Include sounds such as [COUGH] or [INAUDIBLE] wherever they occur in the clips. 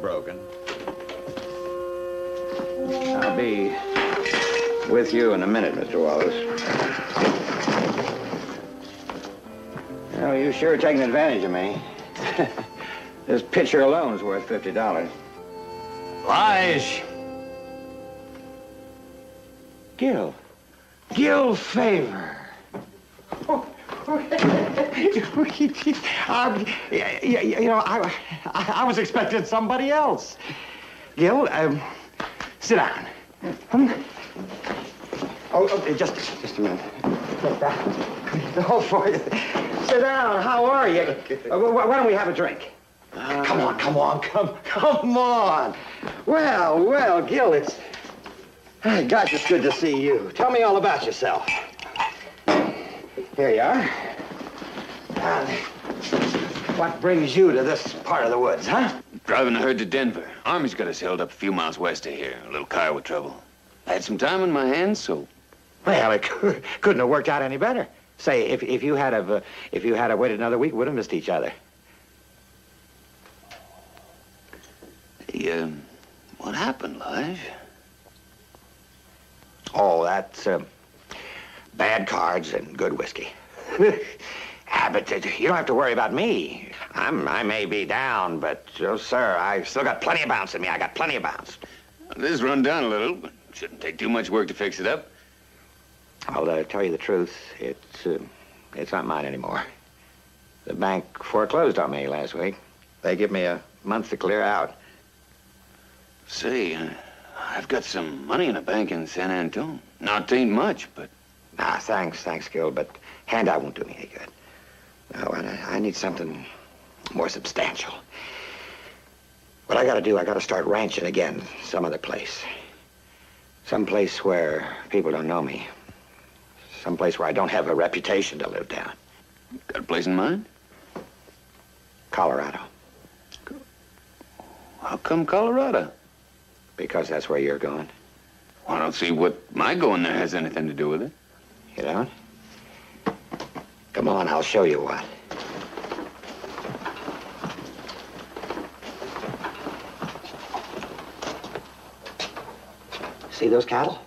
in, Mr. Wallace. Lock's broken. I'll be with you in a minute, Mr. Wallace. You know, you sure taking advantage of me. [LAUGHS] this picture alone is worth $50. Lige! Gil. Gil Favor. y- y- you know, I, I, I was expecting somebody else. Gil, um, sit down. Hmm? Oh, oh, just, just a minute. Take that. [LAUGHS] Oh, for you. Sit down. How are you? Uh, wh- why don't we have a drink? come on, come on, come, come on. Well, well, Gil, it's. Gosh, it's good to see you. Tell me all about yourself. Here you are. Now, what brings you to this part of the woods, huh? Driving the herd to Denver. Army's got us held up a few miles west of here. A little Kiowa trouble. I had some time on my hands, so Well, it [LAUGHS] couldn't have worked out any better. Say, if, if you had have uh, if you had have waited another week, we would have missed each other. Hey, um, what happened, Lige? Oh, that's uh, bad cards and good whiskey. [LAUGHS] ah, but uh, you don't have to worry about me. I'm I may be down, but oh, sir, I've still got plenty of bounce in me. I got plenty of bounce. This run down a little, but shouldn't take too much work to fix it up. I'll uh, tell you the truth. It's uh, it's not mine anymore. The bank foreclosed on me last week. They give me a month to clear out. Say, uh, I've got some money in a bank in San Antone. Not ain't much, but Ah, thanks, thanks, Gil, but handout won't do me any good. Oh, no, I, I need something more substantial. What I gotta do, I gotta start ranching again some other place. Some place where people don't know me. Some place where I don't have a reputation to live down. got a place in mind? Colorado, How come Colorado? because that's where you're going. Well, I don't see what my going there has anything to do with it. You don't? Come on, I'll show you what. See those cattle?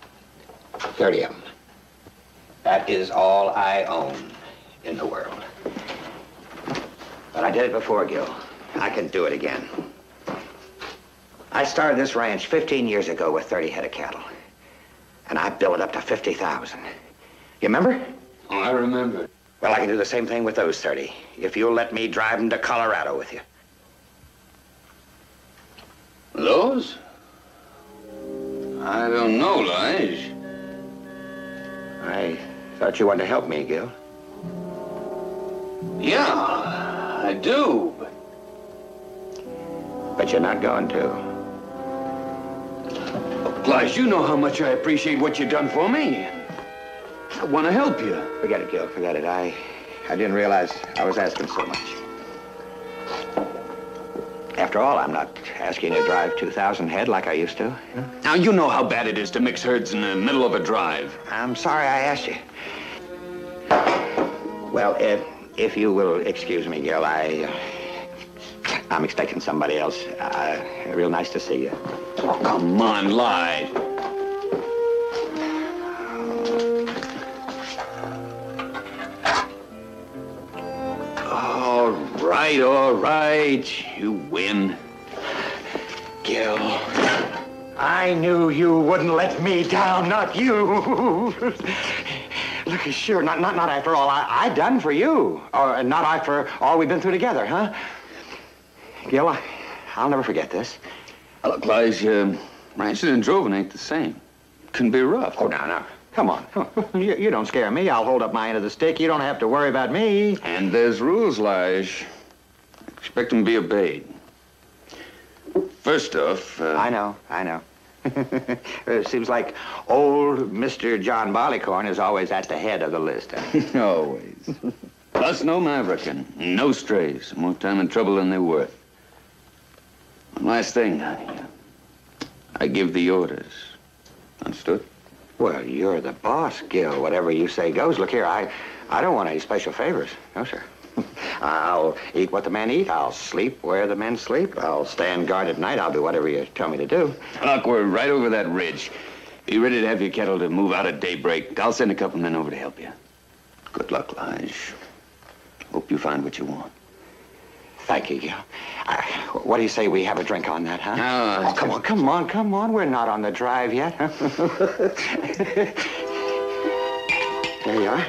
30 of them. That is all I own in the world. But I did it before, Gil. I can do it again. I started this ranch 15 years ago with 30 head of cattle. And I built it up to 50,000. You remember? Oh, I remember. Well, I can do the same thing with those 30, if you'll let me drive them to Colorado with you. Those? I don't know, Lige. I thought you wanted to help me, Gil. Yeah, I do, but But you're not going to. Lige, you know how much I appreciate what you've done for me. I want to help you. Forget it, Gil, forget it. I, I didn't realize I was asking so much. After all, I'm not asking you to drive 2,000 head like I used to. Now, you know how bad it is to mix herds in the middle of a drive. I'm sorry I asked you. Well, if, if you will excuse me, Gil, I, uh, I'm expecting somebody else. Uh, real nice to see you. Oh, come on, Lige. Right, all right. You win. Gil, I knew you wouldn't let me down, not you. Look, sure, not, not, not after all I, I done for you, or not after all we've been through together, huh? Gil, I, I'll never forget this. Look, Lige, um, ranching and droving ain't the same. Can be rough. Oh, now, now, come on. [LAUGHS] you, you don't scare me. I'll hold up my end of the stick. You don't have to worry about me. And there's rules, Lige. Expect them to be obeyed. First off, uh, I know, I know. [LAUGHS] it seems like old Mr. John Barleycorn is always at the head of the list. huh? [LAUGHS] Always. Plus, no mavericking, no strays. More time and trouble than they're worth. One last thing, I, I give the orders. Understood? Well, you're the boss, Gil. Whatever you say goes. Look here, I, I don't want any special favors. No, sir. I'll eat what the men eat. I'll sleep where the men sleep. I'll stand guard at night. I'll do whatever you tell me to do. Look, we're right over that ridge. Be ready to have your kettle to move out at daybreak. I'll send a couple men over to help you. Good luck, Lige. Hope you find what you want. Thank you, Gil. Uh, what do you say we have a drink on that, huh? No, oh, come on, come on, come on. We're not on the drive yet. [LAUGHS] there you are.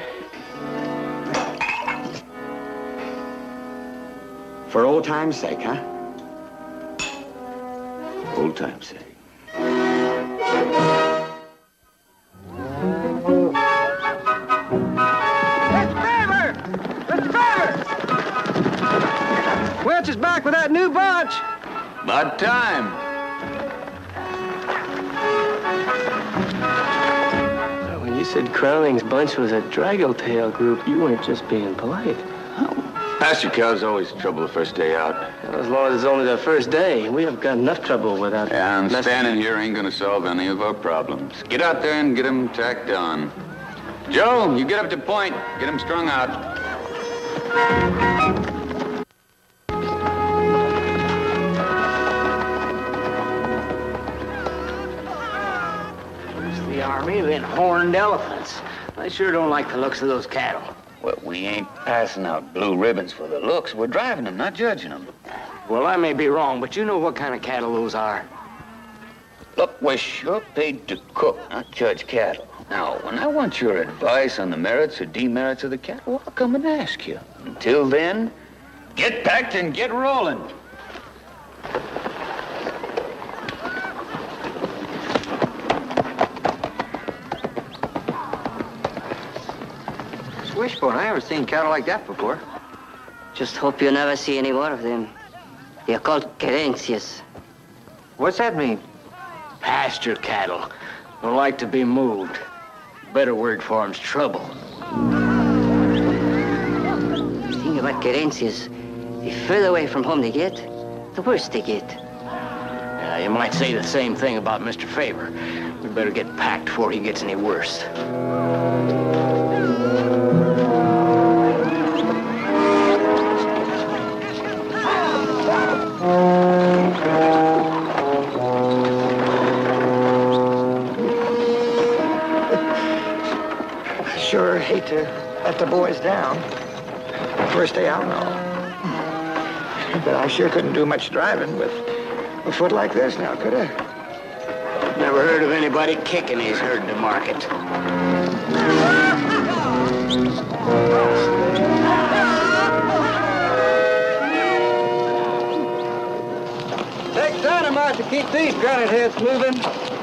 For old time's sake, huh? Old time's sake. Mr. Favor! Mr. Favor! Welch is back with that new bunch. About time. When you said Crowning's bunch was a draggle-tail group, you weren't just being polite. Pasture cow's always trouble the first day out. As long as it's only the first day, we have got enough trouble without... Yeah, and messing- standing here ain't gonna solve any of our problems. Get out there and get get 'em tacked on. Joe, you get up to point. Get Get 'em strung out. The army, then horned elephants. I sure don't like the looks of those cattle. Well, we ain't passing out blue ribbons for the looks. We're driving them, not judging them. Well, I may be wrong, but you know what kind of cattle those are. Look, we're sure paid to cook, not judge cattle. Now, when I want your advice on the merits or demerits of the cattle, I'll come and ask you. Until then, get packed and get rolling. Wishbone, I never seen cattle like that before. Just hope you never see any more of them. They're called querencias. What's that mean? Pasture cattle. Don't like to be moved. Better word for 'em's trouble. The thing about querencias, the further away from home they get, the worse they get. Yeah, you might say the same thing about Mr. Favor. We better get packed before he gets any worse. Hate to let the boys down. First day out and all. But I sure couldn't do much driving with a foot like this now, could I? Never heard of anybody kicking his herd to market. Take dynamite to keep these granite heads moving.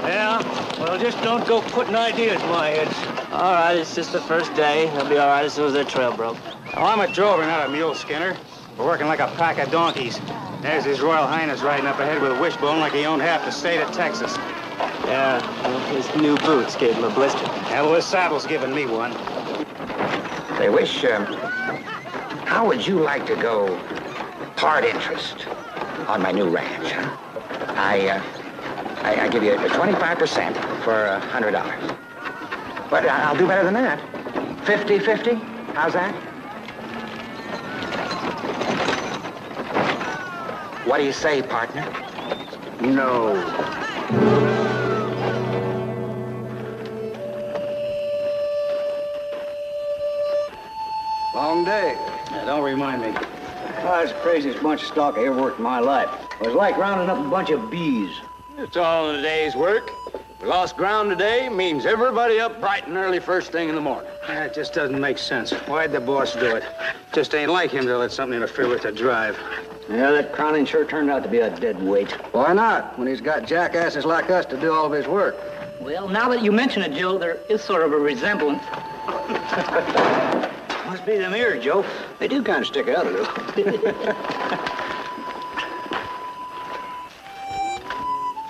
Yeah? Well, just don't go putting ideas in my head. All right, it's just the first day. They'll be all right as soon as their trail broke. Oh, I'm a drover, not a mule skinner. We're working like a pack of donkeys. There's His Royal Highness riding up ahead with a wishbone like he owned half the state of Texas. Yeah, well, his new boots gave him a blister. Yeah, well, his saddle's giving me one. Say, Wish, um, how would you like to go part interest on my new ranch, huh? I, uh, I, I give you 25% for a $100. But I- I'll do better than that. 50-50? How's that? What do you say, partner? No. Long day. Yeah, don't remind me. Ah, oh, that's the craziest bunch of stock I ever worked in my life. It was like rounding up a bunch of bees. It's all in a day's work. We lost ground today means everybody up bright and early first thing in the morning. Ah, that just doesn't make sense. Why'd the boss do it? Just ain't like him to let something interfere with the drive. Yeah, that Crowning sure turned out to be a dead weight. Why not, when he's got jackasses like us to do all of his work? Well, now that you mention it, Joe, there is sort of a resemblance. [LAUGHS] Must be them ears, Joe. They do kind of stick out a little. [LAUGHS]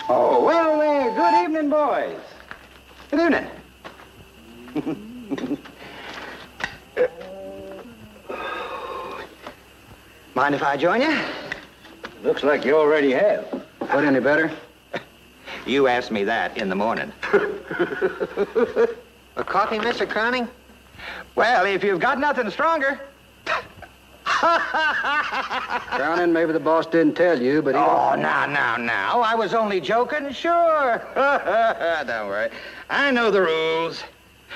oh, well, there. Good evening, boys. Good evening. [LAUGHS] Mind if I join you? Looks like you already have. But any better? You asked me that in the morning. [LAUGHS] A coffee, Mr. Crowning? Well, if you've got nothing stronger. Crownin, maybe the boss didn't tell you, but he... Oh, now, now, now. I was only joking, sure. [LAUGHS] Don't worry. I know the rules.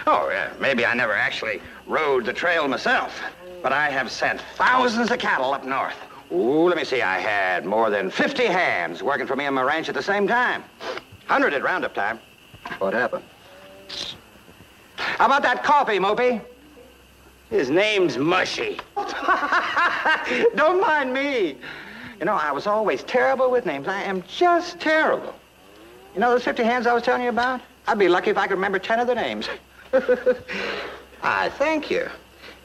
Oh, yeah, maybe I never actually rode the trail myself, but I have sent thousands of cattle up north. Ooh, let me see. I had more than 50 hands working for me on my ranch at the same time. 100 at roundup time. What happened? How about that coffee, Mopey? His name's Mushy. [LAUGHS] Don't mind me. You know, I was always terrible with names. I am just terrible. You know those 50 hands I was telling you about? I'd be lucky if I could remember 10 of their names. [LAUGHS] I thank you.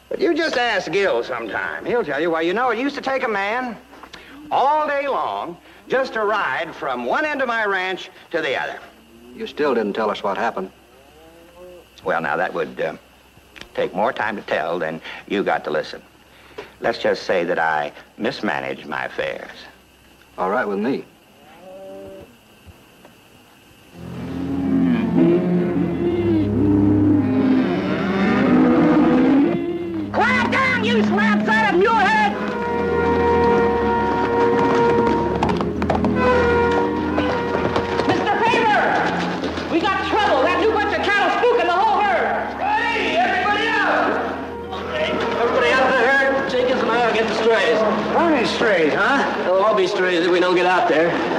But you just ask Gil sometime. He'll tell you. Well, you know, it used to take a man all day long just to ride from one end of my ranch to the other. You still didn't tell us what happened. Well, now, that would uh, take more time to tell than you got to listen. Let's just say that I mismanaged my affairs. All right with me. Quiet down, you slab side of Muirhead! Mr. Huh? They'll all be strays if we don't get out there.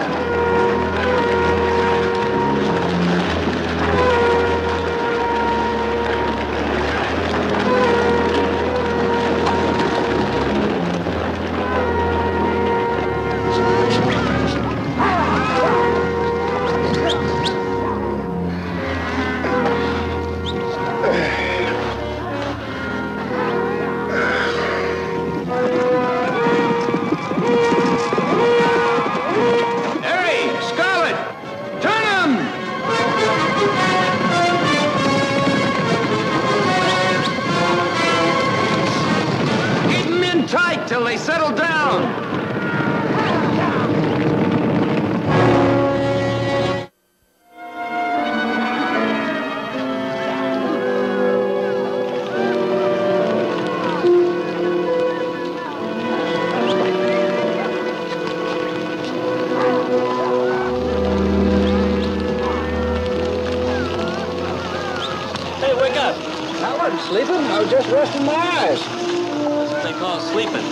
Was just resting my eyes. That's what they call sleeping.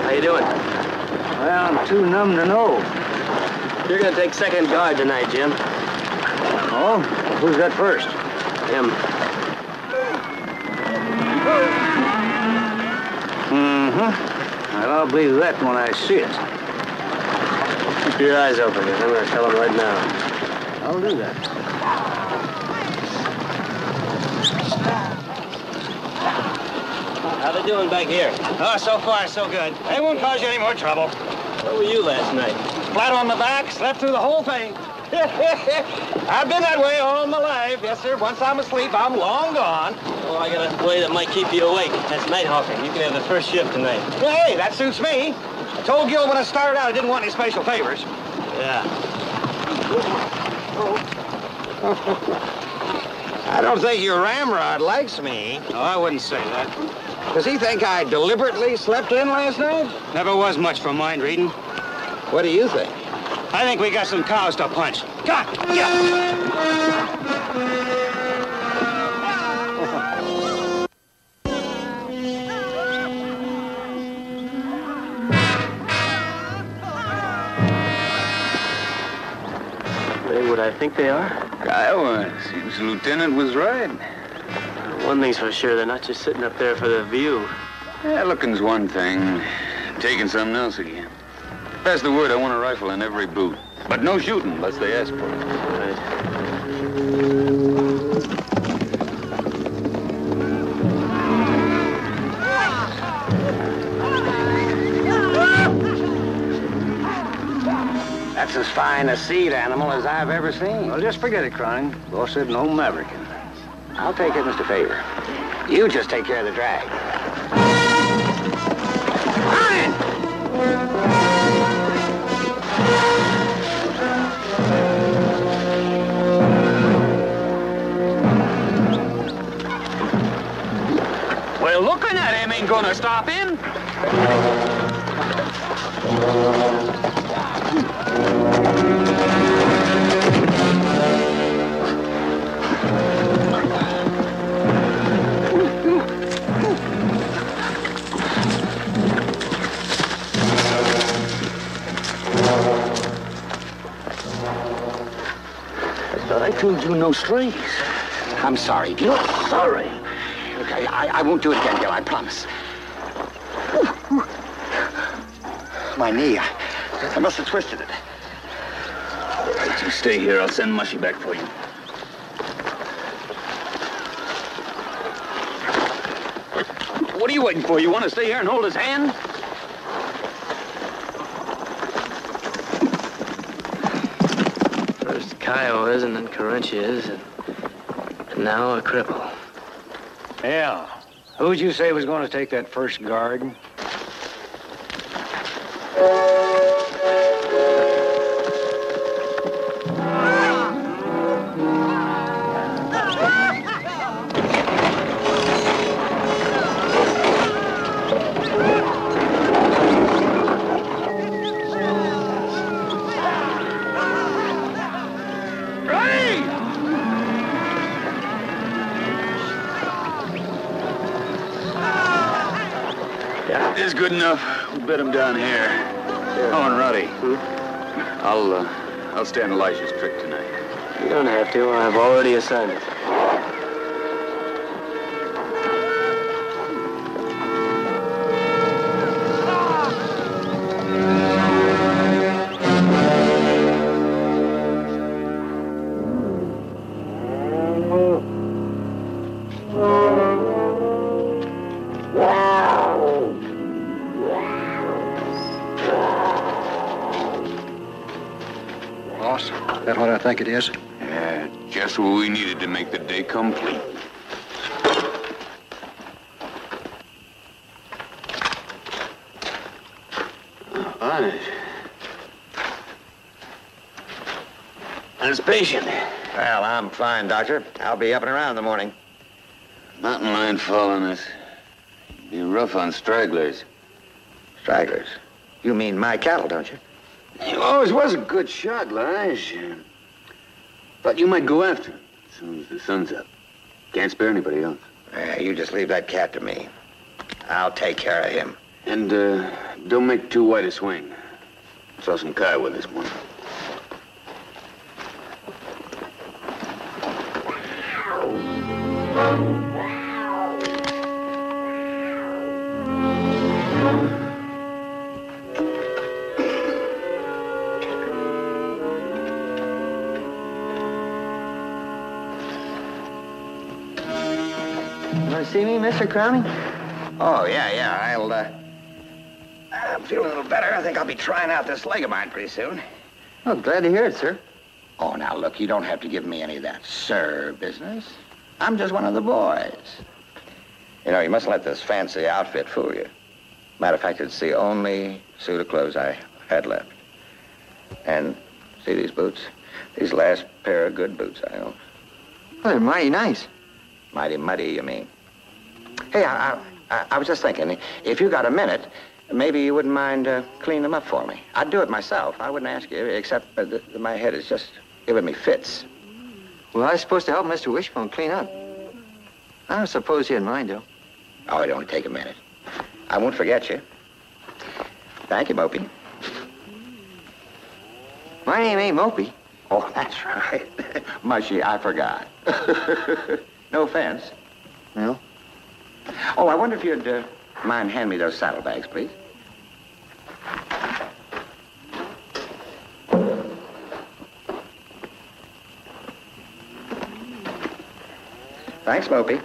How you doing? Well, I'm too numb to know. You're gonna take second guard tonight, Jim. Oh? Who's that first? Him. Mm-hmm. Well, I'll believe that when I see it. Keep your eyes open, 'cause I'm gonna tell him right now. I'll do that. How they doing back here? Oh, so far, so good. They won't cause you any more trouble. Where were you last night? Flat on the back, slept through the whole thing. [LAUGHS] I've been that way all my life. Yes, sir. Once I'm asleep, I'm long gone. Oh, I got a way that might keep you awake. That's night hawking. You can have the first shift tonight. Hey, that suits me. Told Gil when I started out I didn't want any special favors. Yeah. [LAUGHS] I don't think your ramrod likes me. Oh, I wouldn't say that. Does he think I deliberately slept in last night? Never was much for mind reading. What do you think? I think we got some cows to punch. God, yeah. I think they are? Kiowa. Seems the lieutenant was right. One thing's for sure, they're not just sitting up there for the view. Yeah, looking's one thing. Taking something else again. Pass the word, I want a rifle in every boot. But no shooting unless they ask for it. Right. that's as fine a seed animal as I've ever seen. Well, just forget it, Crowning. Boss said no mavericking. I'll take it, Mr. Favor. You just take care of the drag. Crowning! We're looking at him ain't gonna stop him. I told you no strays. I'm sorry, Gil. Sorry. Okay, I, I won't do it again, Gil, I promise. My knee, I, I must have twisted it. All right, you stay here. I'll send Mushy back for you. What are you waiting for? You want to stay here and hold his hand? First Kiowas and then Querencias, and, and now a cripple. Yeah. Who'd you say was going to take that first guard? I'll Elijah's trick tonight. You don't have to. I've already assigned it. Fine, Doctor. I'll be up and around in the morning. Mountain lion following us. Be rough on stragglers. Stragglers. You mean my cattle, don't you? You always was a good shot, Lige. Thought you might go after him as soon as the sun's up. Can't spare anybody else. Yeah, you just leave that cat to me. I'll take care of him. And uh, don't make too wide a swing. Saw some Kiowa this morning. Mr. Crowning? Oh, yeah, yeah. I'll, uh... I'm feeling a little better. I think I'll be trying out this leg of mine pretty soon. Oh, glad to hear it, sir. Oh, now, look, you don't have to give me any of that sir business. I'm just one of the boys. You know, you mustn't let this fancy outfit fool you. Matter of fact, it's the only suit of clothes I had left. And see these boots? These last pair of good boots I own. Oh, they're mighty nice. Mighty muddy, you mean? Hey, I, I, I was just thinking, if you got a minute, maybe you wouldn't mind uh, cleaning them up for me. I'd do it myself. I wouldn't ask you, except uh, that my head is just giving me fits. Well, I was supposed to help Mr. Wishbone clean up. I don't suppose he'd mind, though. Oh, it'd only take a minute. I won't forget you. Thank you, Mopey. My name ain't Mopey. Oh, [LAUGHS] that's right. [LAUGHS] Mushy, I forgot. [LAUGHS] no offense. No? Oh, I wonder if you'd uh, mind hand me those saddlebags, please. Thanks, Mopey.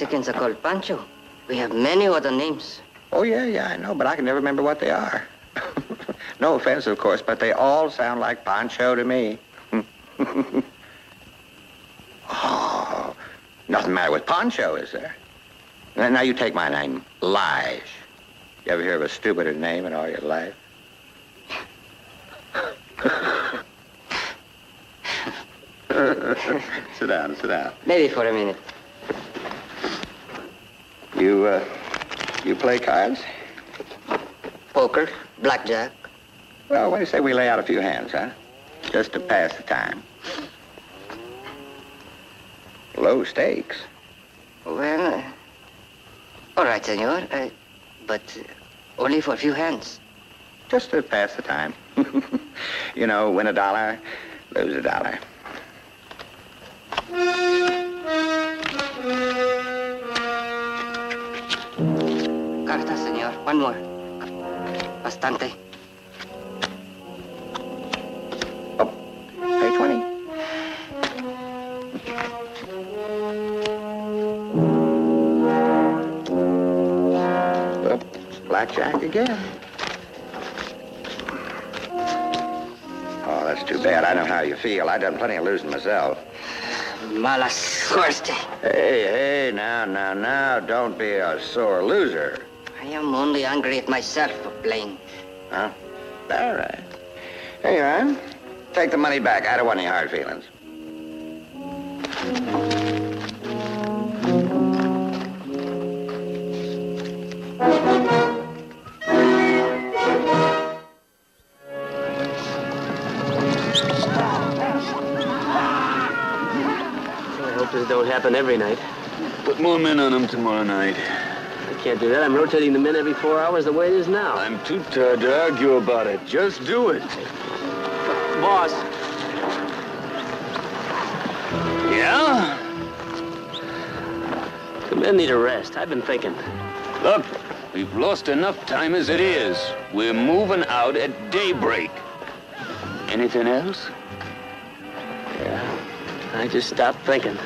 Mexicans are called Pancho. We have many other names. Oh, yeah, yeah, I know, but I can never remember what they are. [LAUGHS] no offense, of course, but they all sound like Pancho to me. [LAUGHS] oh, nothing matter with Pancho, is there? Now, now you take my name, Lige. You ever hear of a stupider name in all your life? [LAUGHS] sit down, sit down. Maybe for a minute. You, uh, you play cards? Poker, blackjack. Well, what do you say we lay out a few hands, huh? Just to pass the time. Low stakes. Well, uh, all right, senor. Uh, but only for a few hands. Just to pass the time. [LAUGHS] you know, win a dollar, lose a dollar. One more. Bastante. Oh. Pay 20. Well, blackjack again. Oh, that's too bad. I know how you feel. I've done plenty of losing myself. Mala suerte. Hey, hey, now, now, now, don't be a sore loser. I am only angry at myself for playing. Huh? All right. Here you are. Take the money back. I don't want any hard feelings. I hope this don't happen every night. Put more men on them tomorrow night. I can't do that. I'm rotating the men every four hours the way it is now. I'm too tired to argue about it. Just do it. Boss, Yeah? the men need a rest. I've been thinking. Look, we've lost enough time as it is. We're moving out at daybreak. Anything else? Yeah, I just stopped thinking.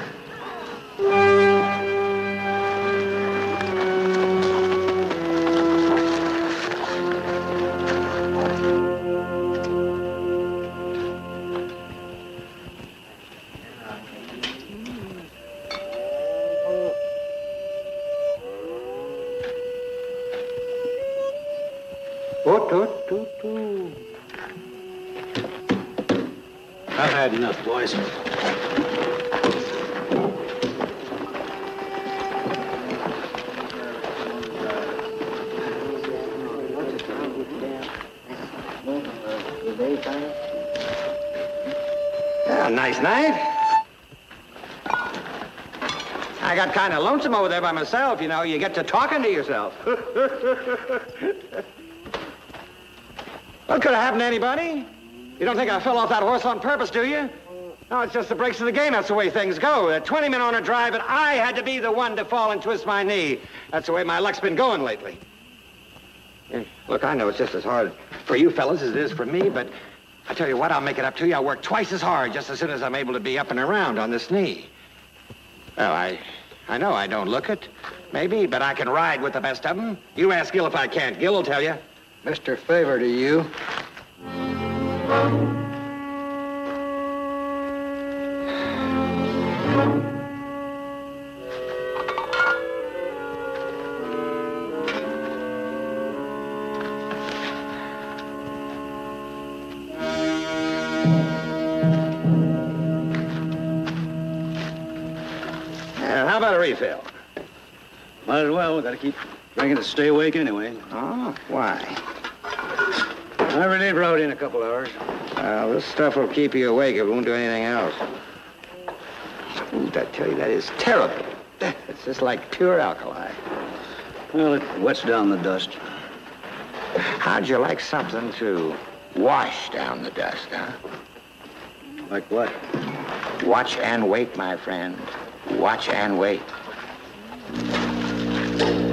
Kind of lonesome over there by myself, you know. You get to talking to yourself. [LAUGHS] what could have happened to anybody? You don't think I fell off that horse on purpose, do you? No, it's just the breaks of the game. That's the way things go. Uh, 20 men on a drive, and I had to be the one to fall and twist my knee. That's the way my luck's been going lately. Look, I know it's just as hard for you fellas as it is for me, but I tell you what, I'll make it up to you. I'll work twice as hard just as soon as I'm able to be up and around on this knee. Well, I, I know I don't look it, maybe, but I can ride with the best of them. You ask Gil if I can't. Gil will tell you. Mr. Favor to you. Might as well. Got to keep drinking to stay awake anyway. Oh, why? I really rode in a couple hours. Well, this stuff will keep you awake. If it won't do anything else. Ooh, I tell you, that is terrible. It's just like pure alkali. Well, it wets down the dust. How'd you like something to wash down the dust, huh? Like what? Watch and wait, my friend. Watch and wait you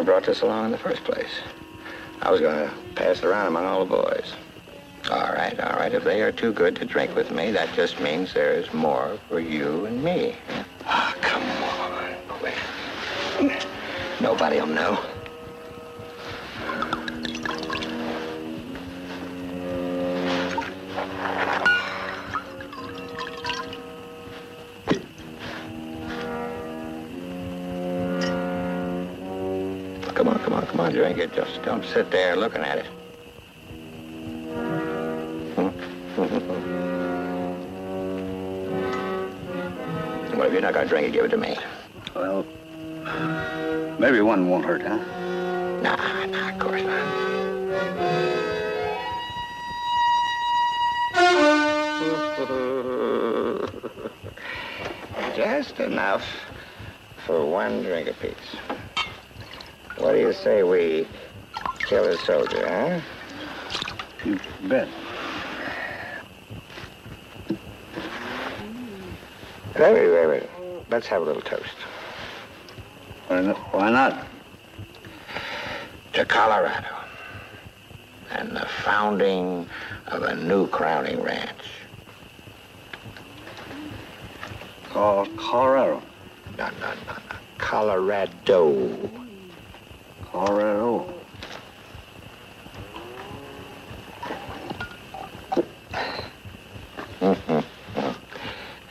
I brought this along in the first place. I was going to pass it around among all the boys. All right, all right. If they are too good to drink with me, that just means there's more for you and me. Ah, come on. Nobody'll know. Drink it. Just don't sit there looking at it. [LAUGHS] Well, if you're not gonna drink it, give it to me. Well, maybe one won't hurt, huh? Nah, nah, of course not. [LAUGHS] Just enough for one drink apiece. What do you say we kill a soldier, huh? You bet. Wait, wait, wait, wait. Let's have a little toast. Why not? Why not? To Colorado and the founding of a new crowning ranch. Oh, Colorado. No, no, no, no. Colorado. Colorado.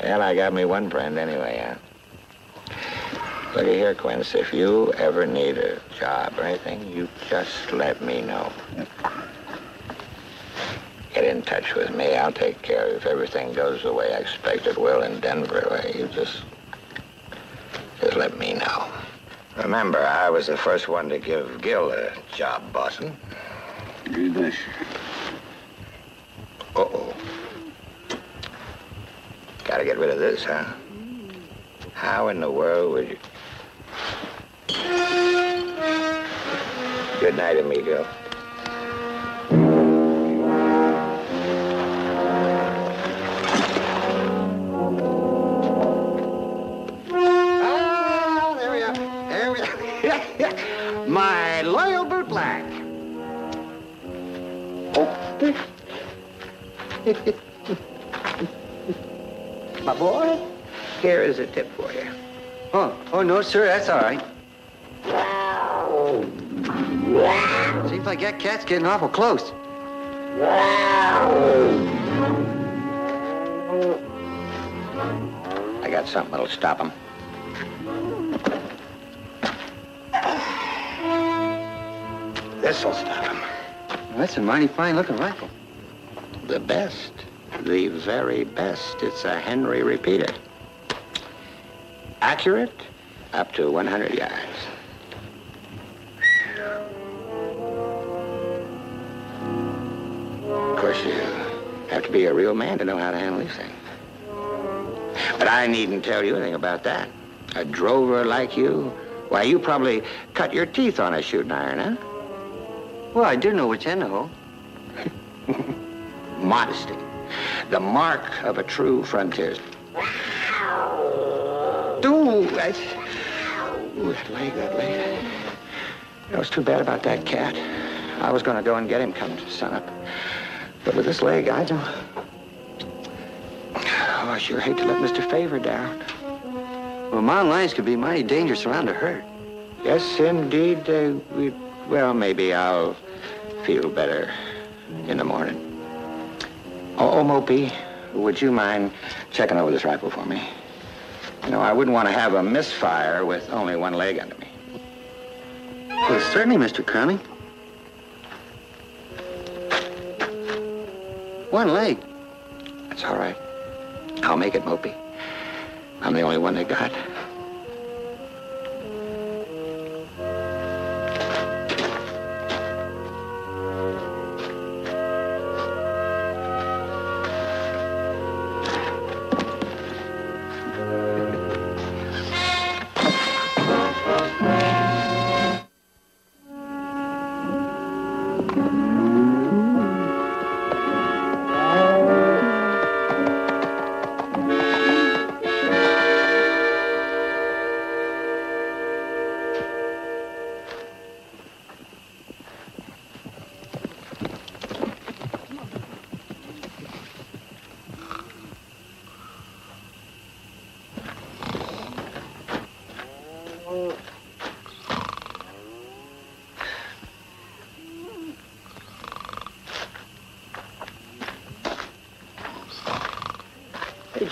Well, I got me one friend anyway, huh? Here, Quince. If you ever need a job or anything, you just let me know. Get in touch with me. I'll take care of it if everything goes the way I expect it will in Denver. You just, just let me know. Remember, I was the first one to give Gil a job bossing. You bet. Uh-oh. Gotta get rid of this, huh? How in the world would you... Good night, amigo. My loyal bootblack. [LAUGHS] Oh. My boy, here is a tip for you. Oh, oh no, sir, that's all right. Wow! Wow! Seems like that cat's getting awful close. Wow! I got something that'll stop him. This'll stop him. That's a mighty fine looking rifle. The best. The very best. It's a Henry repeater. Accurate up to 100 yards. Of course, you have to be a real man to know how to handle these things. But I needn't tell you anything about that. A drover like you, why, you probably cut your teeth on a shooting iron, huh? Well, I do know which end to hold. Modesty. The mark of a true frontiersman. Ooh, that's... Ooh, that leg, that leg. You know, it's too bad about that cat. I was going to go and get him come to sunup. But with this leg, I don't... Oh, I sure hate to let Mr. Favor down. Well, mountain lions could be mighty dangerous around a herd. Yes, indeed. Uh, we, well, maybe I'll feel better in the morning. Oh, oh, Mopey, would you mind checking over this rifle for me? You know, I wouldn't want to have a misfire with only one leg under me. Well, certainly, Mr. Crowning. One leg. That's all right. I'll make it, Mopey. I'm the only one they got.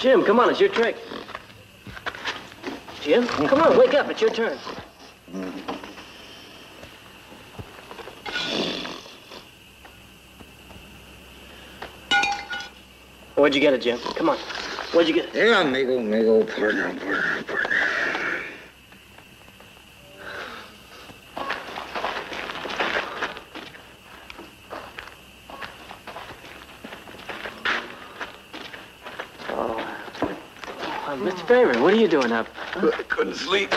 Jim, come on, it's your trick. Jim, come on, wake up, it's your turn. Where'd you get it, Jim? Come on. Where'd you get it? Yeah, amigo, amigo, partner, partner, partner. Uh, Mr. Favorite, what are you doing up? I couldn't sleep.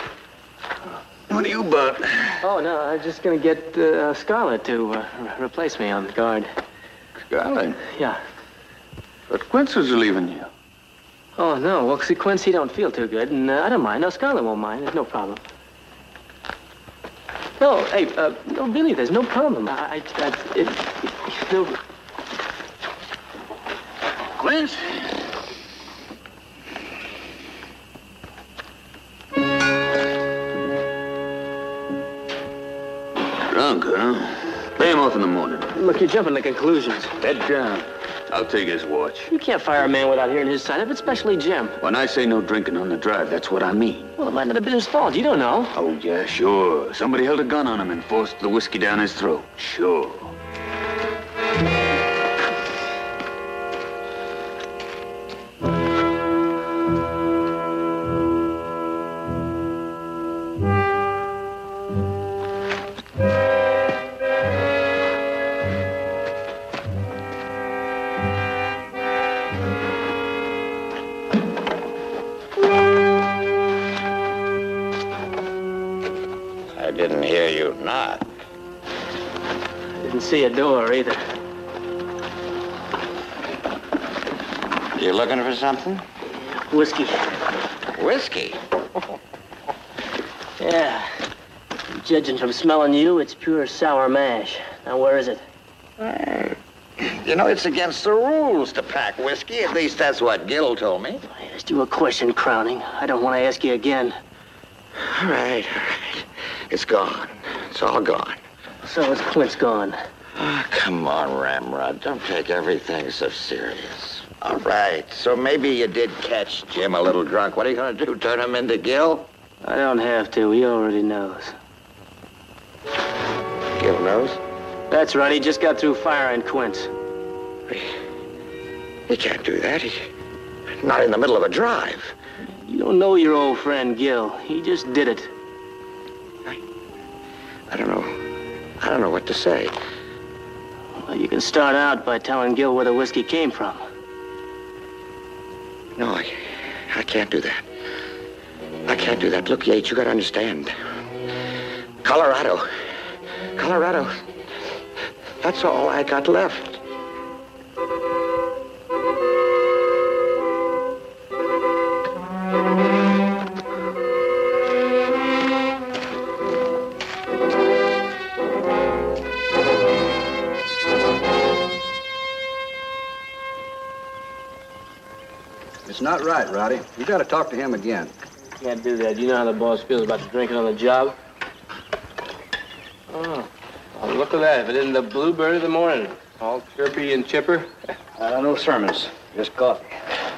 What are you about? Oh, no, I'm just gonna get uh, Scarlett to uh, re- replace me on guard. Scarlett. Yeah. But Quince was leaving you. Oh, no. Well, see, Quincy don't feel too good, and uh, I don't mind. No, Scarlett won't mind. There's no problem. No, hey, uh, no, really, there's no problem. I, I, I it, no, Quince? Look, you're jumping to conclusions. Head down. I'll take his watch. You can't fire a man without hearing his side of it, especially Jim. When I say no drinking on the drive, that's what I mean. Well, it might not have been his fault. You don't know. Oh, yeah, sure. Somebody held a gun on him and forced the whiskey down his throat. Sure. Something? Whiskey. Whiskey? [LAUGHS] Yeah. Judging from smelling you, it's pure sour mash. Now, where is it? [CLEARS THROAT] You know, it's against the rules to pack whiskey. At least that's what Gil told me. I asked you a question, Crowning. I don't want to ask you again. All right, all right. It's gone. It's all gone. So is Clint's gone. Ah, come on, Ramrod. Don't take everything so serious. All right, so maybe you did catch Jim a little drunk. What are you going to do, turn him into Gil? I don't have to. He already knows. Gil knows? That's right. He just got through firing Quince. He can't do that. He, not in the middle of a drive. You don't know your old friend Gil. He just did it. I don't know. I don't know what to say. Well, you can start out by telling Gil where the whiskey came from. No, I, I can't do that. I can't do that. Look, Yates, you got to understand. Colorado. Colorado. That's all I got left. Not right, Rowdy. You got to talk to him again. Can't do that. You know how the boss feels about the drinking on the job. Oh, well, look at that. If it isn't the bluebird of the morning. All chirpy and chipper. Uh, no sermons, just coffee.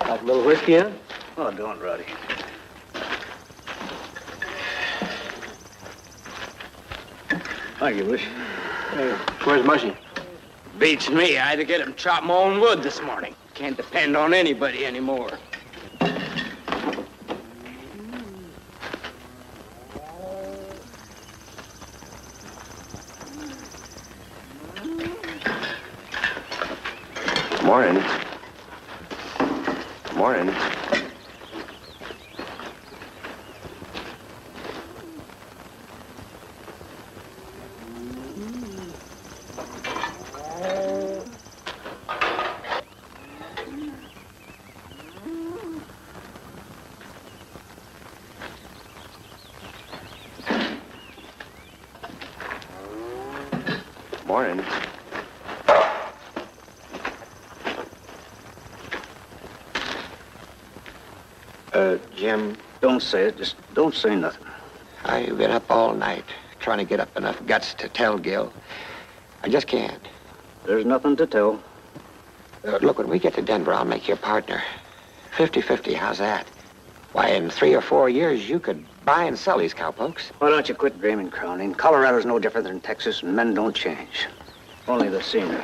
Like a little whiskey, in? Oh, don't, Rowdy. Thank you, Bush. Hey, where's Mushy? Beats me. I had to get him chop my own wood this morning. Can't depend on anybody anymore. Morning. Morning. Morning. Uh, Jim, don't say it. Just don't say nothing. I've been up all night trying to get up enough guts to tell Gil. I just can't. There's nothing to tell. Uh, look, when we get to Denver, I'll make you a partner. 50-50, how's that? Why, in three or four years, you could buy and sell these cowpokes. Why don't you quit dreaming, Crowning? Colorado's no different than Texas, and men don't change. Only the scenery.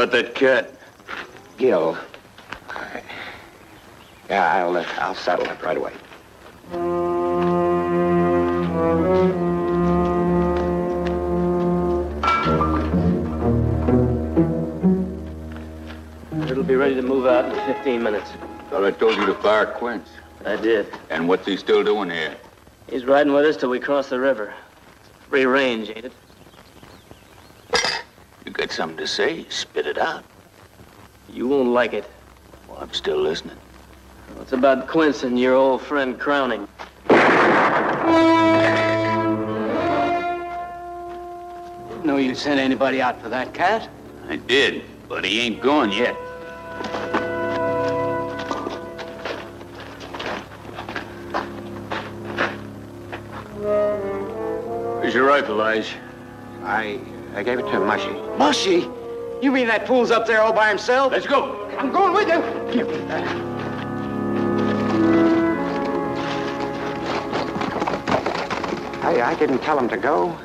How about that cat? Gil, I- yeah, I'll, uh, I'll settle it right away. It'll be ready to move out in 15 minutes. Thought I told you to fire Quince. I did. And what's he still doing here? He's riding with us till we cross the river. Free range, ain't it? Got something to say? Spit it out. You won't like it. Well, I'm still listening. It's about Quince and your old friend Crowning. No, you sent anybody out for that cat? I did, but he ain't gone yet. Where's your rifle, Lige? I, I gave it to Mushy. Mushy? You mean that fool's up there all by himself? Let's go. I'm going with you. Give me that. I, I didn't tell him to go.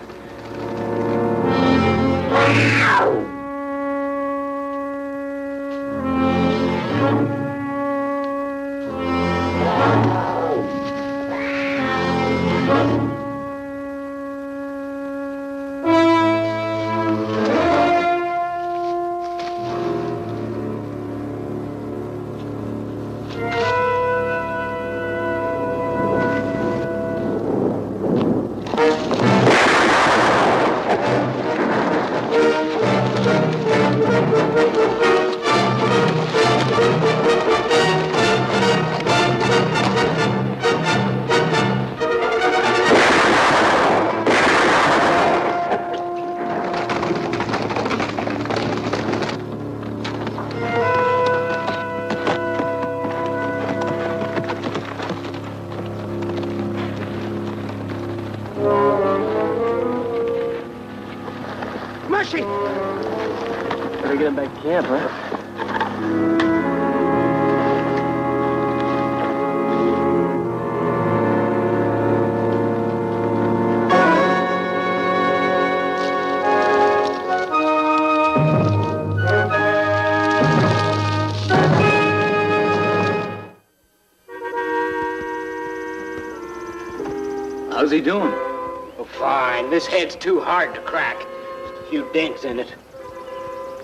Too hard to crack. Just a few dents in it.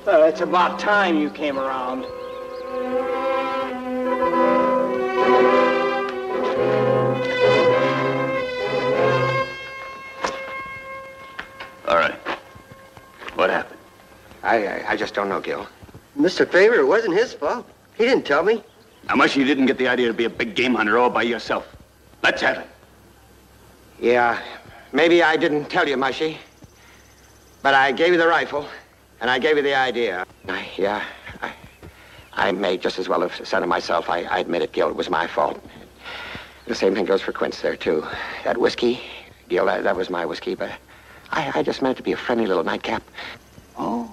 Well, it's about time you came around. All right. What happened? I, I, I just don't know, Gil. Mr. Favor, it wasn't his fault. He didn't tell me. How much you didn't get the idea to be a big game hunter all by yourself? Let's have it. Yeah, maybe I didn't tell you, Mushy. But I gave you the rifle, and I gave you the idea. I, yeah, I, I may just as well have said it myself. I, I admit it, Gil. It was my fault. The same thing goes for Quince there, too. That whiskey, Gil, that, that was my whiskey, but I, I just meant it to be a friendly little nightcap. Oh.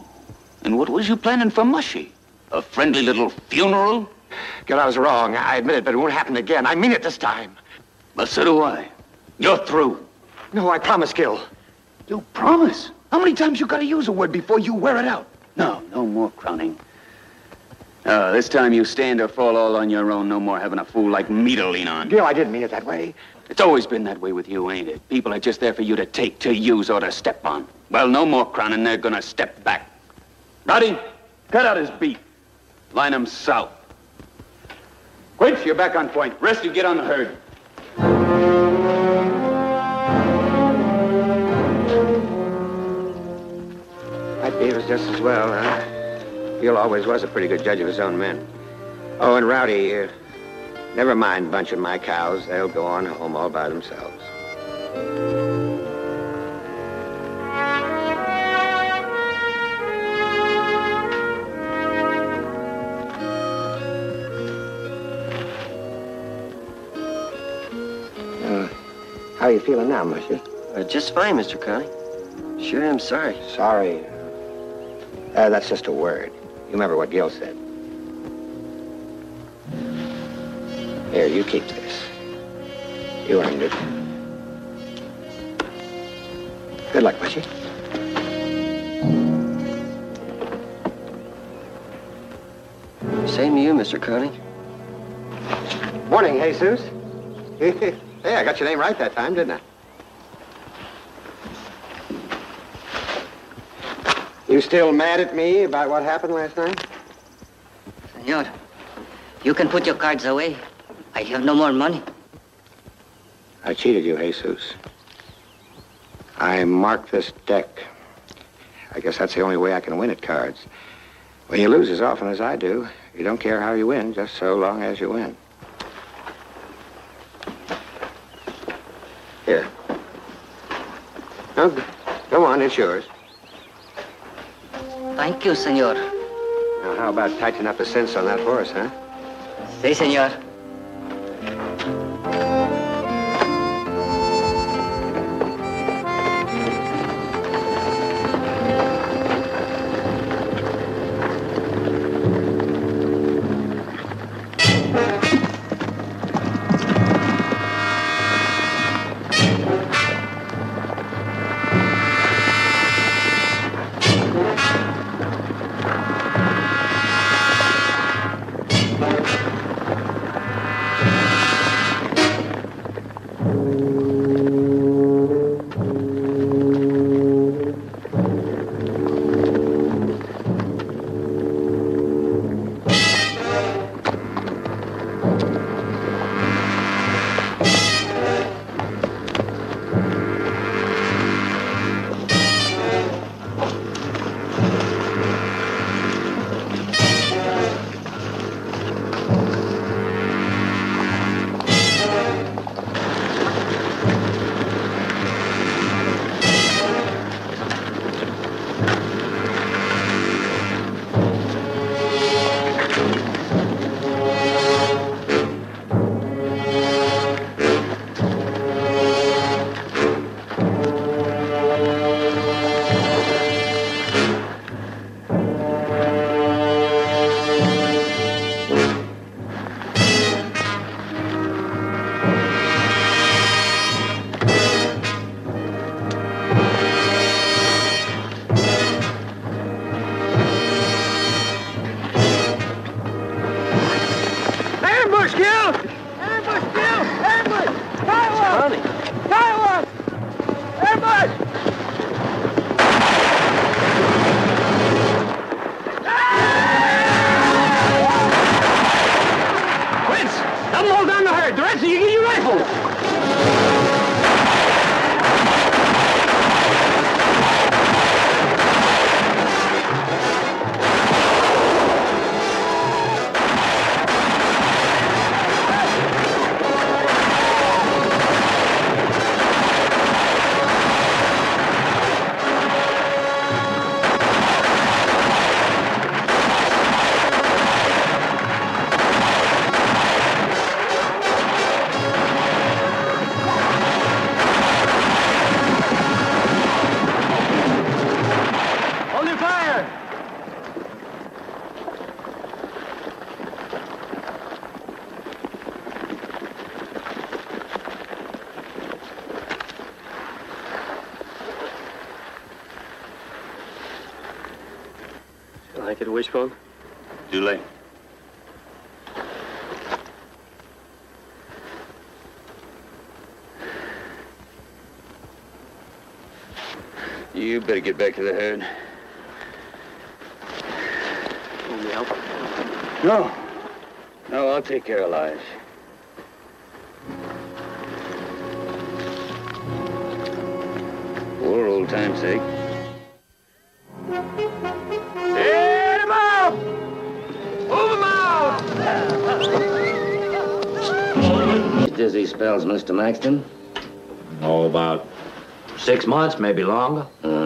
And what was you planning for Mushy? A friendly little funeral? Gil, I was wrong. I admit it, but it won't happen again. I mean it this time. But so do I. You're through. No, I promise, Gil. You promise? How many times you gotta use a word before you wear it out? No, no more crowning. Uh, this time you stand or fall all on your own. No more having a fool like me to lean on. Gil, I didn't mean it that way. It's always been that way with you, ain't it? People are just there for you to take, to use, or to step on. Well, no more crowning. They're gonna step back. Rowdy, cut out his beat. Line him south. Quince, you're back on point. Rest you get on the herd. Just as well, huh? Gil always was a pretty good judge of his own men. Oh, and Rowdy, uh, never mind bunching my cows. They'll go on home all by themselves. Uh, how you feeling now, Mushy? Uh, just fine, Mr. Connie. Sure I'm sorry. Sorry. Uh, that's just a word. You remember what Gil said. Here, you keep this. You earned it. Good luck, Mushy. Same to you, Mr. Connie. Morning, Jesus. [LAUGHS] hey, I got your name right that time, didn't I? You still mad at me about what happened last night? Senor, you can put your cards away. I have no more money. I cheated you, Jesus. I marked this deck. I guess that's the only way I can win at cards. When you lose as often as I do, you don't care how you win, just so long as you win. Here. Oh, go on, it's yours. Thank you, senor. Now, how about tightening up the cinch on that horse, huh? Si, senor. Get back to the herd. Want me help? No. No, I'll take care of Lige. For old time's sake. Get him out! Move him out! Dizzy spells, Mr. Maxton? Oh, about six months, maybe longer. Uh-huh.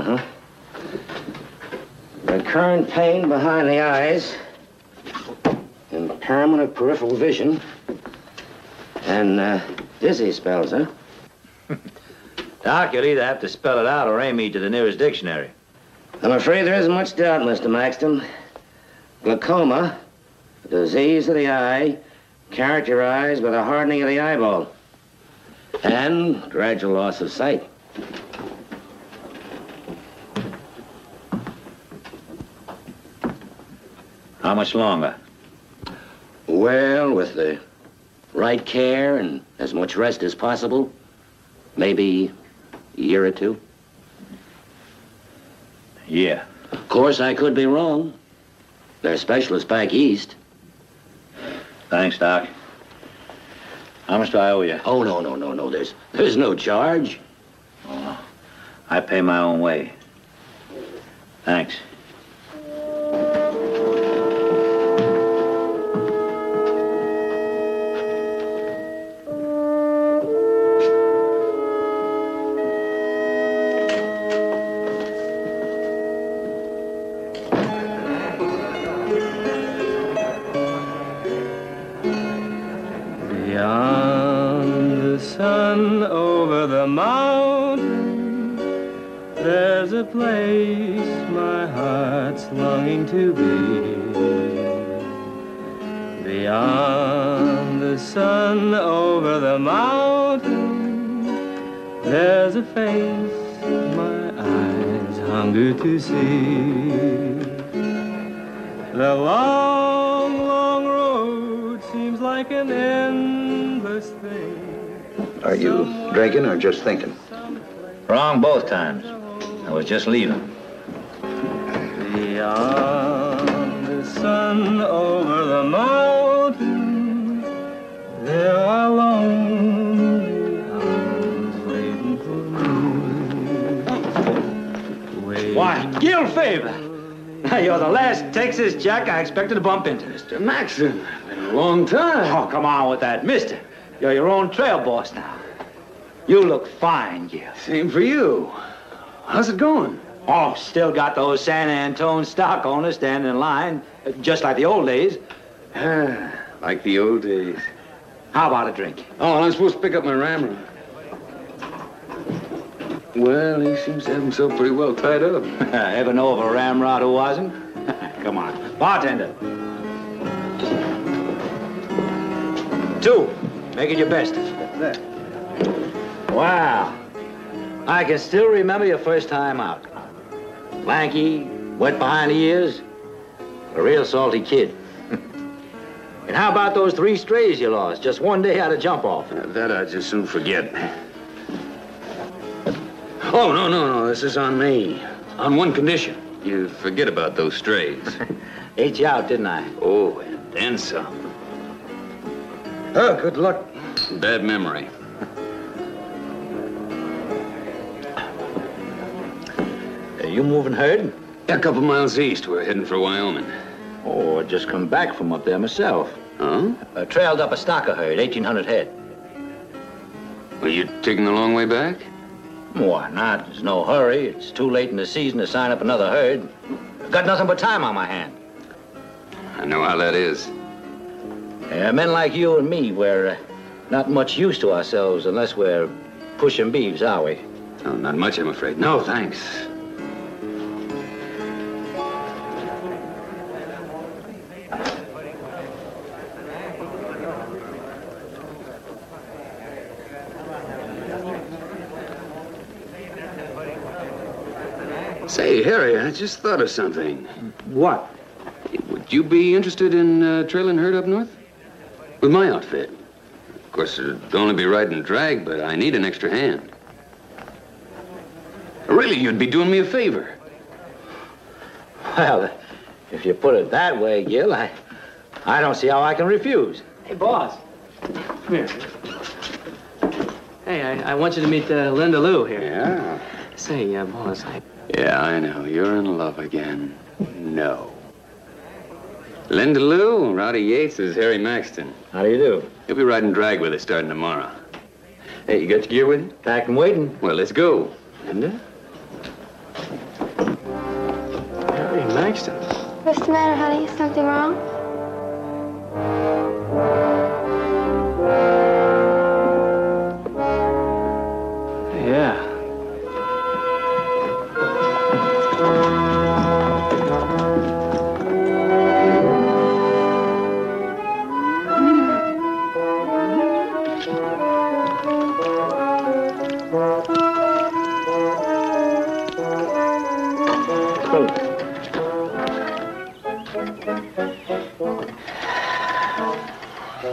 Recurrent pain behind the eyes, impairment of peripheral vision, and uh, dizzy spells, huh? [LAUGHS] Doc, you'll either have to spell it out or aim me to the nearest dictionary. I'm afraid there isn't much doubt, Mr. Maxton. Glaucoma, a disease of the eye, characterized by the hardening of the eyeball and gradual loss of sight. How much longer? Well, with the right care and as much rest as possible, maybe a year or two. Yeah. Of course, I could be wrong. There are specialists back east. Thanks, Doc. How much do I owe you? Oh, no, no, no, no. There's, there's no charge. Oh, I pay my own way. Thanks. I was just leaving. Beyond the sun, over the mountain, there are lonely arms waiting for me. Why, Gil Favor! You're the last Texas Jack I expected to bump into. Mr. Maxton, been a long time. Oh, come on with that, mister. You're your own trail boss now. You look fine, Gil. Same for you. How's it going? Oh, still got those San Antone stock owners standing in line, uh, just like the old days. like the old days. How about a drink? Oh, and I'm supposed to pick up my ramrod. Well, he seems to have himself pretty well tied up. [LAUGHS] [LAUGHS] Ever know of a ramrod who wasn't? [LAUGHS] Come on. Bartender. Two. Make it your best. There. Wow. I can still remember your first time out. Lanky, wet behind the ears, a real salty kid. [LAUGHS] and how about those three strays you lost? Just one day out of jump off. Uh, that I'd just soon forget. Oh, no, no, no. This is on me. On one condition. You forget about those strays. [LAUGHS] Ate you out, didn't I? Oh, and then some. Oh, good luck. Bad memory. You moving herd? Yeah, A couple miles east. We're heading for Wyoming. Oh, I just come back from up there myself. Huh? I trailed up a stocker herd, 1,800 head. Were you taking the long way back? Why not? There's no hurry. It's too late in the season to sign up another herd. Got nothing but time on my hand. I know how that is. Yeah, men like you and me, we're uh, not much use to ourselves unless we're pushing beeves, are we? Oh, not much, I'm afraid. No, thanks. Say, Harry, I just thought of something. What? Would you be interested in uh, trailing herd up north? With my outfit. Of course, it'd only be riding drag, but I need an extra hand. Really, you'd be doing me a favor. Well, if you put it that way, Gil, I, I don't see how I can refuse. Hey, boss. Come here. Hey, I, I want you to meet uh, Linda Lou here. Yeah? Say, uh, boss, I... Yeah, I know. You're in love again. No. Linda Lou, Rowdy Yates is Harry Maxton. How do you do? You'll be riding drag with us starting tomorrow. Hey, you got your gear with you? Packed and waiting. Well, let's go. Linda? Harry Maxton. What's the matter, honey? Is something wrong? Salt.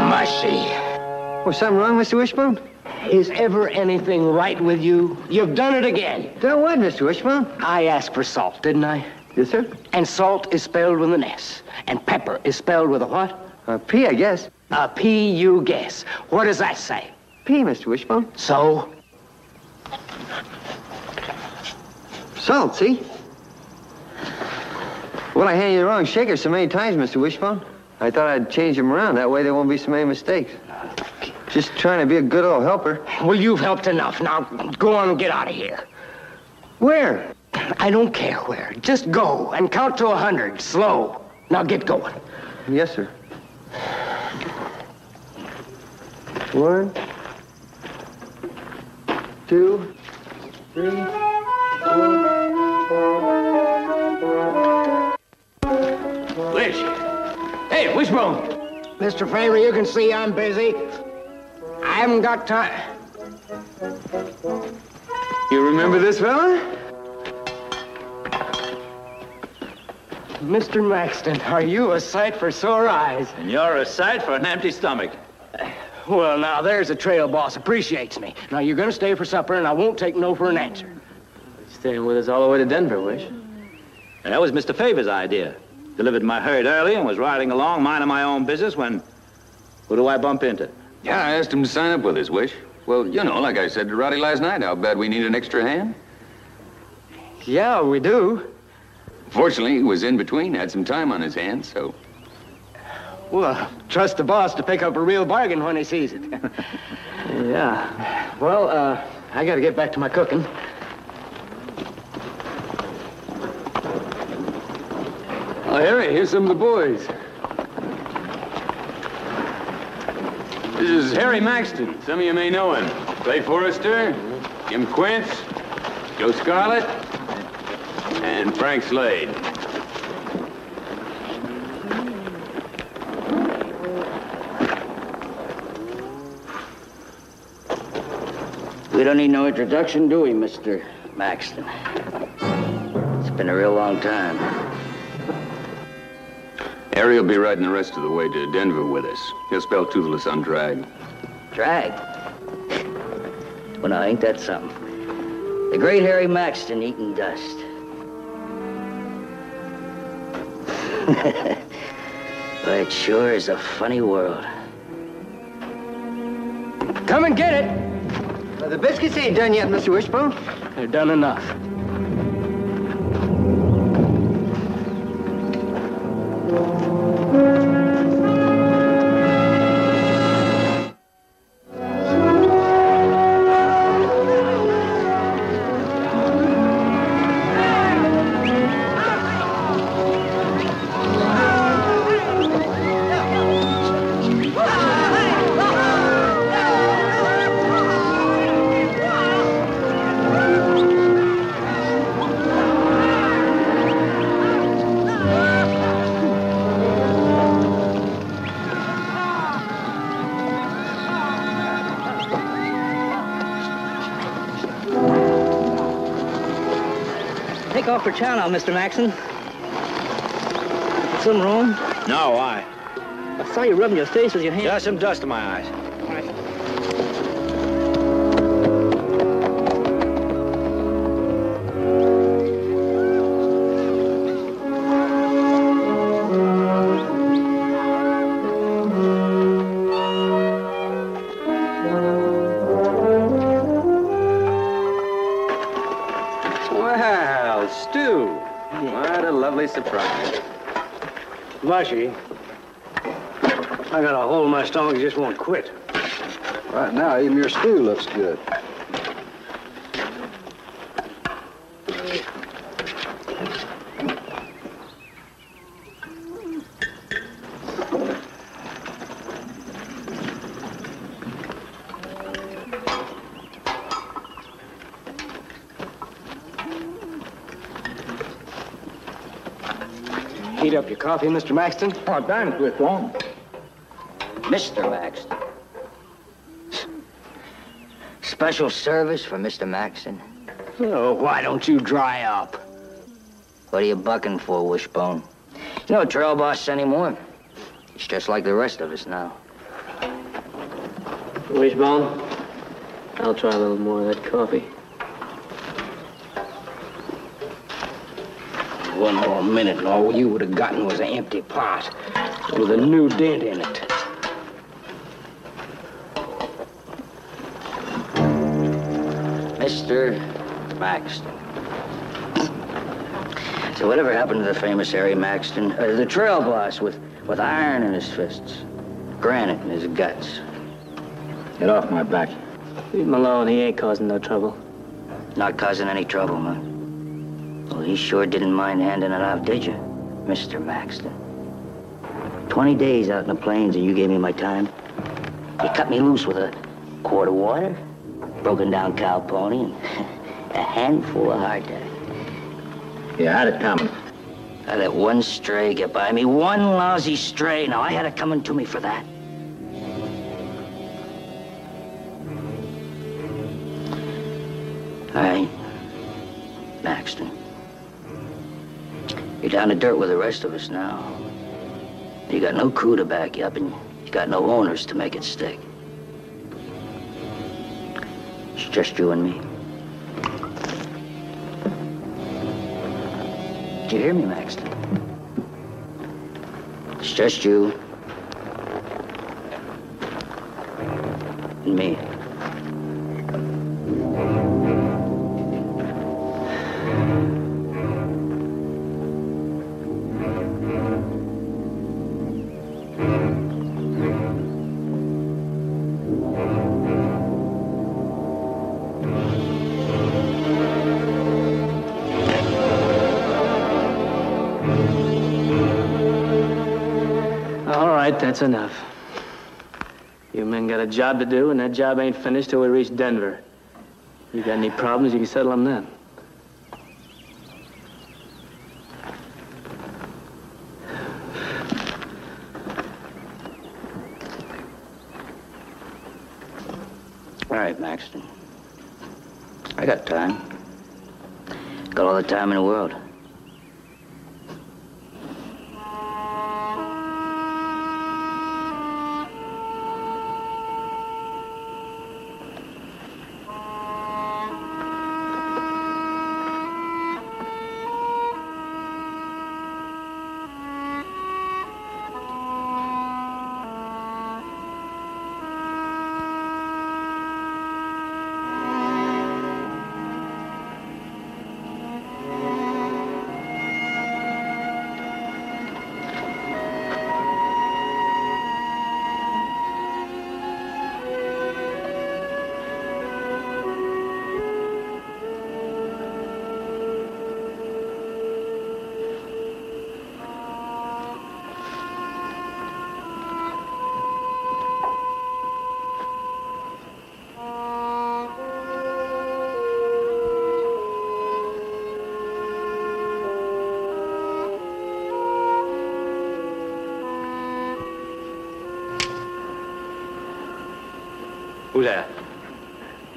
Mushy. Was something wrong, Mr. Wishbone? Is ever anything right with you? You've done it again. Done what, Mr. Wishbone? I asked for salt, didn't I? Yes, sir. And salt is spelled with an S. And pepper is spelled with a what? A P, I guess. A P, you guess. What does that say? P, Mr. Wishbone. So? Salt, see? Well, I handed you the wrong shaker so many times, Mr. Wishbone. I thought I'd change them around. That way there won't be so many mistakes. Just trying to be a good old helper. Well, you've helped enough. Now, go on and get out of here. Where? I don't care where. Just go and count to a hundred, slow. Now get going. Yes, sir. One, two, three, Wish. Hey, Wishbone. Mr. Favor, you can see I'm busy. I haven't got time. You remember this fella? Mr. Maxton, are you a sight for sore eyes? And you're a sight for an empty stomach. Well, now, there's a trail boss appreciates me. Now, you're gonna stay for supper, and I won't take no for an answer. Staying with us all the way to Denver, Wish. And that was Mr. Favor's idea. Delivered my herd early and was riding along, minding my own business when... Who do I bump into? Yeah, I asked him to sign up with us, Wish. Well, you know, like I said to Rowdy last night, how bad we need an extra hand. Yeah, we do. Fortunately, he was in between, had some time on his hands, so... Well, trust the boss to pick up a real bargain when he sees it. [LAUGHS] yeah. Well, uh, I gotta get back to my cooking. Oh, Harry, here's some of the boys. This is Harry Maxton. Some of you may know him. Clay Forrester, Jim Quince, Joe Scarlett, and Frank Slade. We don't need no introduction, do we, Mr. Maxton? It's been a real long time. Harry will be riding the rest of the way to Denver with us. He'll spell toothless on drag. Drag? Well, now, ain't that something? The great Harry Maxton eating dust. [LAUGHS] but it sure is a funny world. Come and get it. Uh, the biscuits ain't done yet, Mr. Wishbone. They're done enough. Take off your chow now, Mr. Maxton. Something wrong? No, why? I saw you rubbing your face with your hand. Just some dust in my eyes. Mushy. I got a hole in my stomach just won't quit. Right now, even your stew looks good. Heat up your coffee, Mr. Maxton. Oh, thanks, Wishbone. Mr. Maxton. Special service for Mr. Maxton. Oh, why don't you dry up? What are you bucking for, Wishbone? You know trail boss anymore. He's just like the rest of us now. Wishbone, I'll try a little more of that coffee. One more minute, and all you would have gotten was an empty pot with a new dent in it. Mr. Maxton. So whatever happened to the famous Harry Maxton? Uh, the trail boss with, with iron in his fists, granite in his guts. Get off my back. Leave him alone. He ain't causing no trouble. Not causing any trouble, huh? Well, he sure didn't mind handing it out, did you, Mr. Maxton? Twenty days out in the plains and you gave me my time. You cut me loose with a quart of water, broken down cow pony, and [LAUGHS] a handful of hardtack. You had it coming. I let one stray get by me, one lousy stray. Now, I had it coming to me for that. All right, Maxton. You're down to dirt with the rest of us now. You got no crew to back you up, and you got no owners to make it stick. It's just you and me. Did you hear me, Maxton? It's just you and me. That's enough. You men got a job to do, and that job ain't finished till we reach Denver. You got any problems, you can settle them then. All right, Maxton. I got time. Got all the time in the world.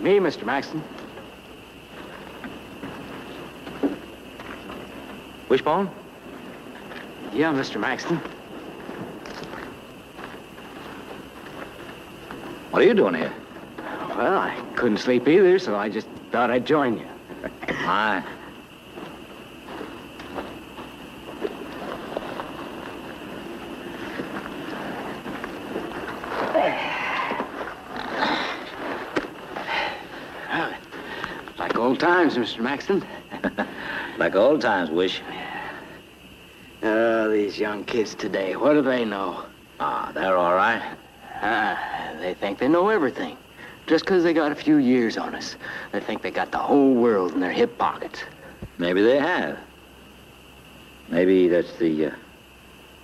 Me, Mr. Maxton. Wishbone? Yeah, Mr. Maxton. What are you doing here? Well, I couldn't sleep either, so I just thought I'd join you. [LAUGHS] My. Like old times, Mr. Maxton. [LAUGHS] Like old times, Wish. Oh, these young kids today, what do they know? Ah, they're all right. Ah, they think they know everything. Just 'cause they got a few years on us. They think they got the whole world in their hip pockets. Maybe they have. Maybe that's the uh,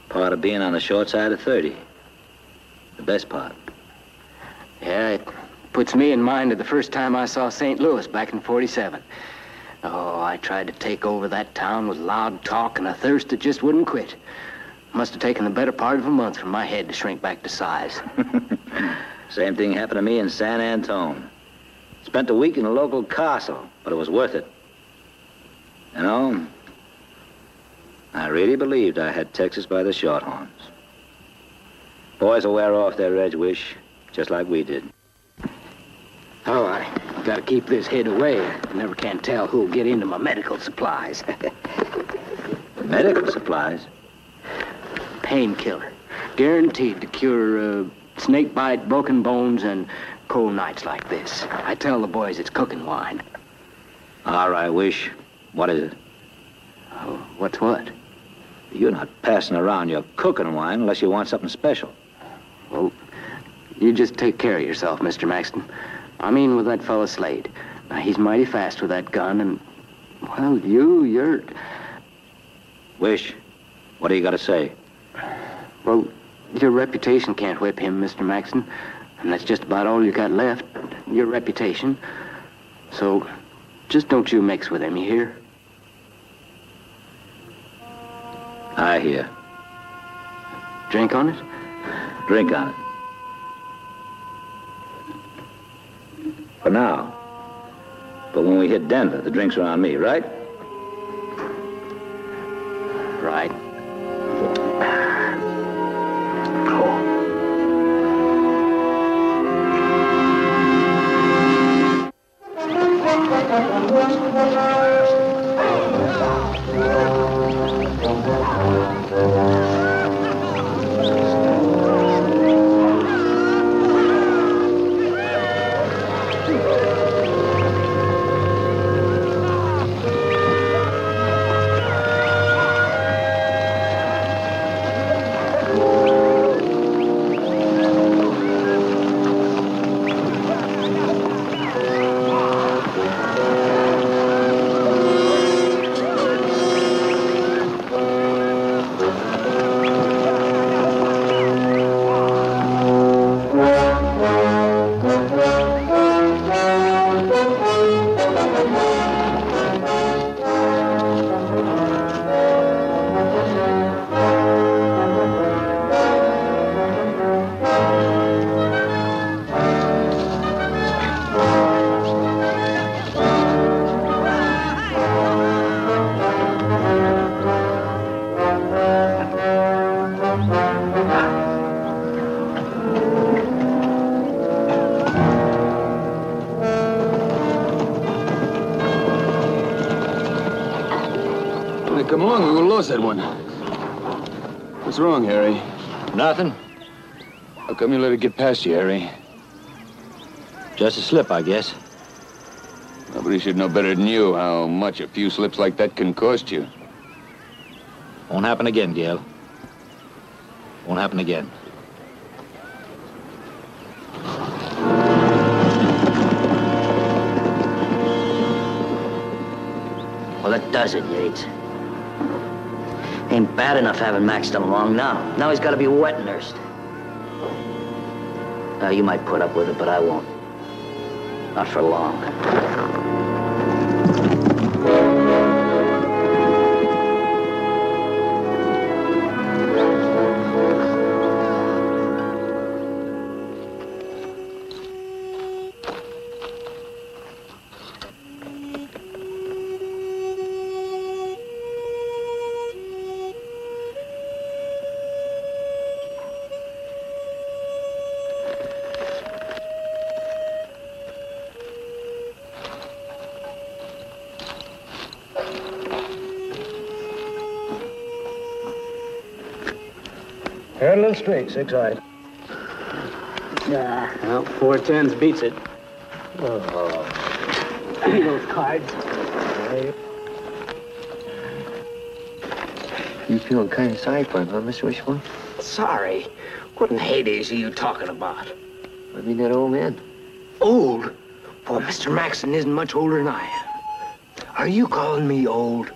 part of being on the short side of 30. The best part. Puts me in mind of the first time I saw St. Louis back in 47. Oh, I tried to take over that town with loud talk and a thirst that just wouldn't quit. Must have taken the better part of a month for my head to shrink back to size. [LAUGHS] Same thing happened to me in San Antone. Spent a week in a local castle, but it was worth it. You know, I really believed I had Texas by the shorthorns. Boys will wear off their edge wish, just like we did. Gotta keep this head away. I never can tell who'll get into my medical supplies. [LAUGHS] Medical supplies? Painkiller. Guaranteed to cure uh, snake bite, broken bones, and cold nights like this. I tell the boys it's cooking wine. All right, Wish. What is it? Oh, what's what? You're not passing around your cooking wine unless you want something special. Well, you just take care of yourself, Mr. Maxton. I mean with that fella Slade. Now, he's mighty fast with that gun, and, well, you, you're... Wish, what do you got to say? Well, your reputation can't whip him, Mr. Maxton. And that's just about all you got left, your reputation. So, just don't you mix with him, you hear? I hear. Drink on it? Drink on it. For now. But when we hit Denver, the drinks are on me, right? Right. What's wrong, Harry? Nothing. How come you let it get past you, Harry? Just a slip, I guess. Nobody should know better than you how much a few slips like that can cost you. Won't happen again, Gil. Won't happen again. Well, that does it, Yates. Ain't bad enough having Maxton along now. Now he's got to be wet nursed. Now, you might put up with it, but I won't. Not for long. Hair a little straight, six-eyed. Yeah, well, four tens beats it. Oh. Those cards. You feeling kind of sorry for him, huh, Mr. Wishbone? Sorry. What in Hades are you talking about? I mean, that old man. Old? Well, Mr. Maxton isn't much older than I am. Are you calling me old?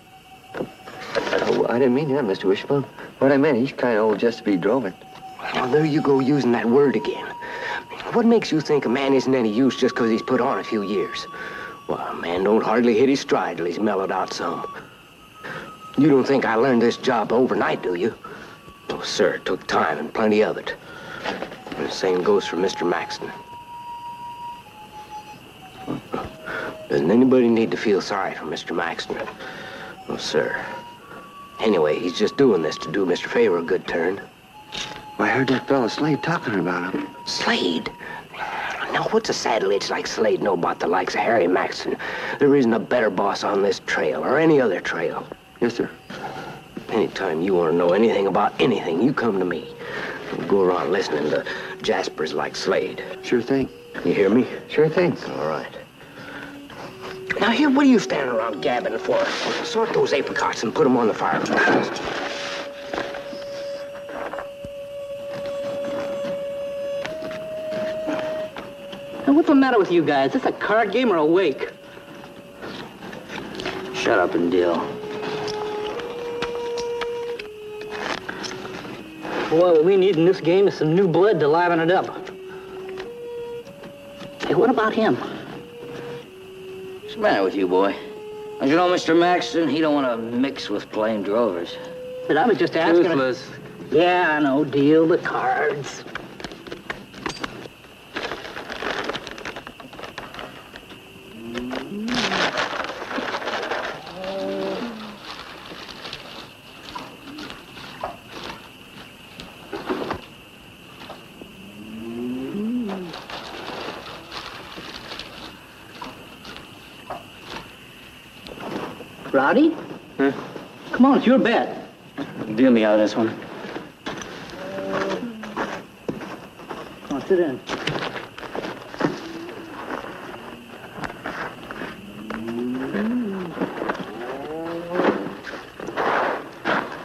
Oh, I didn't mean that, Mr. Wishbone. What I meant, he's kind of old just to be droving. Well, there you go using that word again. What makes you think a man isn't any use just because he's put on a few years? Well, a man don't hardly hit his stride till he's mellowed out some. You don't think I learned this job overnight, do you? Oh, sir, it took time and plenty of it. And the same goes for Mr. Maxton. Doesn't anybody need to feel sorry for Mr. Maxton? Oh, sir. Anyway, he's just doing this to do Mr. Favor a good turn. I heard that fellow Slade talking about him. Slade? Now, what's a saddle itch like Slade know about the likes of Harry Maxton? There isn't a better boss on this trail or any other trail. Yes, sir. Anytime you want to know anything about anything, you come to me. Don't go around listening to Jaspers like Slade. Sure thing. You hear me? Sure thing. All right. Now, here, what are you standing around gabbing for? Sort those apricots and put them on the fire. Now, what's the matter with you guys? Is this a card game or a wake? Shut up and deal. Boy, what we need in this game is some new blood to liven it up. Hey, what about him? What's the matter with you, boy? Don't you know, Mr. Maxton, he don't want to mix with plain drovers. But I was just asking. Toothless. Yeah, I know. Deal the cards. Come on, it's your bet. Deal me out of this one. Come on, sit in.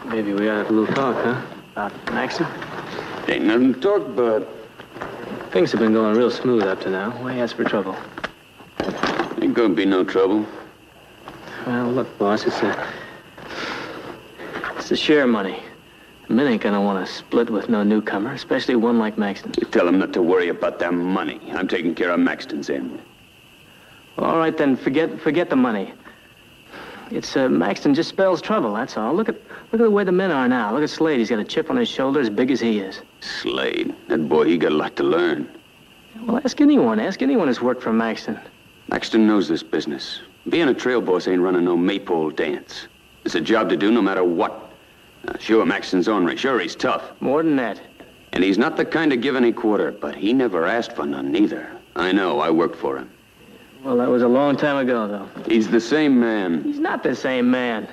Maybe we ought to have a little talk, huh? Uh, about Maxton? Ain't nothing to talk about. Things have been going real smooth up to now. Why ask for trouble? Ain't gonna be no trouble. Well, look, boss, it's a... It's the share money. The men ain't gonna want to split with no newcomer, especially one like Maxton. You tell him not to worry about that money. I'm taking care of Maxton's end. All right, then, forget forget the money. It's, uh, Maxton just spells trouble, that's all. Look at, look at the way the men are now. Look at Slade. He's got a chip on his shoulder as big as he is. Slade, that boy, he got a lot to learn. Well, ask anyone. Ask anyone who's worked for Maxton. Maxton knows this business. Being a trail boss ain't running no maypole dance. It's a job to do no matter what. Uh, sure, Maxton's ornery. Sure, he's tough. More than that. And he's not the kind to give any quarter, but he never asked for none neither. I know, I worked for him. Well, that was a long time ago, though. He's the same man. He's not the same man.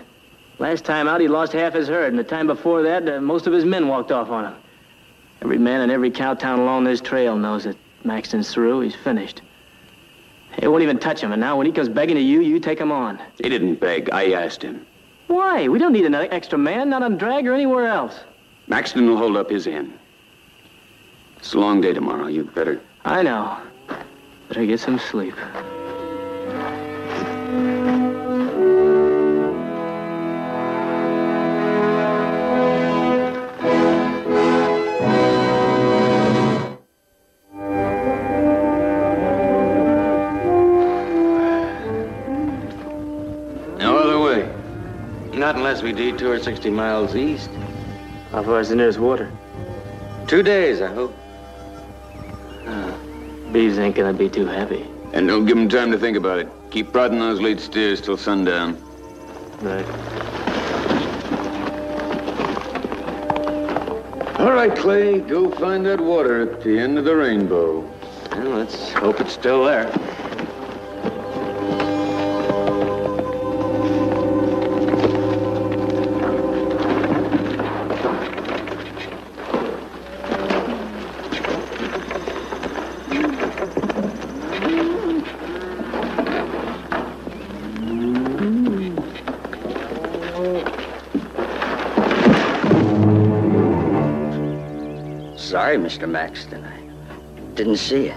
Last time out, he lost half his herd, and the time before that, uh, most of his men walked off on him. Every man in every cow town along this trail knows that Maxton's through. He's finished. He won't even touch him, and now when he comes begging to you, you take him on. He didn't beg. I asked him. Why? We don't need another extra man, not on drag or anywhere else. Maxton will hold up his end. It's a long day tomorrow. You'd better. I know. Better get some sleep. Not unless detour 60 miles east. How far is the nearest water? Two days, I hope. Ah, bees ain't gonna be too heavy. And don't give them time to think about it. Keep prodding those lead steers till sundown. Right. All right, Clay, go find that water at the end of the rainbow. Well, let's hope it's still there. Sorry, Mr. Maxton. I didn't see you.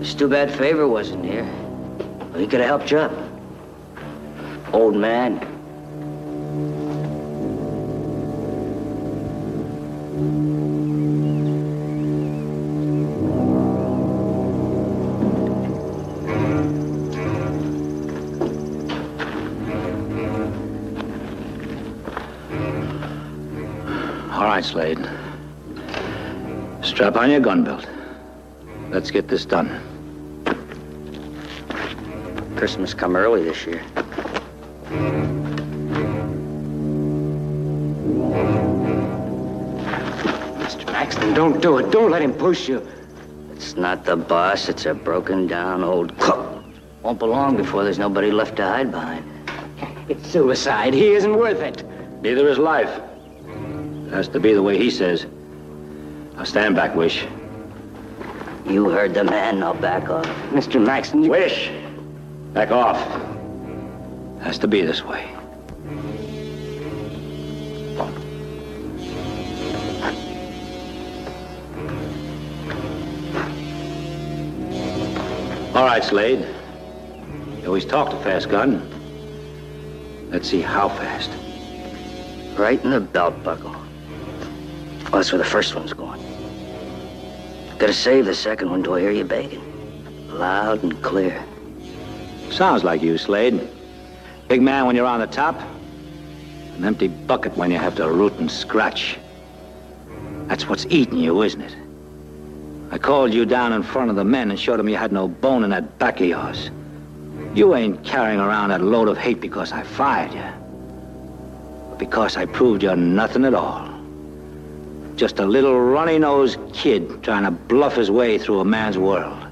It's too bad Favor wasn't here. Well, he could have helped you up. Old man. Strap on your gun belt. Let's get this done. Christmas come early this year. Mr. Maxton, don't do it. Don't let him push you. It's not the boss, it's a broken down old cook. Won't be long before there's nobody left to hide behind. It's suicide. He isn't worth it. Neither is life. It has to be the way he says. Now stand back, Wish. You heard the man, now back off. Mr. Maxton, you... Wish! Back off. Has to be this way. All right, Slade. You always talked a fast gun. Let's see how fast. Right in the belt buckle. Well, that's where the first one's going. Gotta save the second one till I hear you begging. Loud and clear. Sounds like you, Slade. Big man when you're on the top. An empty bucket when you have to root and scratch. That's what's eating you, isn't it? I called you down in front of the men and showed them you had no bone in that back of yours. You ain't carrying around that load of hate because I fired you. But because I proved you're nothing at all. Just a little runny-nosed kid trying to bluff his way through a man's world.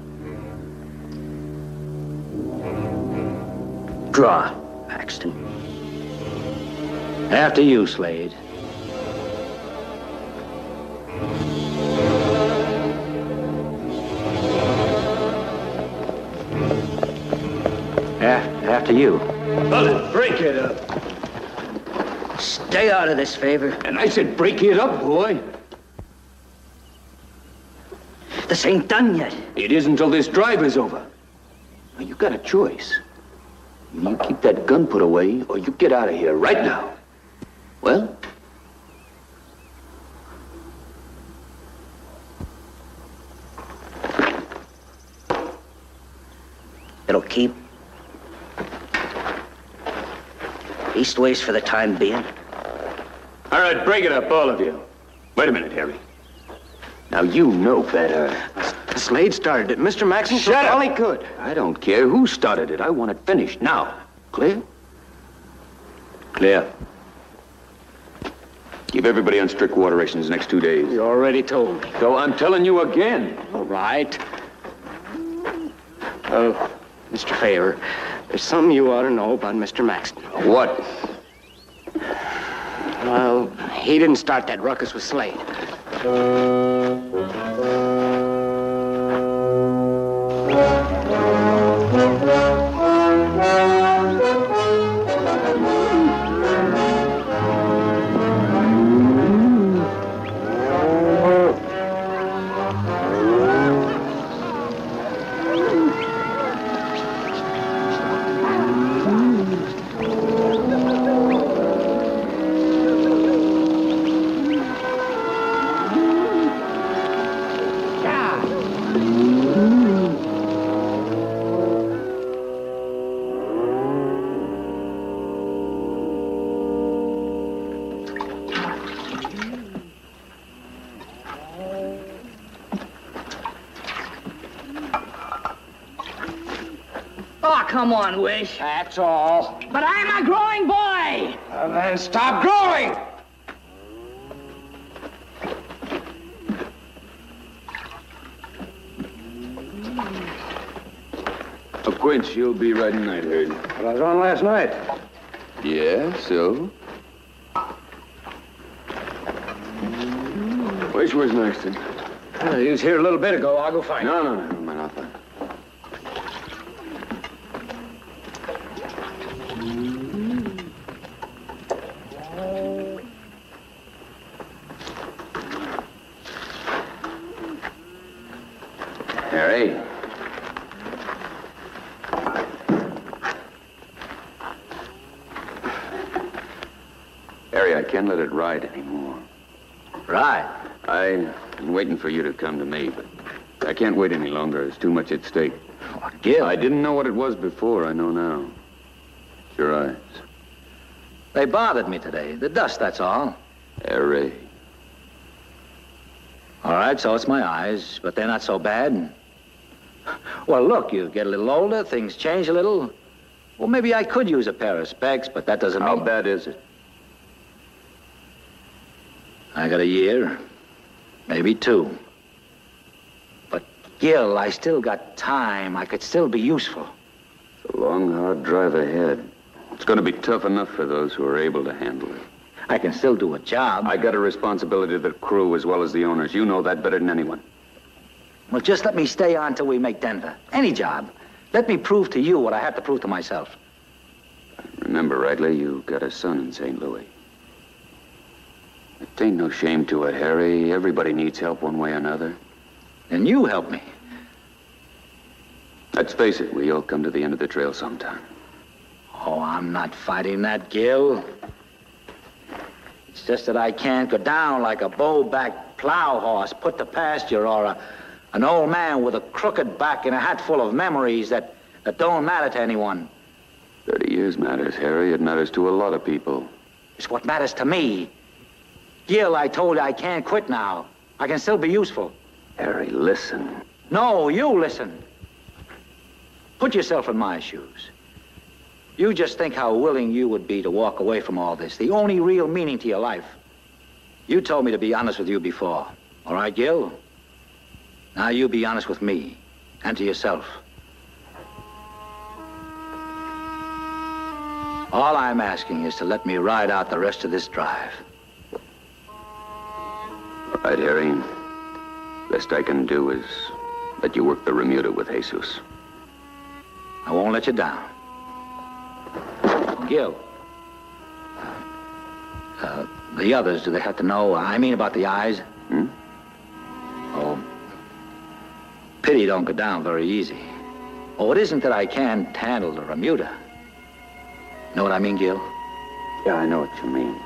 Draw, Maxton. After you, Slade. After you. Bullet, break it up. Stay out of this Favor. And I said break it up, boy. This ain't done yet. It isn't till this drive is over. Now, you got a choice. You keep that gun put away, or you get out of here right now. Well, It'll keep. Eastways for the time being. all right, break it up, all of you. Wait a minute, Harry. Now, you know better. Slade started it. Mr. Maxton Shut up. all he could. I don't care who started it. I want it finished now. Clear? Clear. Keep everybody on strict water rations the next two days. You already told me. So I'm telling you again. All right. Oh, Mr. Favor, there's something you ought to know about Mr. Maxton. What? Well, he didn't start that ruckus with Slade. Oh, on, Wish. That's all. But I'm a growing boy. Uh, then stop growing! A quince, you'll be riding night herd. But I was on last night. Yeah, so? Which was Maxton? Uh, he was here a little bit ago. I'll go find him. No, no, no, never mind, I'll find him. Harry. Harry, I can't let it ride anymore. Right. I've been waiting for you to come to me, but I can't wait any longer. There's too much at stake. Oh, Gil. I didn't know what it was before. I know now. It's your eyes. They bothered me today. The dust, that's all. Harry. All right, so it's my eyes, but they're not so bad. Well, look, you get a little older, things change a little. Well, maybe I could use a pair of specs, but that doesn't How mean... bad is it? I got a year, maybe two. But, Gil, I still got time. I could still be useful. It's a long, hard drive ahead. It's going to be tough enough for those who are able to handle it. I can still do a job. I got a responsibility to the crew as well as the owners. You know that better than anyone. Well, just let me stay on till we make Denver. Any job. Let me prove to you what I have to prove to myself. Remember rightly, you got a son in St. Louis. Ain't no shame to it, Harry. Everybody needs help one way or another. And you help me. Let's face it, we all come to the end of the trail sometime. Oh, I'm not fighting that, Gil. It's just that I can't go down like a bow-backed plow horse put to pasture or a, an old man with a crooked back and a hat full of memories that, that don't matter to anyone. Thirty years matters, Harry. It matters to a lot of people. It's what matters to me. Gil, I told you I can't quit now. I can still be useful. Harry, listen. No, you listen. Put yourself in my shoes. You just think how willing you would be to walk away from all this, the only real meaning to your life. You told me to be honest with you before. All right, Gil? Now you be honest with me and to yourself. All I'm asking is to let me ride out the rest of this drive. All right, Harry. Best I can do is let you work the remuda with Jesus. I won't let you down. Gil. Uh, the others, do they have to know? I mean about the eyes? Hmm? Oh. Pity don't go down very easy. Oh, it isn't that I can't handle the remuda. Know what I mean, Gil? Yeah, I know what you mean.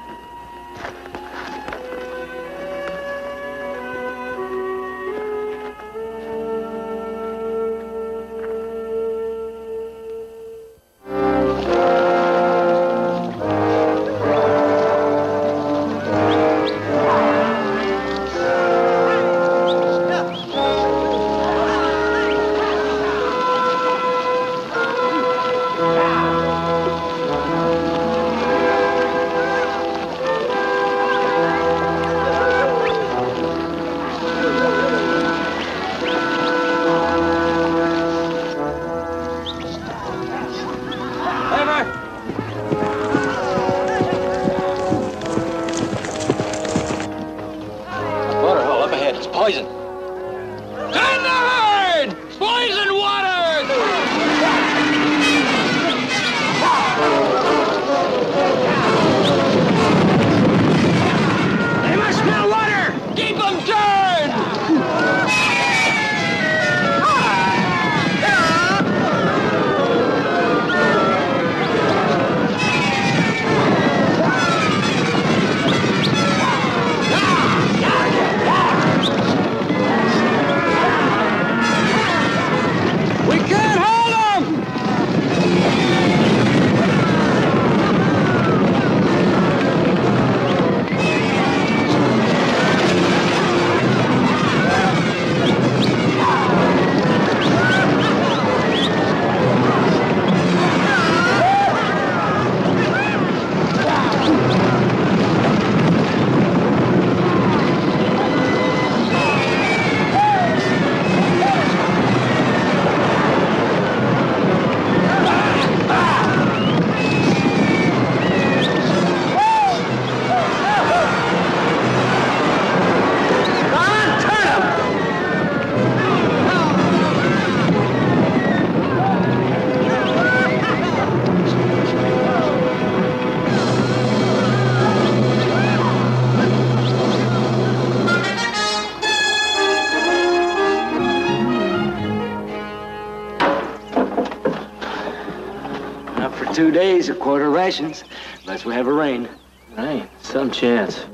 Not for two days, a quarter rations, unless we have a rain. Rain? some chance.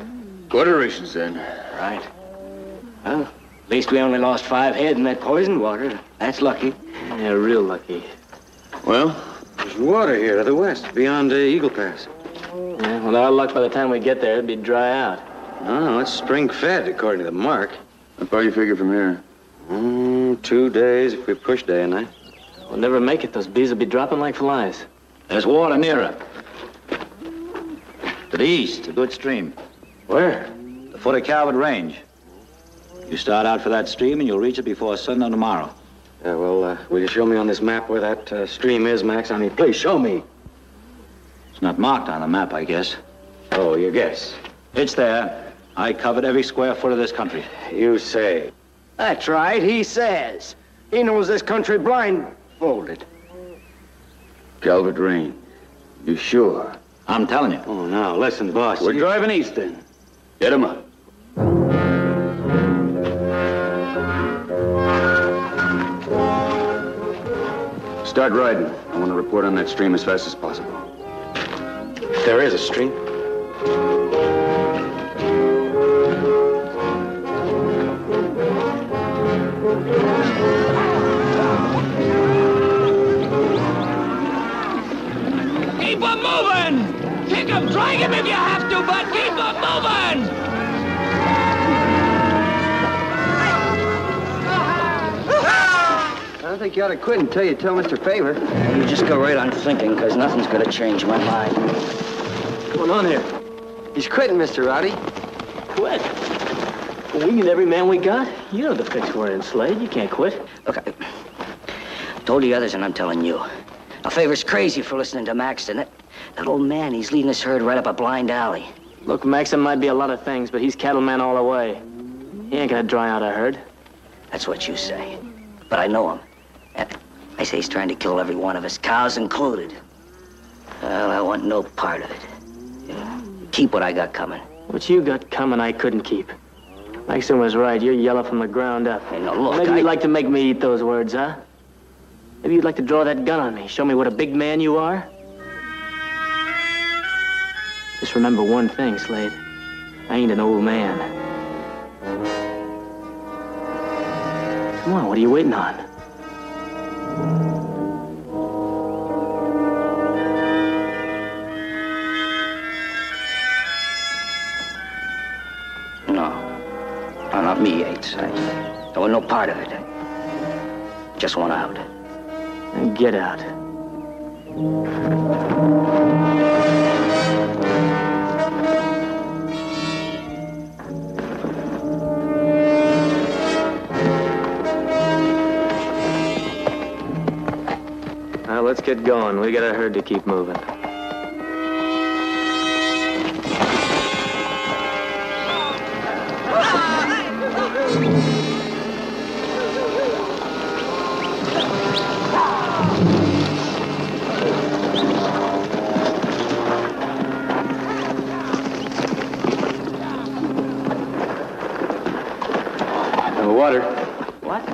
Quarter rations then. Right. Well, at least we only lost five head in that poison water. That's lucky. Yeah, real lucky. Well, There's water here to the west, beyond uh, Eagle Pass. Yeah, with our luck, by the time we get there, it'd be dry out. No, no, it's spring fed, according to the mark. how far you figure from here? Mm, two days if we push day and night. We'll never make it. Those beeves will be dropping like flies. There's water nearer. To the east, a good stream. Where? The foot of Calvert Range. You start out for that stream and you'll reach it before sundown tomorrow. Yeah, well, uh, will you show me on this map where that uh, stream is, Max? I mean, please show me. It's not marked on the map, I guess. Oh, you guess. It's there. I covered every square foot of this country. You say. That's right, he says. He knows this country blindfolded. Calvert Range. You sure? I'm telling you. Oh, now, listen, boss. We're you- driving east then. Get 'em up. Start riding. I want to report on that stream as fast as possible. There is a stream. Moving! Kick him, drag him if you have to, but keep on moving! I don't think you ought to quit until you tell Mr. Favor. You just go right on thinking, because nothing's gonna change my mind. What's going on here? He's quitting, Mr. Rowdy. Quit. We need every man we got. You know the fix we're in, Slade. You can't quit. Look, I told the others, and I'm telling you. Now, Favor's crazy for listening to Maxton. That, that old man, he's leading this herd right up a blind alley. Look, Maxton might be a lot of things, but he's cattleman all the way. He ain't gonna dry out a herd. That's what you say. But I know him. And I say he's trying to kill every one of us, cows included. Well, I want no part of it. Keep what I got coming. What you got coming, I couldn't keep. Maxton was right. You're yellow from the ground up. Hey, now look, Maybe I- you'd like to make me eat those words, huh? Maybe you'd like to draw that gun on me. Show me what a big man you are. Just remember one thing, Slade. I ain't an old man. Come on, what are you waiting on? No. No, not me, Yates. I don't want no part of it. Just want out. Then get out. Let's get going. We got a herd to keep moving. No water. What?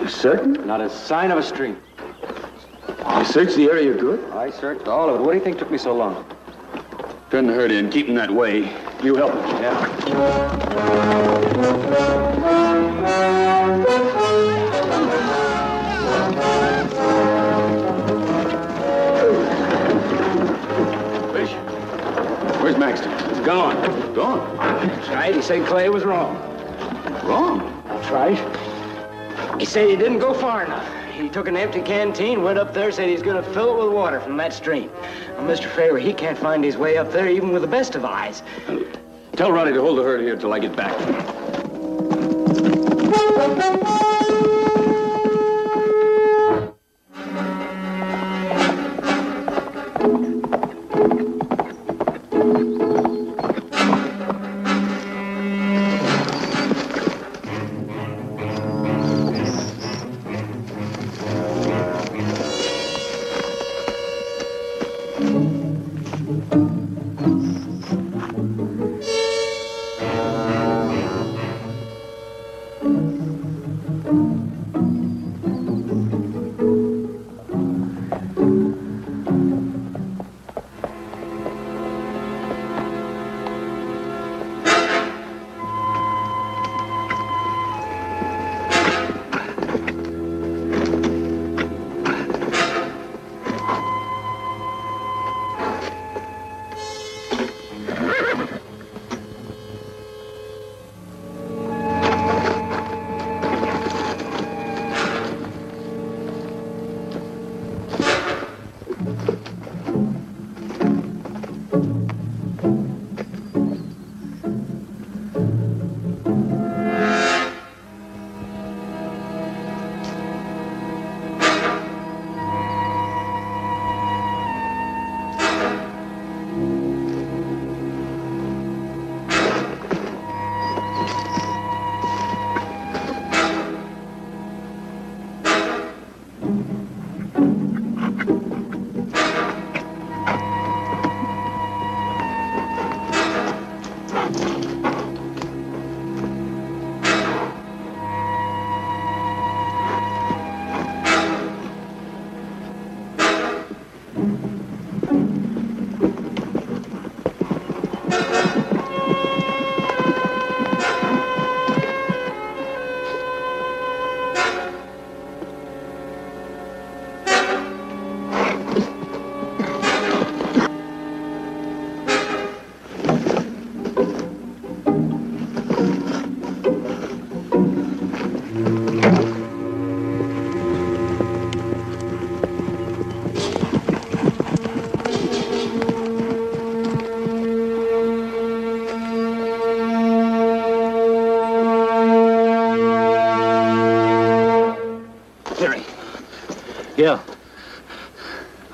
You certain? Not a sign of a stream. You searched the area good? I searched all of it. What do you think took me so long? Turn the herd in. Keep 'em that way. You help him. Yeah. Wish. Where's Maxton? He's gone. Gone. That's right. He said Clay was wrong. Wrong. That's right. He said he didn't go far enough. He took an empty canteen, went up there, said he's going to fill it with water from that stream. Mr. Favor, he can't find his way up there even with the best of eyes. Tell Rowdy to hold the herd here till I get back.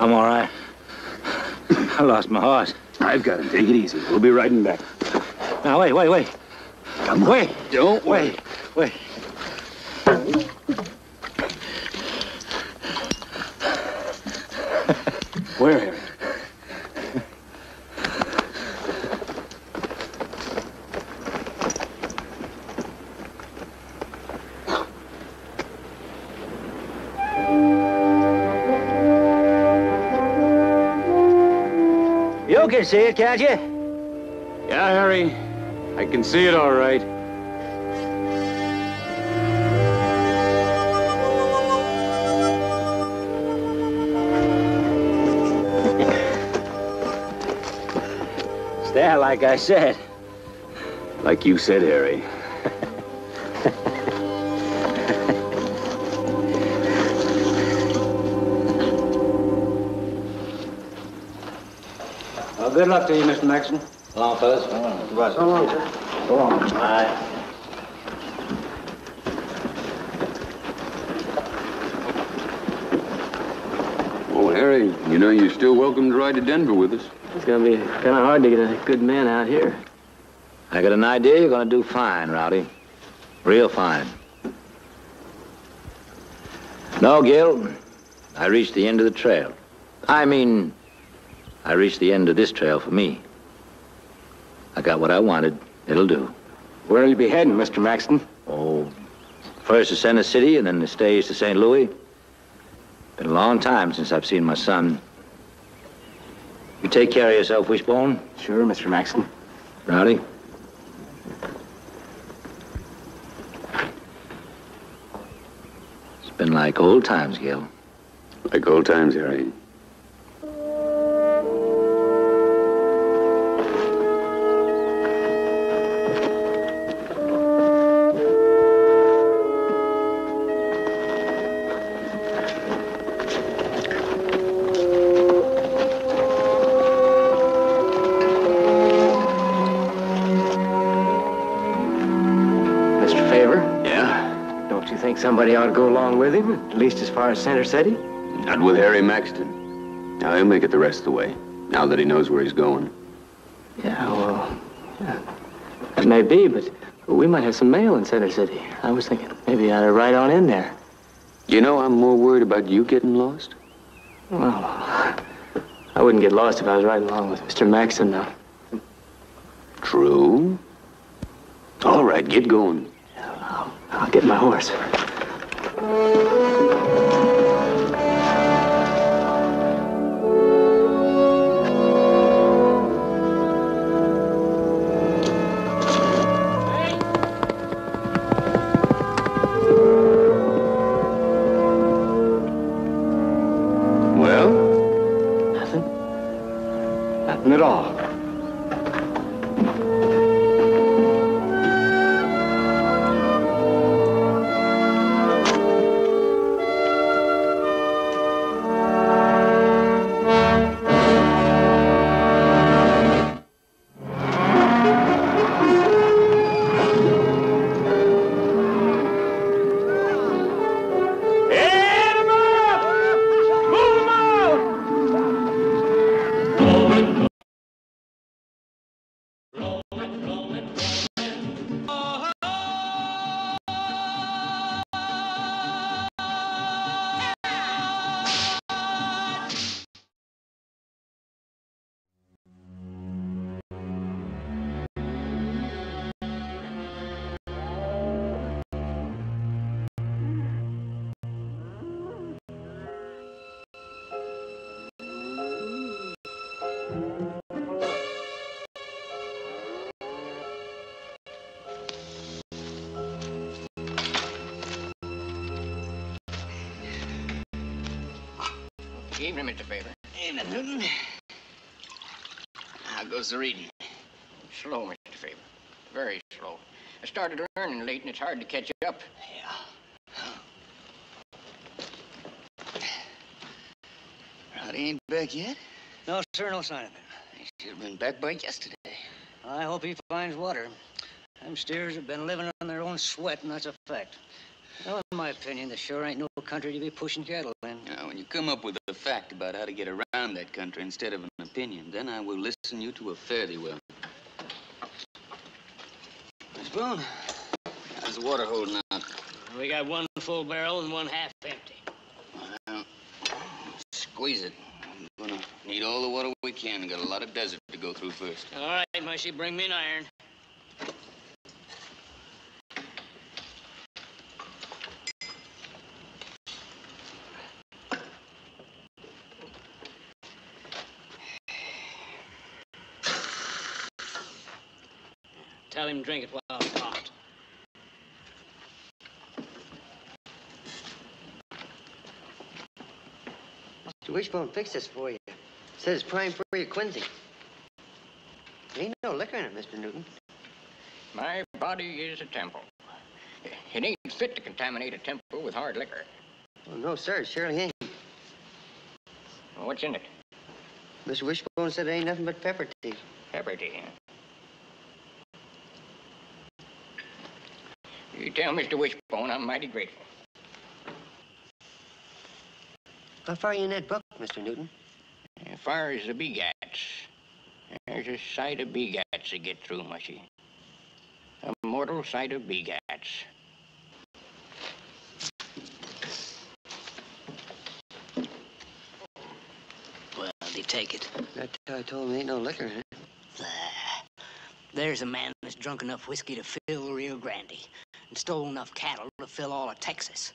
I'm all right. I lost my horse. I've got him. Take it easy. We'll be riding back. Now, wait, wait, wait. Come on. Wait. Don't Wait, wait. You can see it, can't you? Yeah, Harry. I can see it all right. It's there, like I said. Like you said, Harry. Good luck to you, Mr. Maxton. So long, fellas. So long. So long, sir. So long. Bye. Oh, Harry, you know you're still welcome to ride to Denver with us. It's gonna be kind of hard to get a good man out here. I got an idea you're gonna do fine, Rowdy. Real fine. No, Gil. I reached the end of the trail. I mean, I reached the end of this trail for me. I got what I wanted. It'll do. Where'll you be heading, Mr. Maxton? Oh, first to Center City and then the stage to St. Louis. Been a long time since I've seen my son. You take care of yourself, Wishbone. Sure, Mr. Maxton. Rowdy. It's been like old times, Gil. Like old times, Harry. Least as far as Center City? Not with Harry Maxton. Now, he'll make it the rest of the way, now that he knows where he's going. Yeah, well, yeah. That may be, but we might have some mail in Center City. I was thinking maybe I ought to ride on in there. You know, I'm more worried about you getting lost. Well, I wouldn't get lost if I was riding along with Mr. Maxton, though. True. All right, get going. I'll get my horse. Catch up. Rowdy ain't back yet? No, sir, no sign of him. He should have been back by yesterday. I hope he finds water. Them steers have been living on their own sweat, and that's a fact. Well, in my opinion, there sure ain't no country to be pushing cattle in. Now, when you come up with a fact about how to get around that country instead of an opinion, then I will listen you to a thee well. Miss how's the water holding out? We got one full barrel and one half empty. Well, squeeze it. We're gonna need all the water we can. We Got a lot of desert to go through first. All right, Mushy, bring me an iron. Tell him to drink it while it's hot. Mr. Wishbone fixed this for you. Says it's prime for your quinsy. Ain't no liquor in it, Mr. Newton. My body is a temple. It ain't fit to contaminate a temple with hard liquor. Well, no, sir, it surely ain't. What's in it? Mr. Wishbone said it ain't nothing but pepper tea. Pepper tea. You tell Mr. Wishbone I'm mighty grateful. How far are you in that book, Mr. Newton? As far as the begats, there's a sight of begats to get through, Mushy. A mortal sight of begats. Well, did he take it? That I told him ain't no liquor in it. There's a man that's drunk enough whiskey to fill Rio Grande and stole enough cattle to fill all of Texas.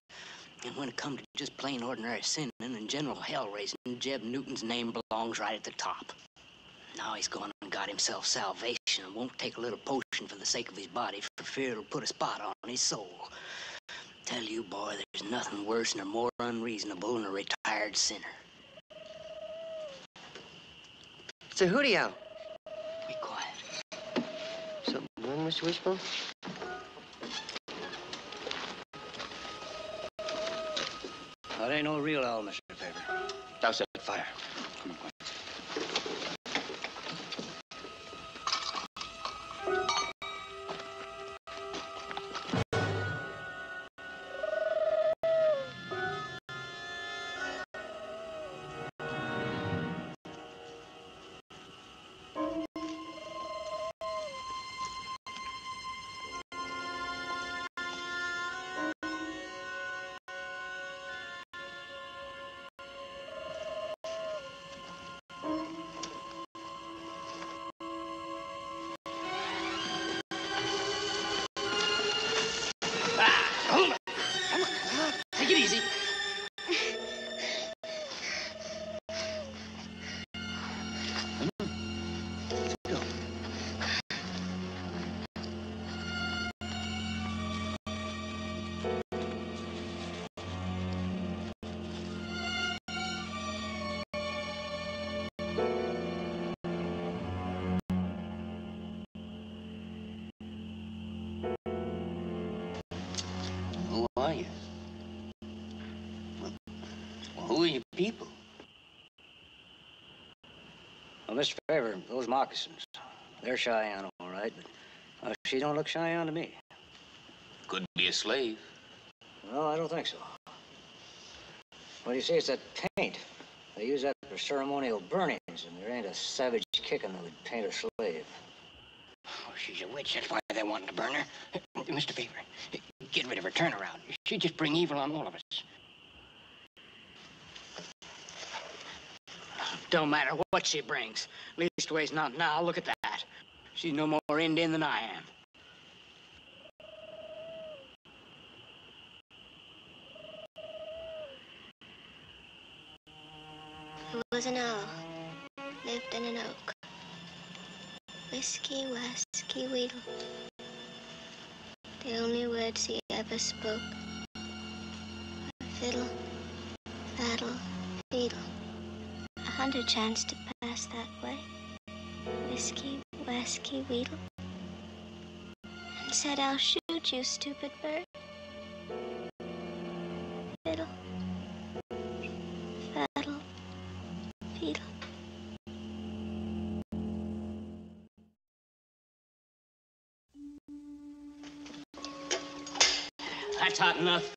And when it come to just plain ordinary sinning and general hell raising, Jeb Newton's name belongs right at the top. Now he's gone and got himself salvation and won't take a little potion for the sake of his body for fear it'll put a spot on his soul. Tell you, boy, there's nothing worse nor more unreasonable than a retired sinner. It's a hootie owl. Be quiet. Something wrong, Mr. Wishbone? That ain't no real owl, Mr. Favor. Douse that fire. Take Mr. Favor, those moccasins, they're Cheyenne, all right, but uh, she don't look Cheyenne to me. Could be a slave. No, I don't think so. Well, you see, it's that paint. They use that for ceremonial burnings, and there ain't a savage kicking that would paint a slave. Oh, she's a witch. That's why they wanted to burn her. [LAUGHS] Mr. Favor, get rid of her. Turn around. She'd just bring evil on all of us. Don't matter what she brings. Leastways, not now. Look at that. She's no more Indian than I am. There was an owl, lived in an oak. Whiskey, whiskey, weedle. The only words he ever spoke. were Fiddle, faddle, feedle. A chance to pass that way. Whiskey, whiskey, weedle. And said, I'll shoot you, stupid bird. Fiddle, faddle, feedle. That's hot enough.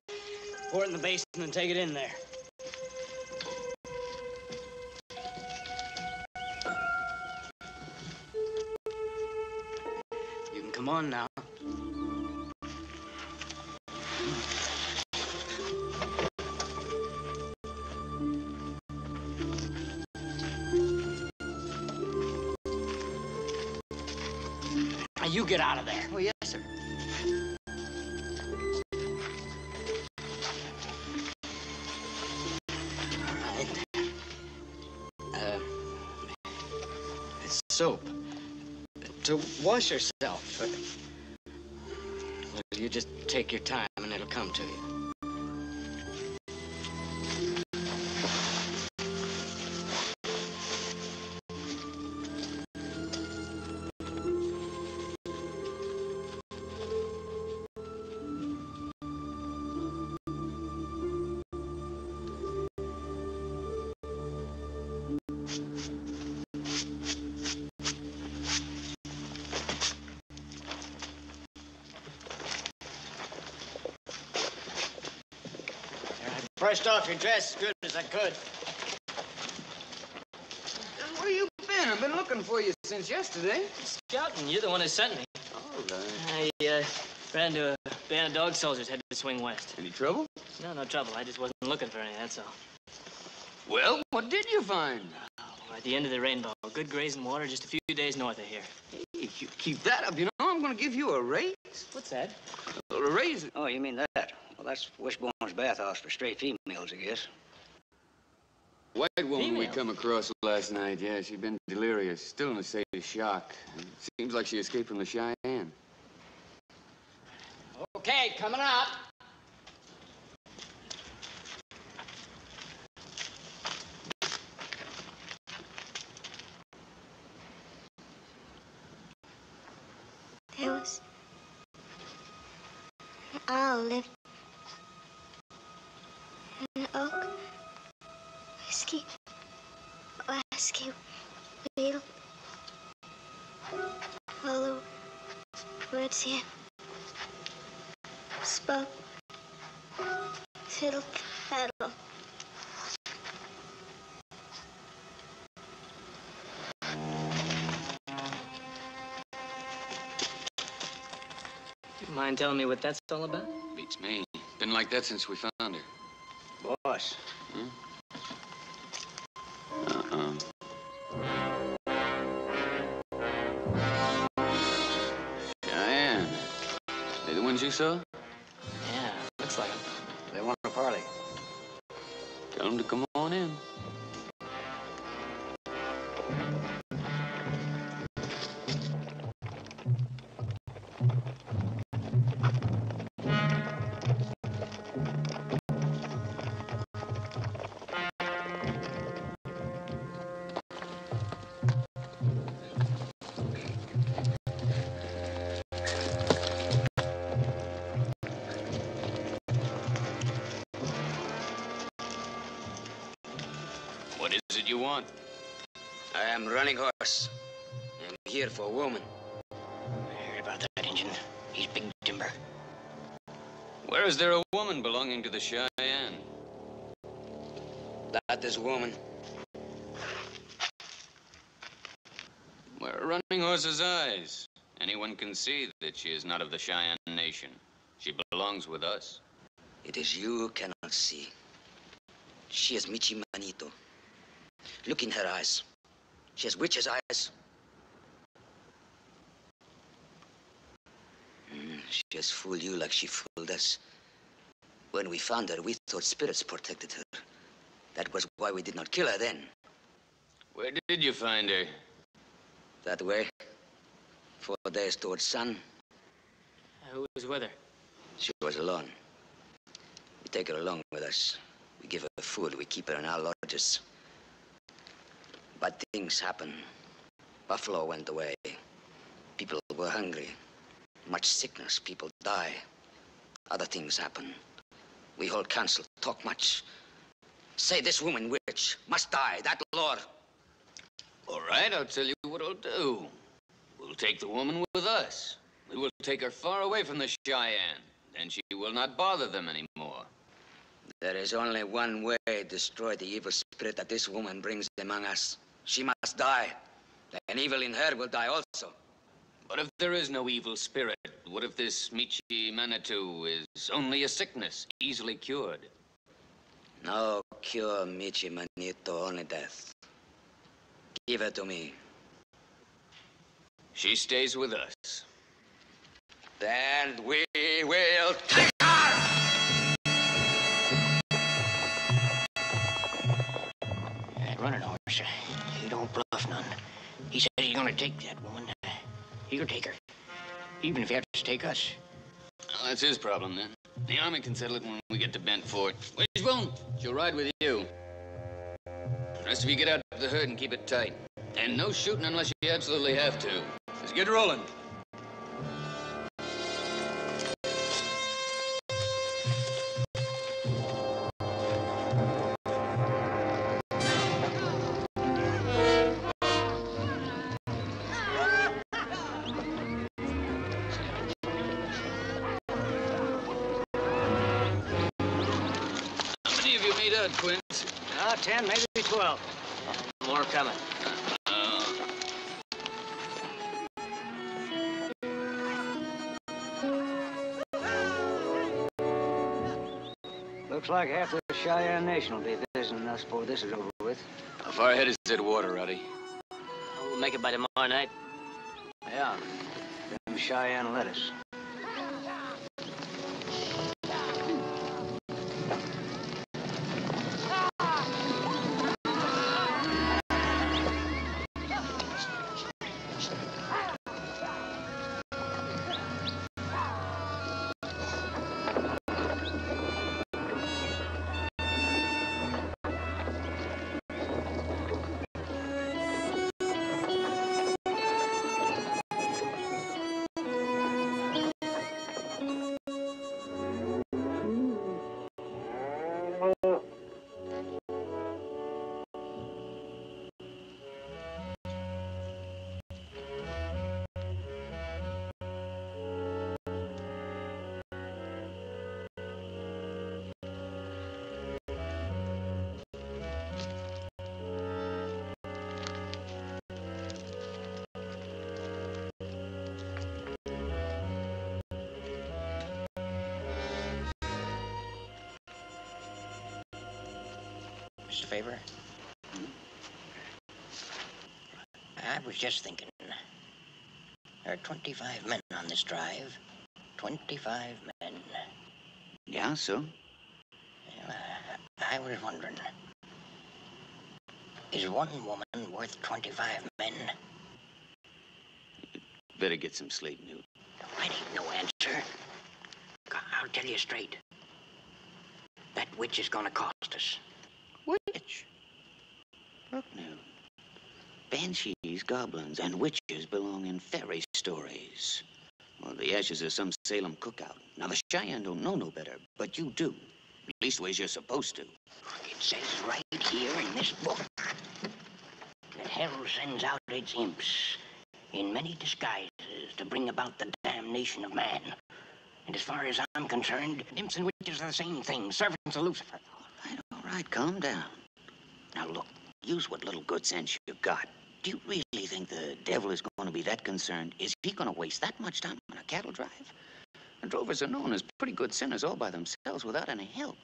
Pour it in the basin and take it in there. On now. You get out of there. Oh, yes, sir. Uh, it's soap. To wash yourself. Take your time and it'll come to you. Brushed off your dress as good as I could. Where you been? I've been looking for you since yesterday. Scouting, you're the one who sent me. All right. I uh, ran into a band of dog soldiers headed to swing west. Any trouble? No, no trouble. I just wasn't looking for any, that's all. Well, what did you find? At the end of the rainbow, good grazing water just a few days north of here. Hey, if you keep that up, you know I'm going to give you a raise. What's that? A raise. Oh, you mean that? Well, that's Wishbone's bathhouse for straight females, I guess. White woman we come across last night, yeah, she'd been delirious, still in a state of shock. Seems like she escaped from the Cheyenne. Okay, coming up. There was an owl lived in an oak. Whiskey, whiskey, wheel. The words he spoke. Fiddle, faddle. You mind telling me what that's all about? Beats me. Been like that since we found I'm for a woman. I heard about that engine. He's big timber. Where is there a woman belonging to the Cheyenne? That is woman. Where are running horse's eyes? Anyone can see that she is not of the Cheyenne nation. She belongs with us. It is you who cannot see. She is Michi Manito. Look in her eyes. She has witch's eyes. She has fooled you like she fooled us. When we found her, we thought spirits protected her. That was why we did not kill her then. Where did you find her? That way, four days towards sun, Who was with her? she was alone. We take her along with us. We give her food. We keep her in our lodges. But things happen. Buffalo went away. People were hungry. Much sickness. People die. Other things happen. We hold council, talk much. Say this woman witch must die. That Lord. All right, I'll tell you what I'll do. We'll take the woman with us. We will take her far away from the Cheyenne. Then she will not bother them anymore. There is only one way to destroy the evil spirit that this woman brings among us. She must die. And evil in her will die also. But if there is no evil spirit, what if this Michi Manitou is only a sickness, easily cured? No cure, Michi Manito, only death. Give her to me. She stays with us. Then we will take her! run it, horse. He don't bluff none. He said he's gonna take that woman. He'll take her. Even if he has to take us. Well, that's his problem then. The army can settle it when we get to Bent Fort. Wishbone, she'll ride with you. The rest of you get out of the herd and keep it tight. And no shooting unless you absolutely have to. Let's get rolling. Looks like half the Cheyenne Nation will be visiting us before this is over with. how far ahead is that water, Rowdy? We'll make it by tomorrow night. Yeah, them Cheyenne lettuce. Mr. Favor? I was just thinking. There are 25 men on this drive. 25 men. Yeah, so? Well, I, I was wondering. Is one woman worth 25 men? Better get some sleep, Newt. I ain't no answer. I'll tell you straight. That witch is gonna cost us. Witch? Newt. Banshees, goblins, and witches belong in fairy stories. Well, the ashes of some Salem cookout. Now, the Cheyenne don't know no better, but you do. Leastways, you're supposed to. It says right here in this book that hell sends out its imps in many disguises to bring about the damnation of man. And as far as I'm concerned, imps and witches are the same thing, servants of Lucifer. Right, calm down. Now, look, use what little good sense you've got. Do you really think the devil is going to be that concerned? Is he going to waste that much time on a cattle drive? The drovers are known as pretty good sinners all by themselves without any help.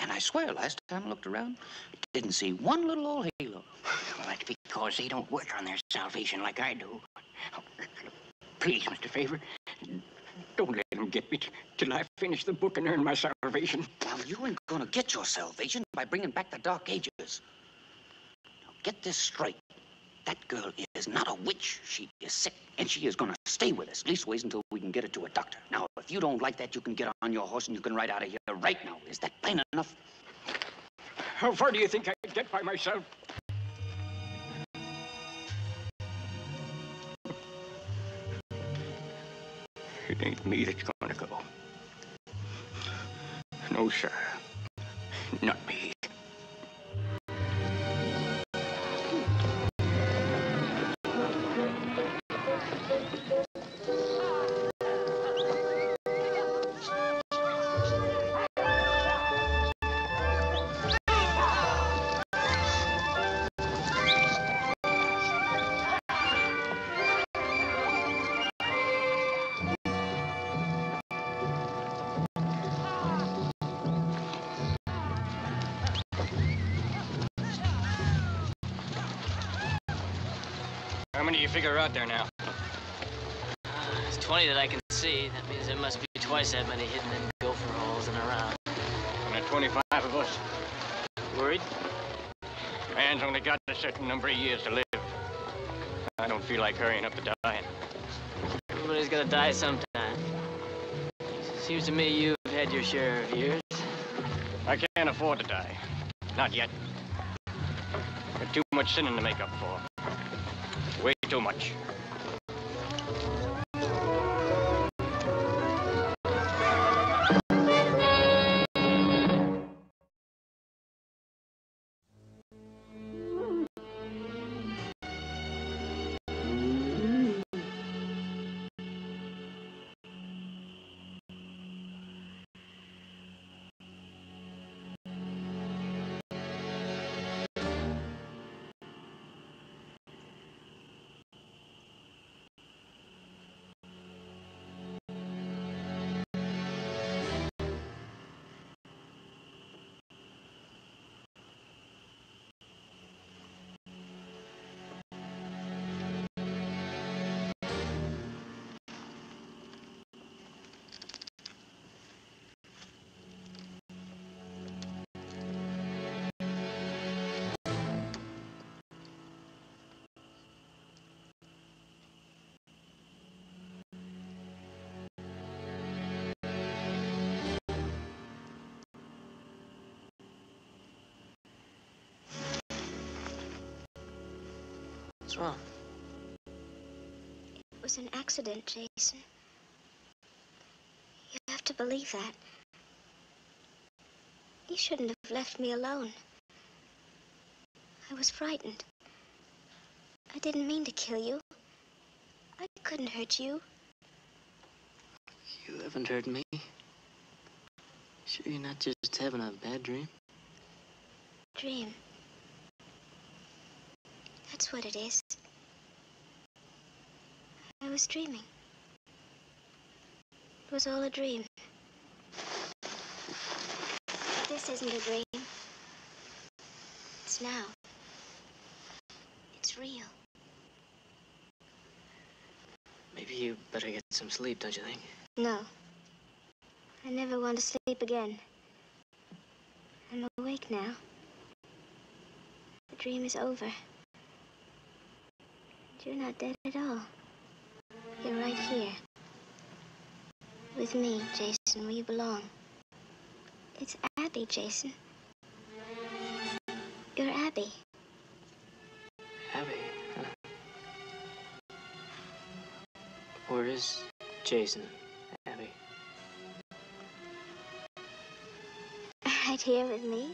And I swear, last time I looked around, I didn't see one little old halo. Well, [SIGHS] that's because they don't work on their salvation like I do. [LAUGHS] Please, Mr. Favor, don't let him get me till I finish the book and earn my salvation. Now, you ain't gonna get your salvation by bringing back the Dark Ages. Now, get this straight. That girl is not a witch. She is sick, and she is gonna stay with us. Leastways until we can get her to a doctor. Now, if you don't like that, you can get on your horse and you can ride out of here right now. Is that plain enough? How far do you think I could get by myself? It ain't me that's gonna go. No, sir. Not me. Figure out there now? Ah, There's 20 that I can see. That means there must be twice that many hidden in gopher holes and around. And there are 25 of us. Worried? Man's only got a certain number of years to live. I don't feel like hurrying up the dying. Everybody's gonna die sometime. Seems to me you've had your share of years. I can't afford to die. Not yet. Got too much sinning to make up for. Too much. What's wrong? It was an accident, Jason. You have to believe that. You shouldn't have left me alone. I was frightened. I didn't mean to kill you. I couldn't hurt you. You haven't hurt me. Sure you're not just having a bad dream? Dream. That's what it is. I was dreaming. It was all a dream. This isn't a dream. It's now. It's real. Maybe you better get some sleep, don't you think? No. I never want to sleep again. I'm awake now. The dream is over. You're not dead at all. You're right here. With me, Jason, where you belong. It's Abby, Jason. You're Abby. Abby, huh? Where is Jason, Abby? [LAUGHS] Right here with me.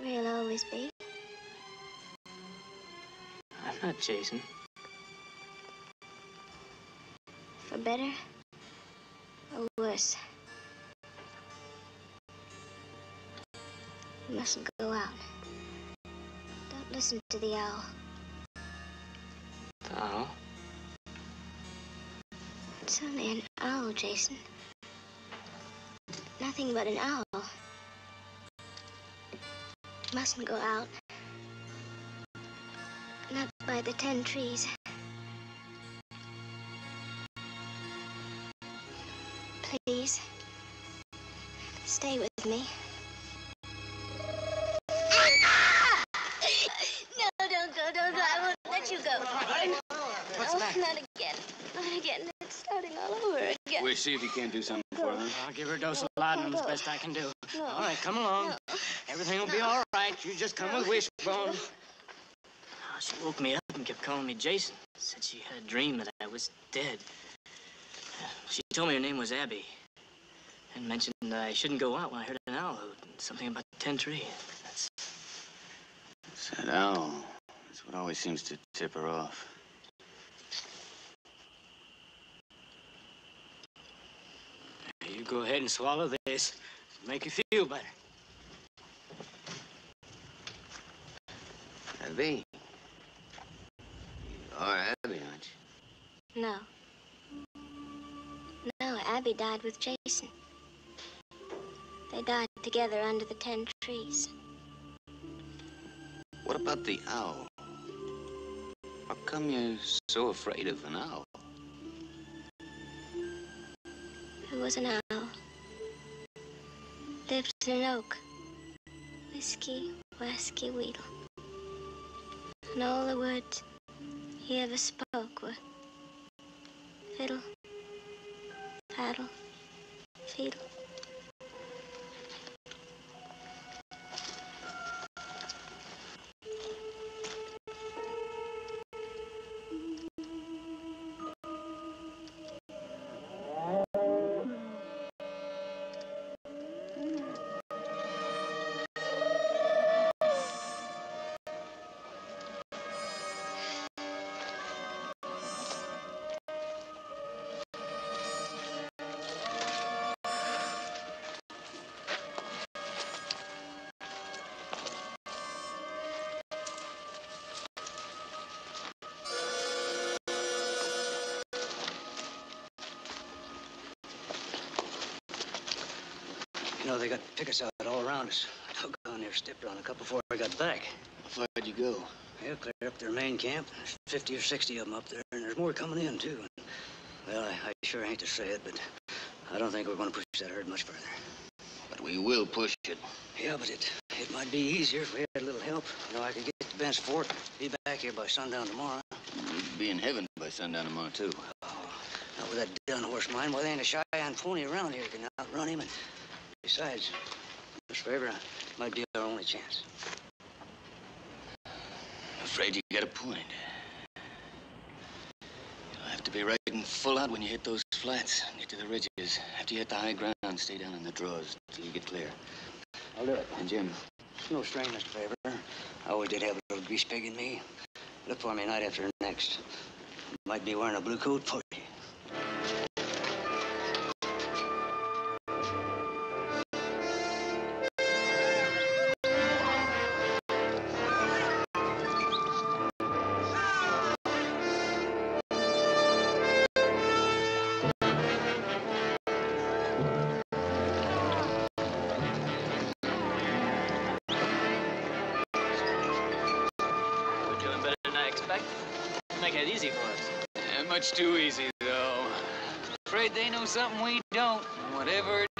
Where you'll always be. Not Jason. For better or worse. You mustn't go out. Don't listen to the owl. The owl? It's only an owl, Jason. Nothing but an owl. You mustn't go out. Not by the ten trees. Please. Stay with me. No, don't go, don't go. I won't let you go. What's no, that? Not again. Not again. It's starting all over again. We'll see if you can't do something for them. I'll give her a dose of laudanum as best I can do. No. All right, come along. No. Everything will be all right. You just come with Wishbone. She woke me up and kept calling me Jason. Said she had a dream that I was dead. She told me her name was Abby. And mentioned that I shouldn't go out when I heard an owl hoot. and Something about the ten tree. That's It's that owl. That's what always seems to tip her off. You go ahead and swallow this. It'll Make you feel better. Abby. Are Abby, aren't you? No. No, Abby died with Jason. They died together under the ten trees. What about the owl? How come you're so afraid of an owl? It was an owl. Lived in an oak. Whiskey, whiskey, weedle. And all the words he ever spoke were fiddle, paddle, fiddle. They got pickets out all around us. Doggone near stepped on a couple before I got back. How far'd you go? Yeah, clear up their main camp. There's 50 or 60 of them up there, and there's more coming in, too. And, well, I, I sure hate to say it, but I don't think we're going to push that herd much further. But we will push it. Yeah, but it it might be easier if we had a little help. You know, I could get to Ben's Fort, be back here by sundown tomorrow. We'd be in heaven by sundown tomorrow, too. Oh, now, with that dun horse of mine, well, there ain't a Cheyenne pony around here can outrun him. And besides, Miss Favor might be our only chance. I'm Afraid you got a point. You'll have to be riding full out when you hit those flats. Get to the ridges. After you hit the high ground, stay down in the draws till you get clear. I'll do it. And Jim, no strain, Mr. Favor. I always did have a little grease pig in me. Look for me night after next. Might be wearing a blue coat for something we don't. Whatever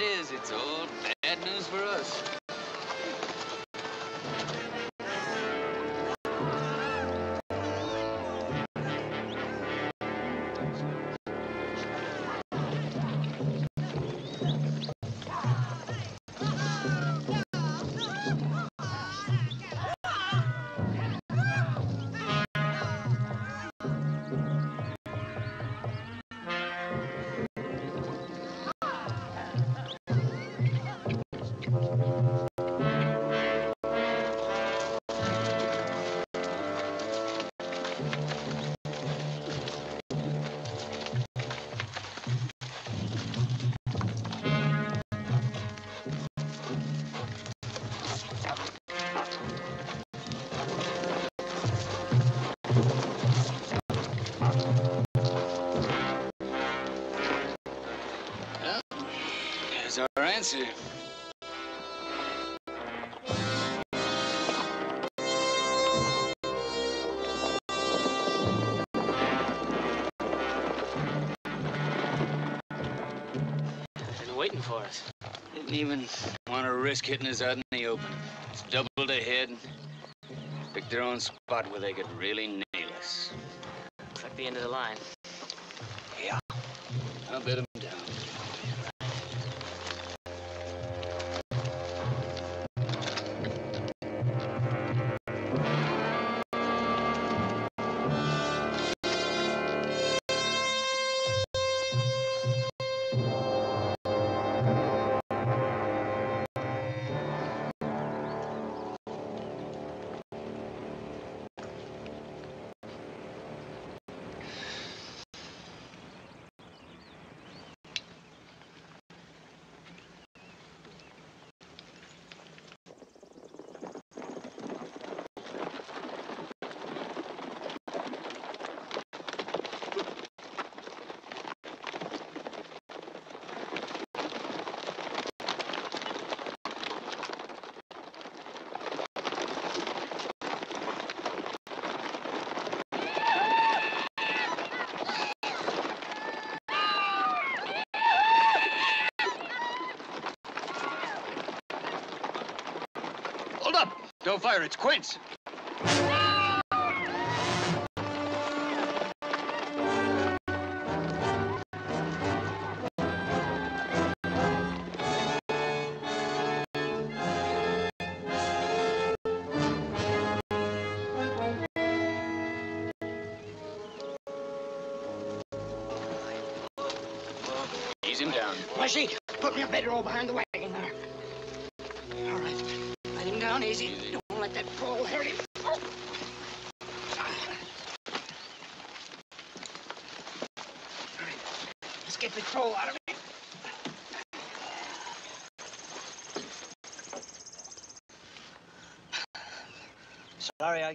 our. Been waiting for us. Didn't even want to risk hitting us out in the open. Just doubled ahead and picked their own spot where they could really nail us. Looks like the end of the line. Yeah. I'll bet Fire. It's Quince.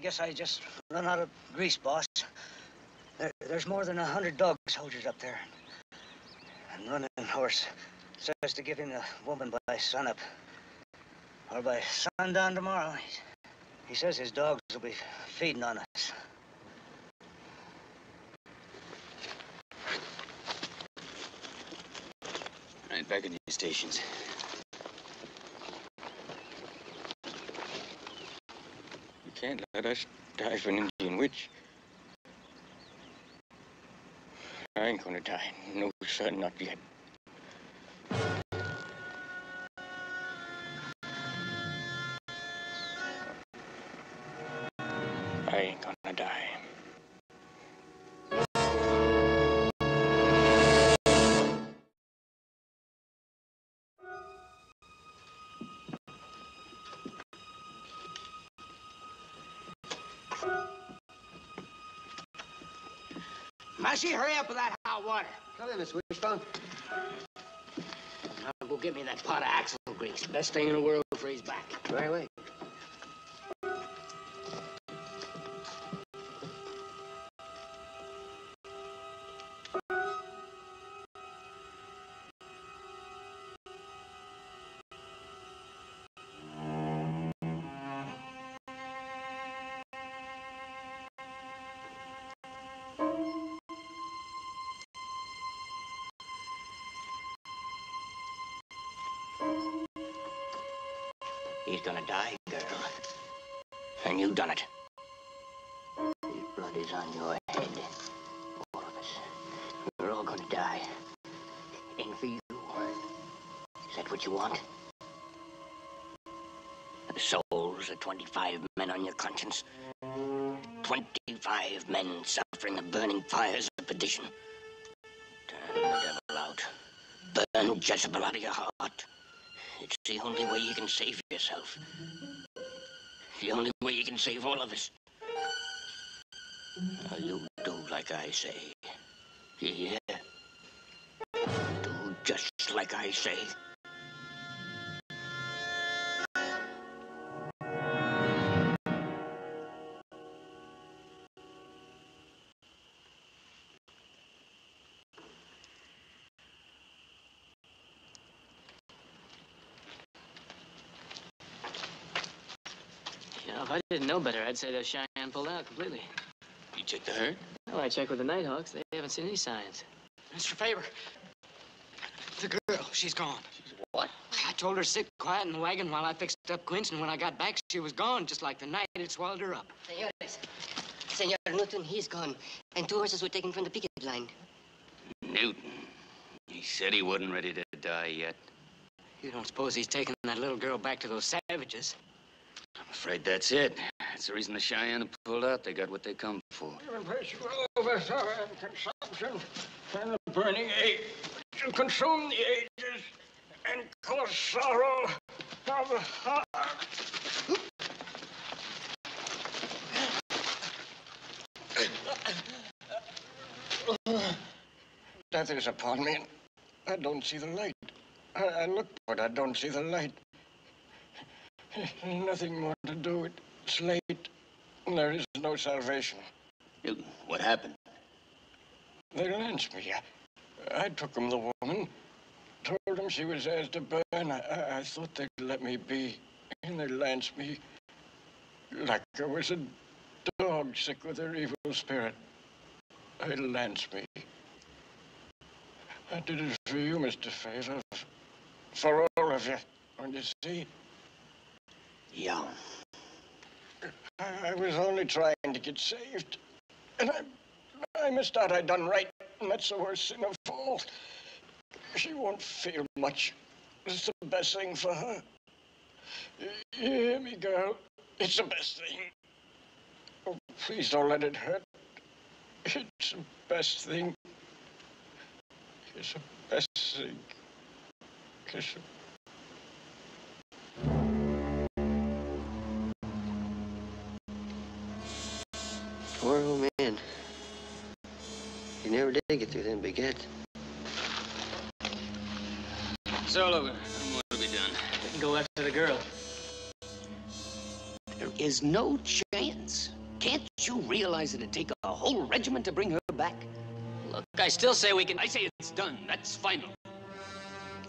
Guess I just run out of grease, boss. There, there's more than a hundred dog soldiers up there. And running horse says to give him the woman by sunup. Or by sundown tomorrow. He, says his dogs will be feeding on us. Right, back in your stations. Can't let us die for an Indian witch. I ain't gonna die. No, sir, not yet. Mushy, hurry up with that hot water. Come in, Miss Wishbone. Now go get me that pot of axle grease. Best thing in the world for his back. Right away. 25 men on your conscience. 25 men suffering the burning fires of perdition. Turn the devil out. Burn Jezebel out of your heart. It's the only way you can save yourself. The only way you can save all of us. Now you do like I say. You? Do just like I say. I'd say the Cheyenne pulled out completely. You checked the herd? Well, I checked with the Nighthawks. They haven't seen any signs. Mr. Favor, the girl, she's gone. She's what? I told her to sit quiet in the wagon while I fixed up Quince, and when I got back, she was gone, just like the night it swallowed her up. Senores, Senor Newton, he's gone. And two horses were taken from the picket line. Newton. He said he wasn't ready to die yet. You don't suppose he's taking that little girl back to those savages? I'm afraid that's it. That's the reason the Cheyenne pulled out. They got what they come for. And consumption and the burning age to consume the ages and cause sorrow of heart. Death is upon me. I don't see the light. I, I look, but I don't see the light. Nothing more to do. It's late. There is no salvation. What happened? They lynched me. I, took them the woman. Told them she was theirs to burn. I, I, I thought they'd let me be. And they lanced me like I was a dog sick with their evil spirit. They lanced me. I did it for you, Mr. Favor. For all of you. Don't you see? Yeah. I, I was only trying to get saved. And I, I missed out. I'd done right, and that's the worst sin of all. She won't feel much. It's the best thing for her. You hear me, girl? It's the best thing. Oh, please don't let it hurt. It's the best thing. It's the best thing. It's the never did get through them big heads. It's all over. Nothing more to be done. Go after the girl. There is no chance. Can't you realize it'd take a whole regiment to bring her back? Look, I still say we can. I say it's done. That's final.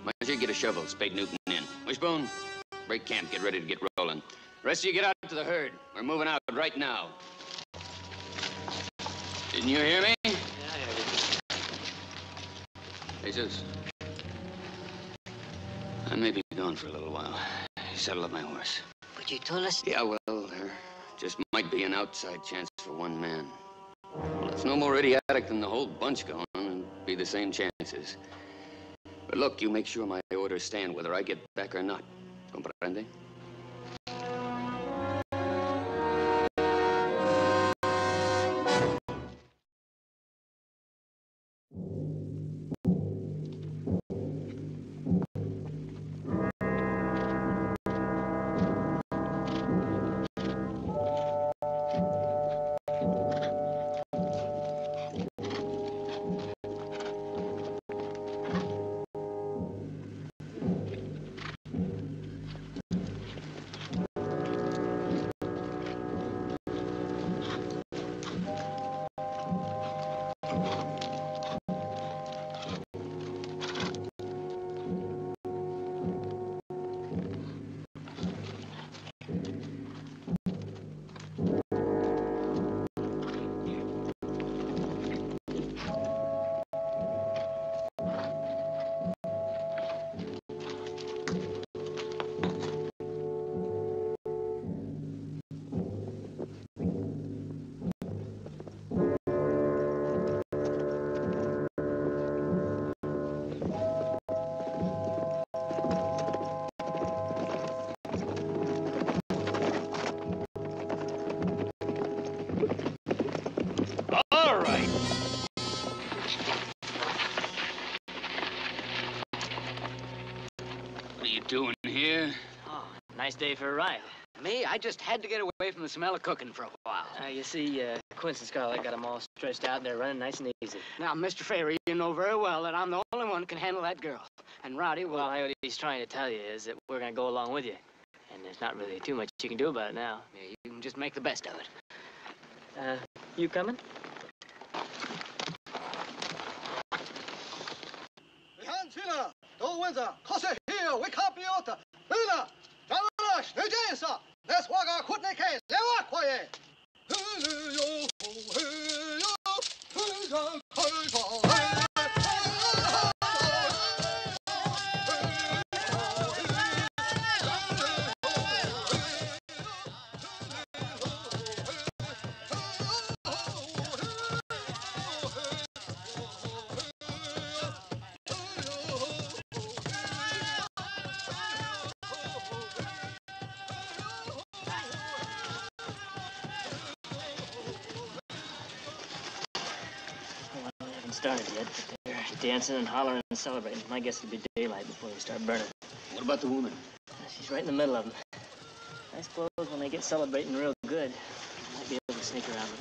Why don't you get a shovel. Spade Newton in. Wishbone, break camp. Get ready to get rolling. The Rest of you get out to the herd. We're moving out right now. Didn't you hear me? Yeah, I heard you. Jesus. I may be gone for a little while. Settle up my horse. But you told us... Yeah, well, there just might be an outside chance for one man. Well, it's no more idiotic than the whole bunch going and be the same chances. But look, you make sure my orders stand whether I get back or not. Comprende? Nice day for a ride. Me, I just had to get away from the smell of cooking for a while. Uh, you see, uh, Quince and Scarlett got them all stretched out and they're running nice and easy. Now, Mr. Ferry, you know very well that I'm the only one who can handle that girl. And Rowdy, well, Well, what he's trying to tell you is that we're going to go along with you. And there's not really too much you can do about it now. yeah, you can just make the best of it. Uh, you coming? Dancing and hollering and celebrating. My guess it'll be daylight before they start burning. What about the woman? She's right in the middle of them. I suppose when they get celebrating real good, I might be able to sneak around. Them.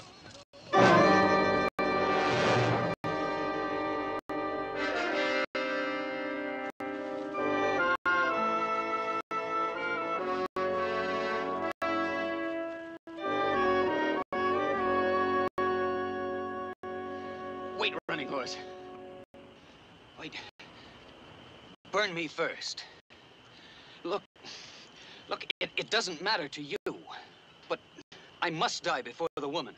Wait, running horse. Burn me first. Look, look, it, it doesn't matter to you, but I must die before the woman.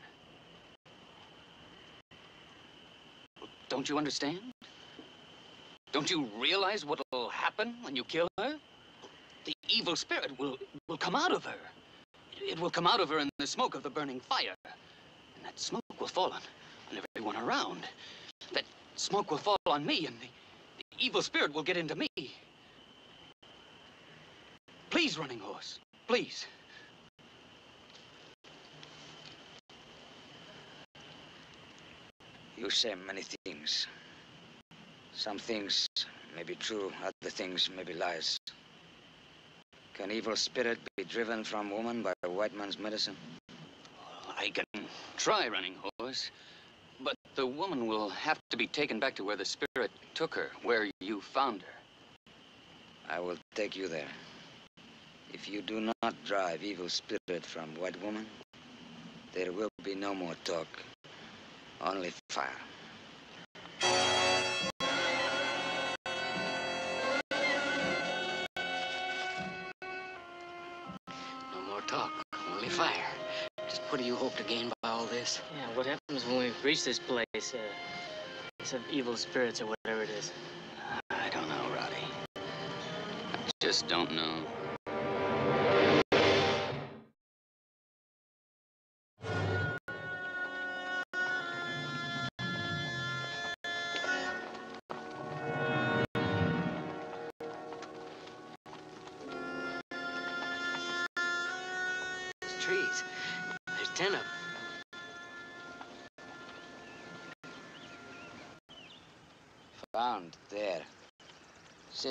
Don't you understand? Don't you realize what'll happen when you kill her? The evil spirit will, will come out of her. it will come out of her in the smoke of the burning fire. And that smoke will fall on, on everyone around. That smoke will fall on me, and the, the evil spirit will get into me. Please, running horse, please. You say many things. Some things may be true, other things may be lies. Can evil spirit be driven from woman by a white man's medicine? I can try running horse, but the woman will have to be taken back to where the spirit took her, where you found her. I will take you there. If you do not drive evil spirit from white woman, there will be no more talk, only fire. Reach this place? Uh, some evil spirits or whatever it is. I don't know, Rowdy. I just don't know.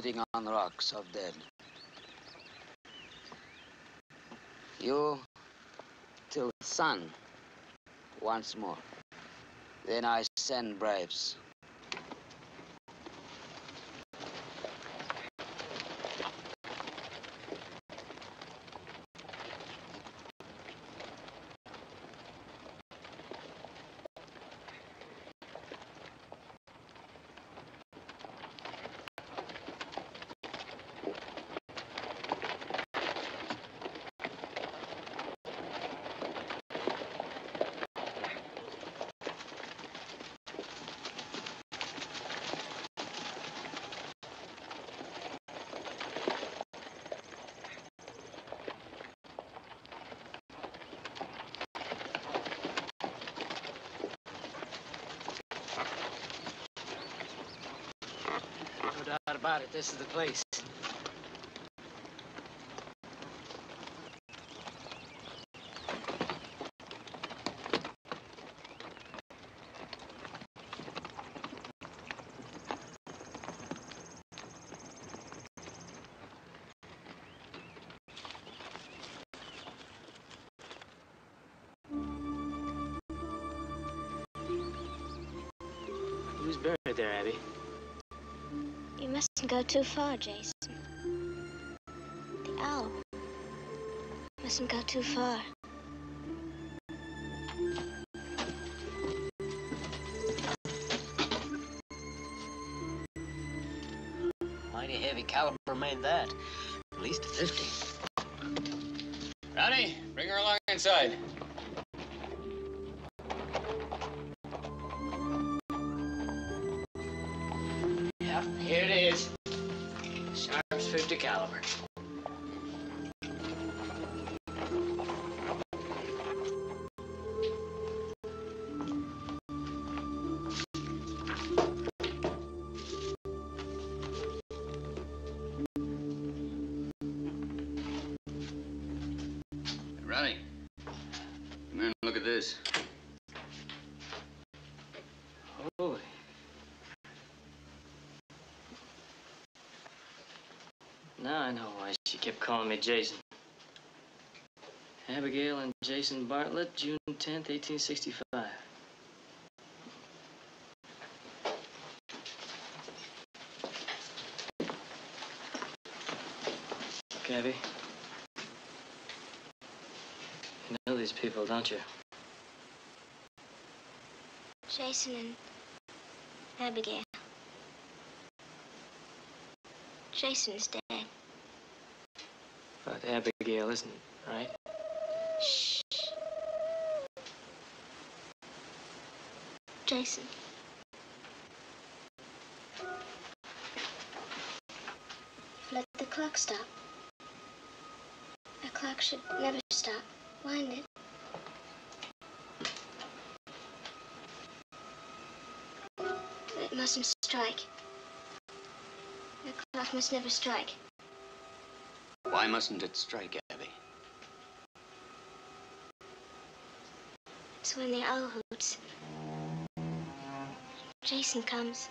Sitting on rocks of dead. You till sun once more. Then I send braves. No doubt about it, this is the place. Who's buried there, Abby? Go too far, Jason. The owl. Mustn't go too far. Calling me Jason. Abigail and Jason Bartlett, June 10th, 1865. Gabby. You know these people, don't you? Jason and Abigail. Jason's dead. Abigail isn't, it? right? Shh. Jason. Let the clock stop. A clock should never stop. Wind it. It mustn't strike. A clock must never strike. Why mustn't it strike, Abby? It's when the owl hoots. Jason comes.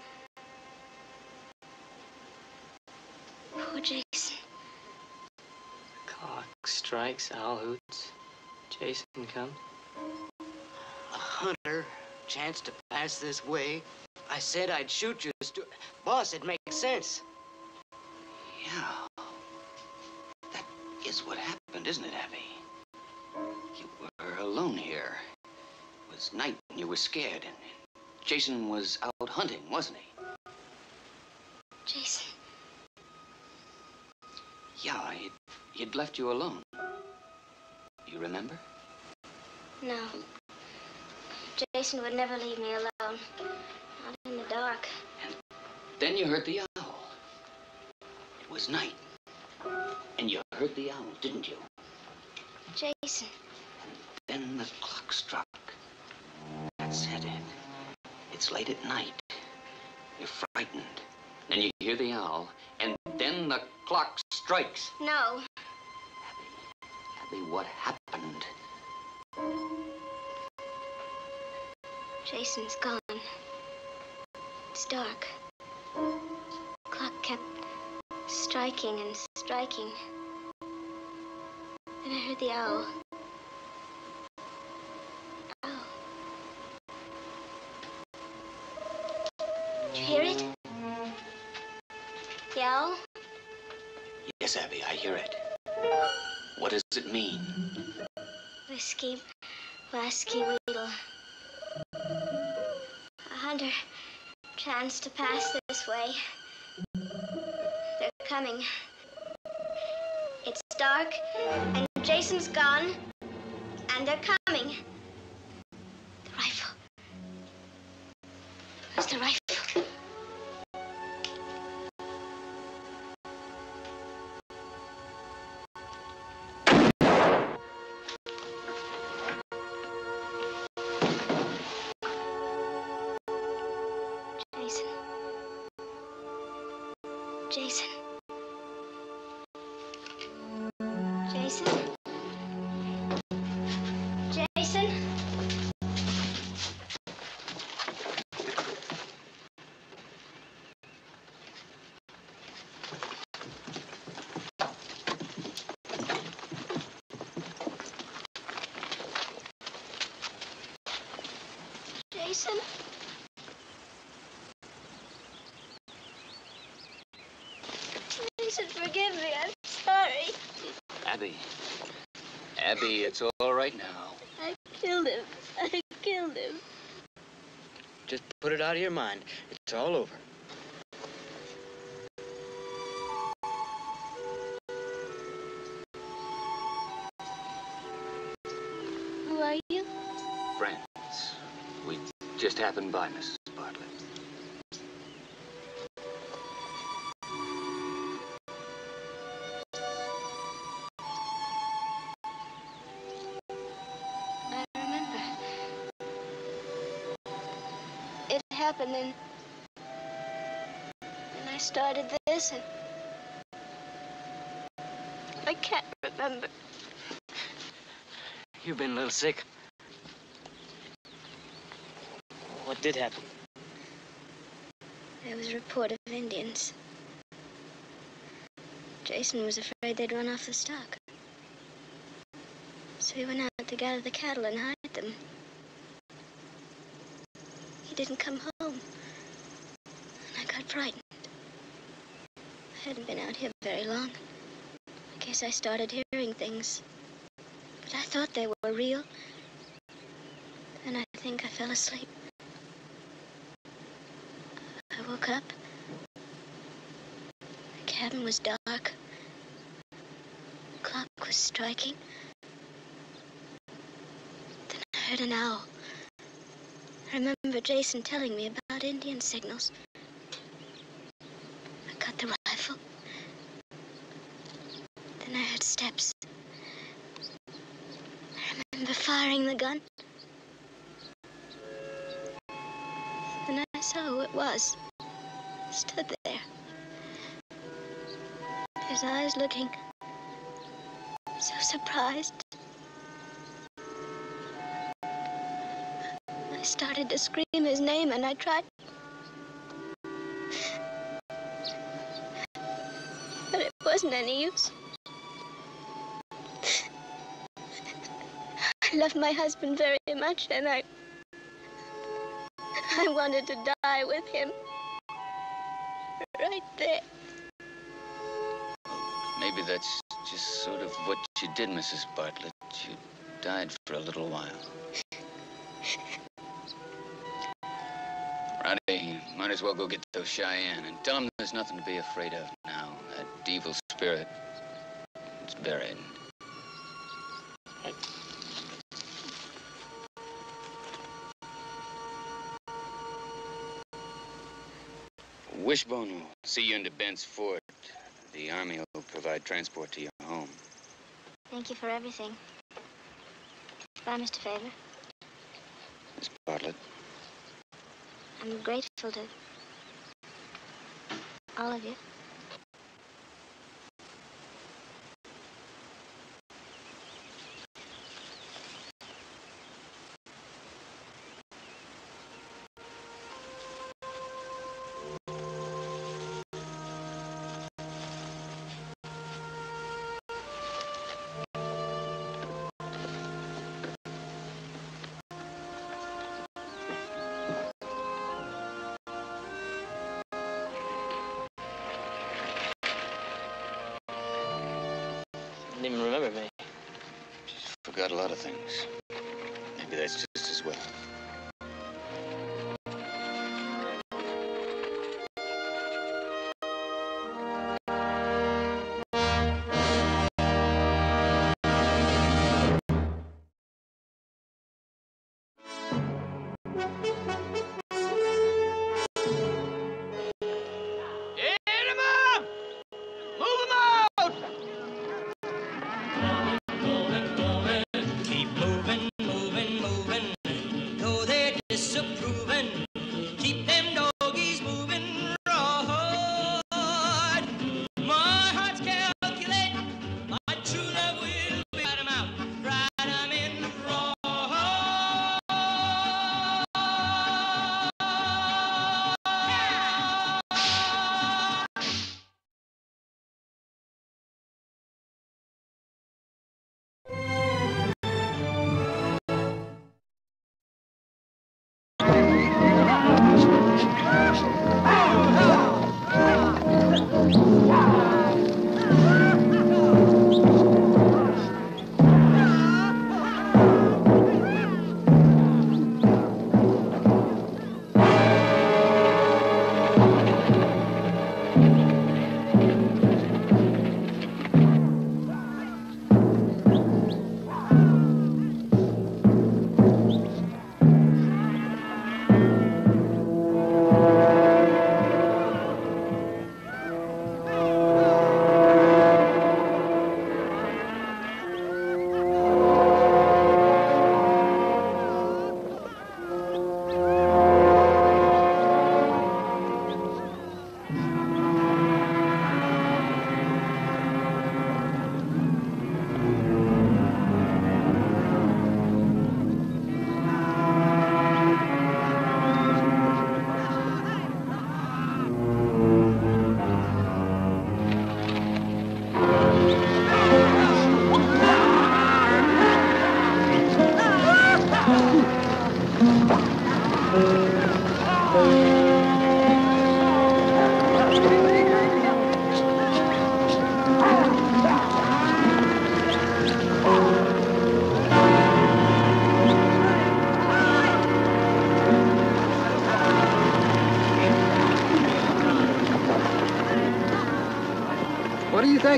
Poor Jason. Clock strikes, owl hoots. Jason comes. A hunter, chance to pass this way. I said I'd shoot you. Stu- Boss, it makes sense. Yeah. Is what happened, isn't it, Abby? You were alone here. It was night and you were scared, and Jason was out hunting, wasn't he? Jason. Yeah, he'd, he'd left you alone. You remember? No. Jason would never leave me alone. Not in the dark. And then you heard the owl. It was night. Heard the owl, didn't you? Jason. Then the clock struck. That's it. It's late at night. You're frightened. Then you hear the owl, and then the clock strikes. No. Abby, what happened? Jason's gone. It's dark. The Clock kept striking and striking. Then I heard the owl. Owl. Did you hear it? The owl? Yes, Abby, I hear it. What does it mean? Whiskey, Lasky Weedle. A hunter chanced to pass this way. They're coming. It's dark, and Jason's gone, and they're coming. Right now. I killed him. I killed him. Just put it out of your mind. It's all over. Who are you? Friends. We just happened by, Mrs. this I can't remember. You've been a little sick. What did happen? There was a report of Indians. Jason was afraid they'd run off the stock. So he went out to gather the cattle and hide them. He didn't come home. And I got frightened. I hadn't been out here very long. I guess I started hearing things. But I thought they were real. And I think I fell asleep. I woke up. The cabin was dark. The clock was striking. Then I heard an owl. I remember Jason telling me about Indian signals. I got the rifle. Then I heard steps. I firing the gun. And I saw who it was. Stood there. His eyes looking so surprised. I started to scream his name and I tried. But it wasn't any use. I loved my husband very much and I. I wanted to die with him. Right there. Maybe that's just sort of what you did, Mrs. Bartlett. You died for a little while. Rowdy, might as well go get those Cheyenne and tell them there's nothing to be afraid of now. That evil spirit is buried. Wishbone will see you into Bent's Fort. The Army will provide transport to your home. Thank you for everything. Bye, Mr. Favor. Miss Bartlett. I'm grateful to all of you. Lot of things.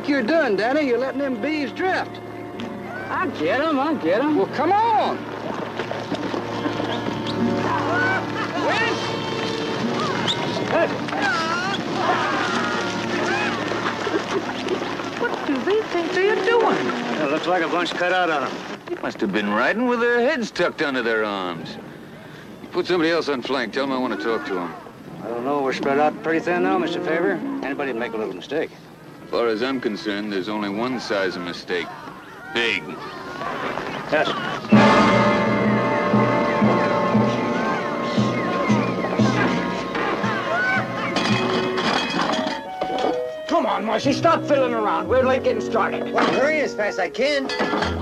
What do you think you're doing, Danny? You're letting them beeves drift. I get them, I get them. Well, come on. What do they think they're doing? It looks like a bunch cut out on them. They Must have been riding with their heads tucked under their arms. You put somebody else on flank. Tell them I want to talk to them. I don't know. We're spread out pretty thin now, Mr. Favor. Anybody can make a little mistake. As far as I'm concerned, there's only one size of mistake. Big. Yes. Come on, Marcy, stop fiddling around. We're late getting started. Well, hurry as fast as I can.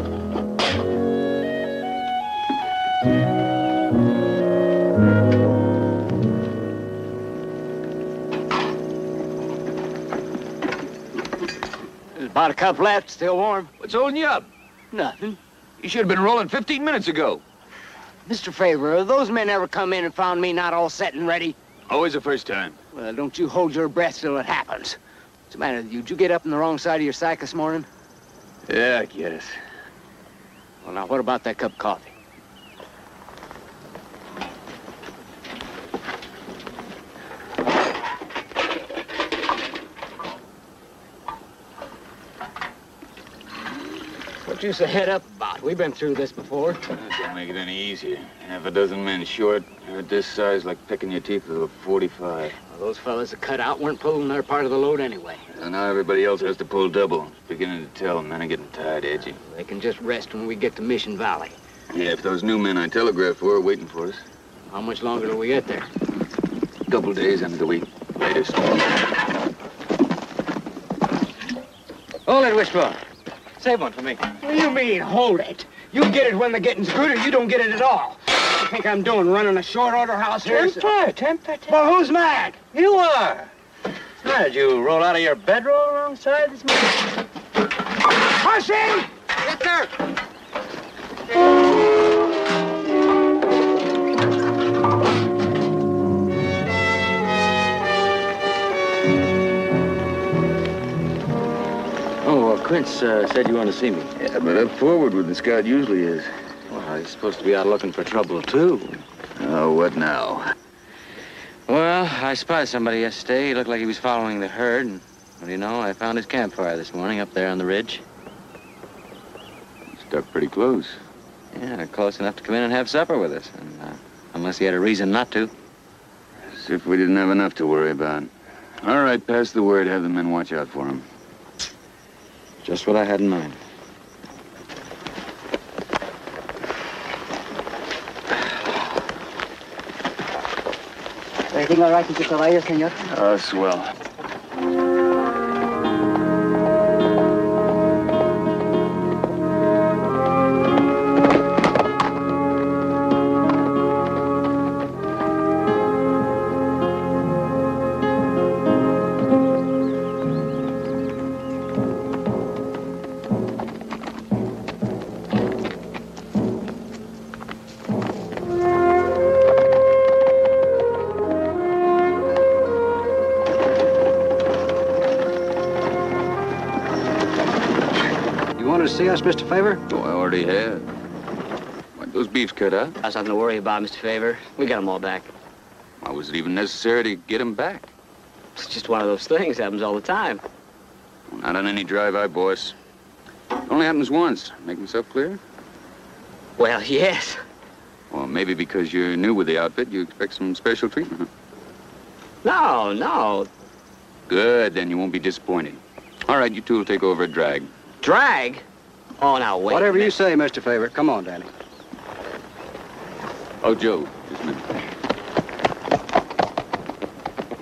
About a cup left, still warm. What's holding you up? Nothing. You should have been rolling 15 minutes ago. Mr. Favor, those men ever come in and found me not all set and ready? Always the first time. Well, don't you hold your breath till it happens. What's the matter with you? Did you get up on the wrong side of your sack this morning? Yeah, I guess. Well, now, what about that cup of coffee? What you head up about? We've been through this before. That don't make it any easier. Half a dozen men short. At this size like picking your teeth with a 45. Well, those fellas that cut out weren't pulling their part of the load anyway. And now everybody else has to pull double. It's beginning to tell. Men are getting tired, edgy. They can just rest when we get to Mission Valley. Yeah, if those new men I telegraphed for are waiting for us. How much longer till we get there? Couple days into the week. Latest. Hold it, Wishbone. Save one for me. What do you mean, hold it? You get it when the getting's good, or you don't get it at all. What do you think I'm doing, running a short order house here? Temper, temper, temper. Well, who's mad? You are. How did you roll out of your bedroll wrong side this morning? Push in! Get there! Oh, uh, Quince uh, said you wanted to see me. Yeah, but up forward where the scout usually is. Well, he's supposed to be out looking for trouble, too. Oh, what now? Well, I spied somebody yesterday. He looked like he was following the herd, and what do you know? I found his campfire this morning up there on the ridge. Stuck pretty close. Yeah, close enough to come in and have supper with us, and, uh, unless he had a reason not to. As if we didn't have enough to worry about. All right, pass the word. Have the men watch out for him. Just what I had in mind. Everything all right in tu caballo, señor? Ah, oh, swell. Us, Mr. Favor? Oh, I already have. Why'd those beeves cut out? That's nothing to worry about, Mr. Favor. We got them all back. Why was it even necessary to get them back? It's just one of those things. Happens all the time. Not on any drive-by, boss. It Only happens once. Make myself clear? Well, yes. Well, maybe because you're new with the outfit, you expect some special treatment, huh? No, no. Good, then you won't be disappointed. All right, you two will take over a drag. Drag? Oh, now wait. Whatever you say, Mr. Favor. Come on, Danny. Oh, Joe, just a minute.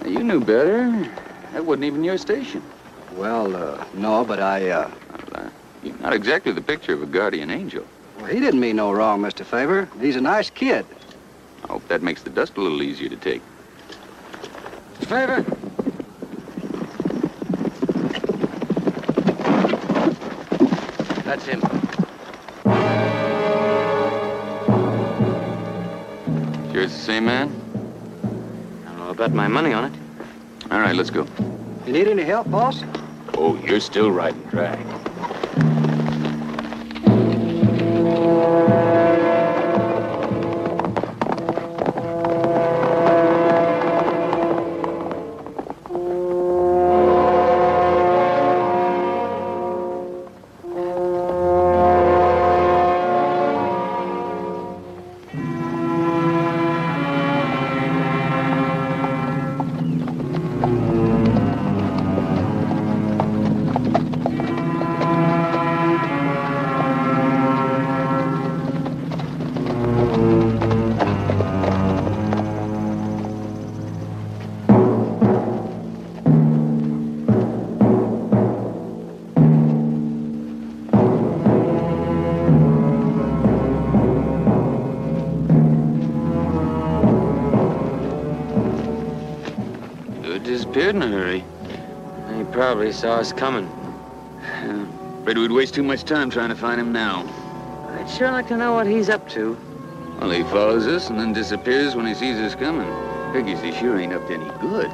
You knew better. That wasn't even your station. Well, uh, no, but I, uh... You're not exactly the picture of a guardian angel. Well, he didn't mean no wrong, Mr. Favor. He's a nice kid. I hope that makes the dust a little easier to take. Mr. Favor? That's him. Sure it's the same man? I don't know. I bet my money on it. All right, let's go. You need any help, boss? Oh, you're still riding drag. He saw us coming. [SIGHS] Yeah. Afraid we'd waste too much time trying to find him now. I'd sure like to know what he's up to. Well, he follows us and then disappears when he sees us coming. Figures he sure ain't up to any good.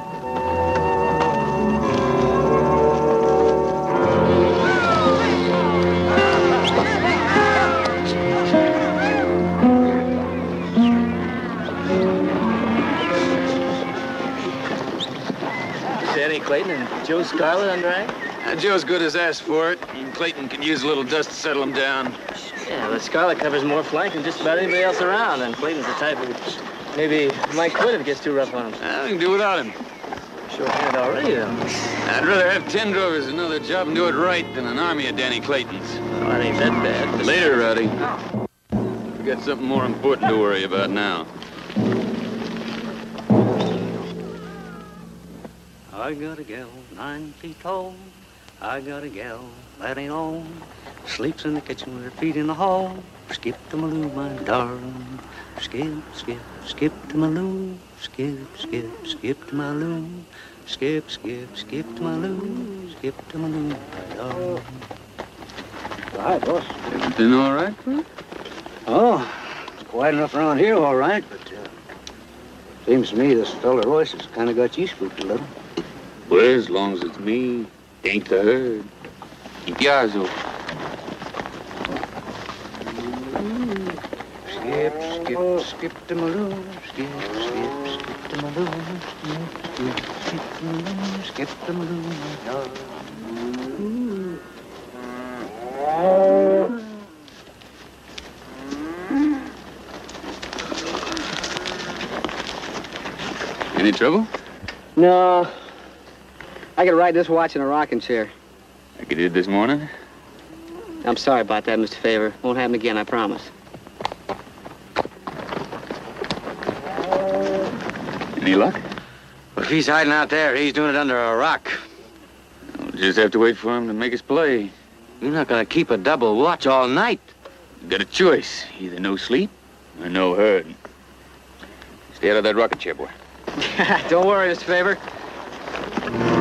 Joe Scarlett on drag? Uh, Joe's good as asked for it, and Clayton can use a little dust to settle him down. Yeah, but Scarlett covers more flank than just about anybody else around, and Clayton's the type who maybe might quit if it gets too rough on him. We can do without him. Short-handed already, though. I'd rather have ten drovers another job and do it right than an army of Danny Claytons. Well, that ain't that bad. Later, Rowdy. We got something more important to worry about now. I got a gal nine feet tall. I got a gal that ain't all. Sleeps in the kitchen with her feet in the hall. Skip to Maloo, my darling. Skip, skip, skip to Maloo. Skip, skip, skip to Maloo. Skip, skip, skip to Maloo. Skip to Maloo, my darling. Hi, boss. Everything all right? Oh, it's quiet enough around here, all right, but uh, seems to me this fella Royce has kind of got you spooked a little. Well, as long as it's me, ain't the herd. Keep your eyes open. Skip, skip, skip to Maloo. Skip, skip, skip to Maloo. Skip, skip, skip to Maloo. Skip to Maloo, my. Any trouble? No. I could ride this watch in a rocking chair. Like you did this morning? I'm sorry about that, Mr. Favor. Won't happen again, I promise. Any luck? Well, if he's hiding out there, he's doing it under a rock. We'll just have to wait for him to make his play. You're not gonna keep a double watch all night. Got a choice. Either no sleep or no herd. Stay out of that rocket chair, boy. [LAUGHS] Don't worry, Mr. Favor.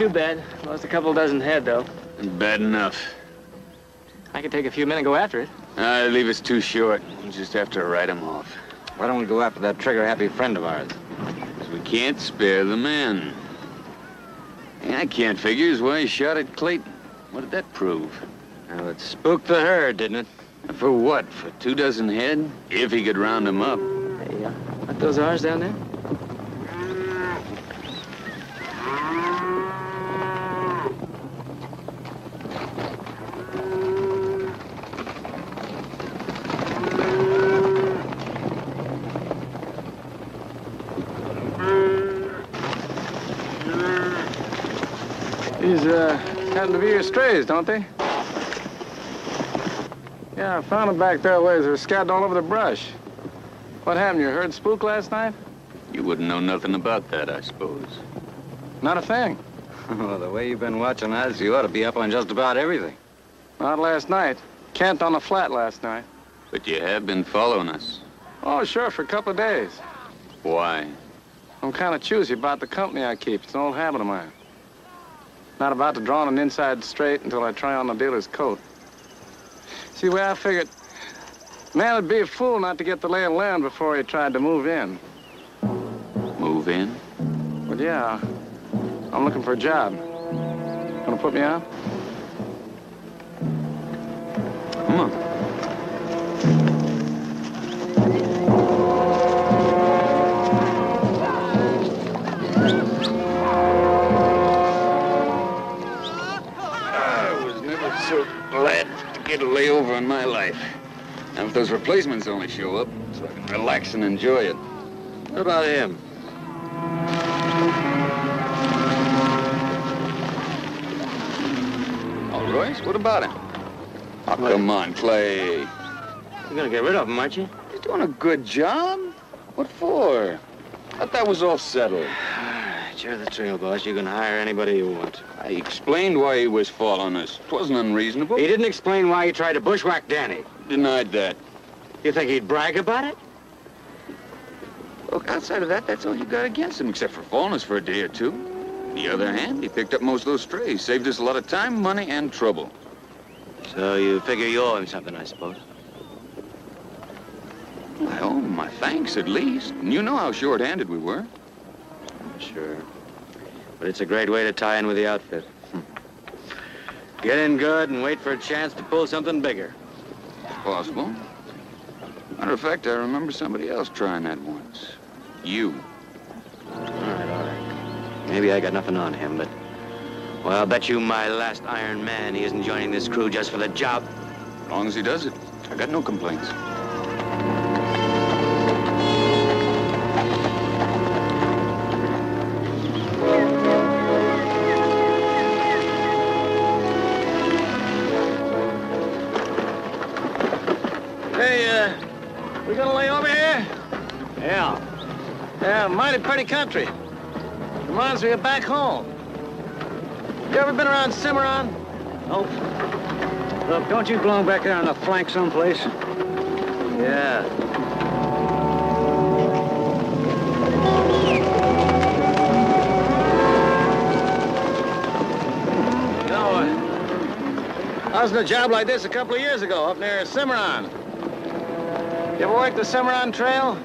Too bad. Lost a couple dozen head, though. Bad enough. I could take a few men and go after it. Uh, leave us too short. We'll just have to write him off. Why don't we go after that trigger-happy friend of ours? 'Cause we can't spare the men. Yeah, I can't figure is why he shot at Clayton. What did that prove? Well, it spooked the herd, didn't it? For what? For two dozen head? If he could round them up. Hey, uh, aren't those ours down there? These, uh, happen to be your strays, don't they? Yeah, I found them back there ways. They were scattered all over the brush. What happened? You heard spook last night? You wouldn't know nothing about that, I suppose. Not a thing. [LAUGHS] well, the way you've been watching us, you ought to be up on just about everything. Not last night. Camped on the flat last night. But you have been following us. Oh, sure, for a couple of days. Why? I'm kind of choosy about the company I keep. It's an old habit of mine. Not about to draw on an inside straight until I try on the dealer's coat. See, the way I figured, man would be a fool not to get the lay of land before he tried to move in. Move in? Well, yeah. I'm looking for a job. Gonna put me on? Come on. Get a layover in my life. Now, if those replacements only show up, so I can relax and enjoy it. What about him? Oh, Royce, what about him? Oh, come on, Clay. You're gonna get rid of him, aren't you? He's doing a good job. What for? Thought that was all settled. [SIGHS] You're the trail boss. You can hire anybody you want. I explained why he was following us. It wasn't unreasonable. He didn't explain why he tried to bushwhack Danny. Denied that. You think he'd brag about it? Look, outside of that, that's all you got against him, except for following us for a day or two. On the other hand, he picked up most of those strays, saved us a lot of time, money, and trouble. So you figure you owe him something, I suppose. Well, my thanks, at least. And you know how short-handed we were. Sure. But it's a great way to tie in with the outfit. [LAUGHS] Get in good and wait for a chance to pull something bigger. It's possible. Matter of fact, I remember somebody else trying that once. You. All right, all right. Maybe I got nothing on him, but... Well, I'll bet you my last Iron Man he isn't joining this crew just for the job. As long as he does it, I got no complaints. Mighty pretty country. Reminds me of back home. You ever been around Cimarron? Nope. Look, don't you belong back there on the flank someplace? Yeah. You know, uh, I was in a job like this a couple of years ago up near Cimarron. You ever worked the Cimarron Trail?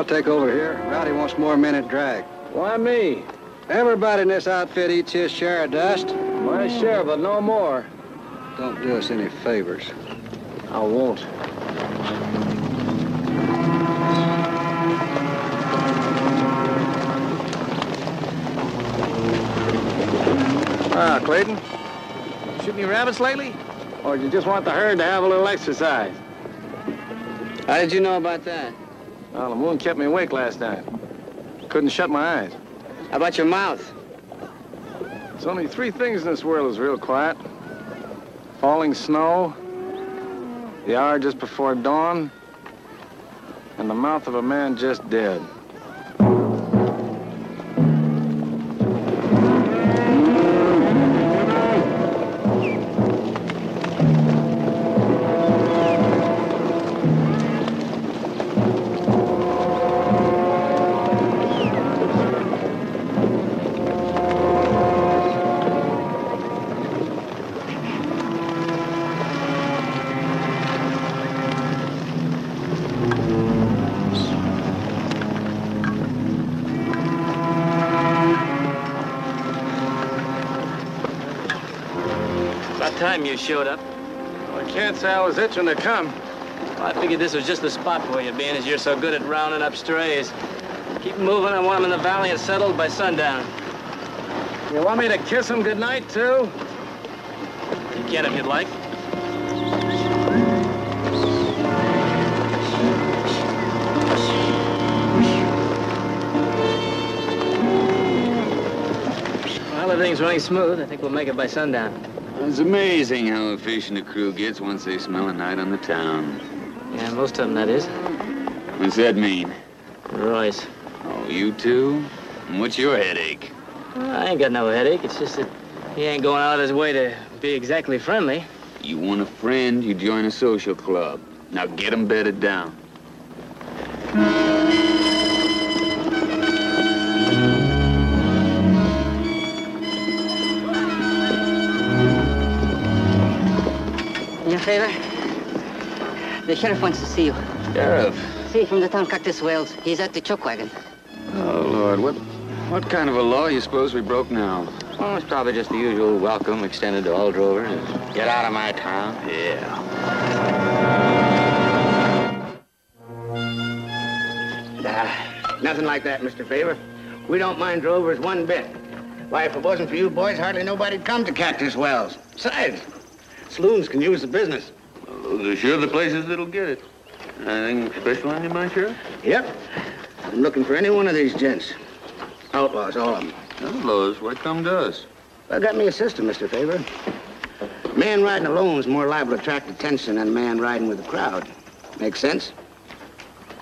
I'll take over here. Rowdy wants more men at drag. Why me? Everybody in this outfit eats his share of dust. My share, but no more. Don't do us any favors. I won't. Ah, Clayton. Shoot any rabbits lately? Or you just want the herd to have a little exercise? How did you know about that? Well, the moon kept me awake last night. Couldn't shut my eyes. How about your mouth? There's only three things in this world that's real quiet. Falling snow, the hour just before dawn, and the mouth of a man just dead. Time you showed up. I can't say I was itching to come. Well, I figured this was just the spot for you, being as you're so good at rounding up strays. Keep moving. I want them in the valley and settled by sundown. You want me to kiss him goodnight, too? You can if you'd like. Well, everything's running smooth. I think we'll make it by sundown. It's amazing how efficient a crew gets once they smell a night on the town. Yeah, most of them, that is. What's that mean? Royce. Oh, you too? What's your headache? I ain't got no headache. It's just that he ain't going out of his way to be exactly friendly. You want a friend, you join a social club. Now get him bedded down. Favor? The sheriff wants to see you. Sheriff? See, from the town Cactus Wells. He's at the chuck wagon. Oh, Lord, what, what kind of a law you suppose we broke now? Well, it's probably just the usual welcome extended to all drovers. Get out of my town. Yeah. Nah, nothing like that, Mr. Favor. We don't mind drovers one bit. Why, if it wasn't for you boys, hardly nobody'd come to Cactus Wells. Besides, saloons can use the business. Those are sure the places that'll get it. Anything special on you, my sheriff? Yep. I'm looking for any one of these gents. Outlaws, all of them. Outlaws? What come to us? I got me a system, Mr. Favor. A Man riding alone is more liable to attract attention than a man riding with a crowd. Makes sense?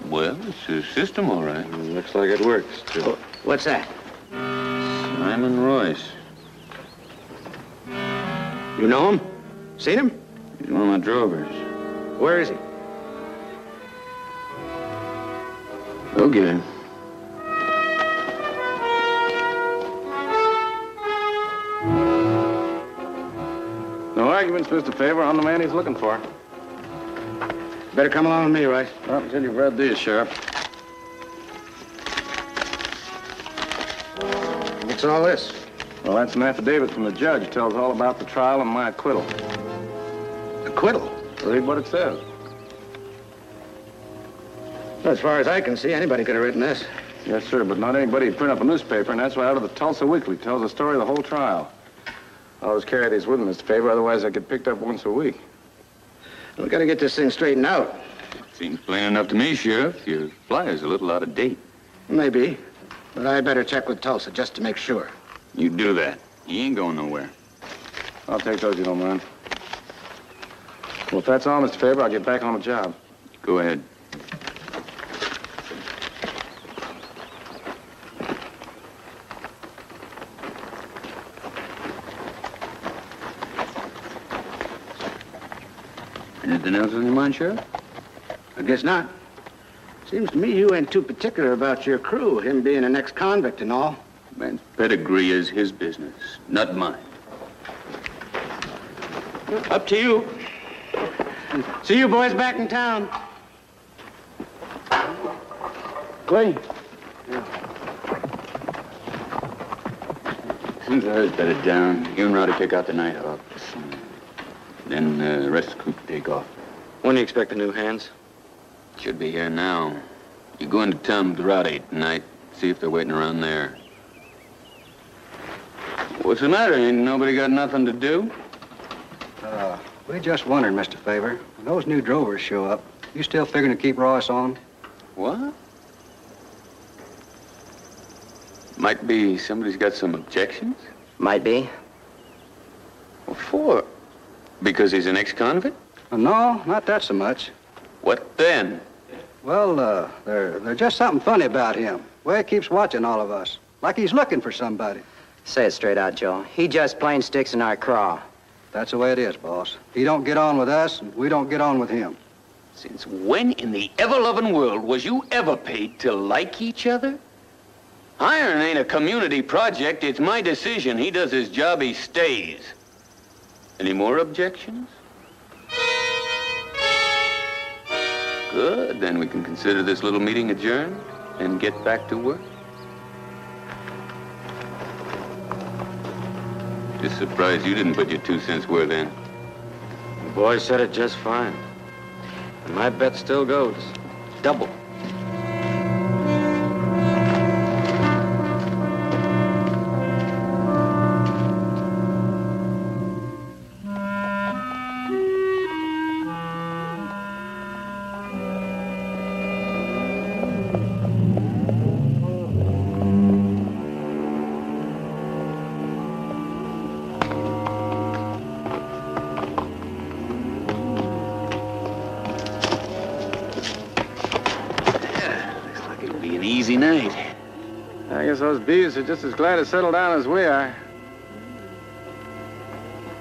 Well, it's a system, all right. Looks like it works, too. Oh, what's that? Simon Royce. You know him? Seen him? He's one of my drovers. Where is he? Go get him. No arguments, Mr. Favor. I'm the man he's looking for. Better come along with me, Royce. Well, until you've read these, Sheriff. What's all this? Well, that's an affidavit from the judge. Tells all about the trial and my acquittal. Acquittal? Read what it says. As far as I can see, anybody could have written this. Yes, sir, but not anybody would print up a newspaper, and that's why out of the Tulsa Weekly tells the story of the whole trial. I always carry these with me, Mr. Favor, otherwise I get picked up once a week. We've gotta get this thing straightened out. Seems plain enough to me, Sheriff. Your flyer's a little out of date. Maybe. But I better check with Tulsa just to make sure. You do that. You ain't going nowhere. I'll take those, you don't mind. Well, if that's all, Mr. Favor, I'll get back on the job. Go ahead. Anything else on your mind, Sheriff? I guess not. Seems to me you ain't too particular about your crew, him being an ex-convict and all. Man's pedigree is his business, not mine. Up to you. See you boys back in town. Clay. Yeah. Since I was bedded down, you and Rowdy pick out the night Nighthawks. Then uh, the rest of the crew take off. When do you expect the new hands? Should be here now. You go into town with Rowdy tonight, see if they're waiting around there. What's the matter? Ain't nobody got nothing to do? Uh, we just wondered, Mr. Favor, when those new drovers show up, you still figuring to keep Royce on? What? Might be somebody's got some objections? Might be. What for? Because he's an ex-convict? Uh, no, not that so much. What then? Well, uh, there, there's just something funny about him. Way he keeps watching all of us, like he's looking for somebody. Say it straight out, Joe. He just plain sticks in our craw. That's the way it is, boss. He don't get on with us, and we don't get on with him. Since when in the ever-loving world was you ever paid to like each other? Iron ain't a community project. It's my decision. He does his job, he stays. Any more objections? Good, then we can consider this little meeting adjourned and get back to work. Just surprised you didn't put your two cents worth in. The boy said it just fine. And my bet still goes. Double. Bees are just as glad to settle down as we are.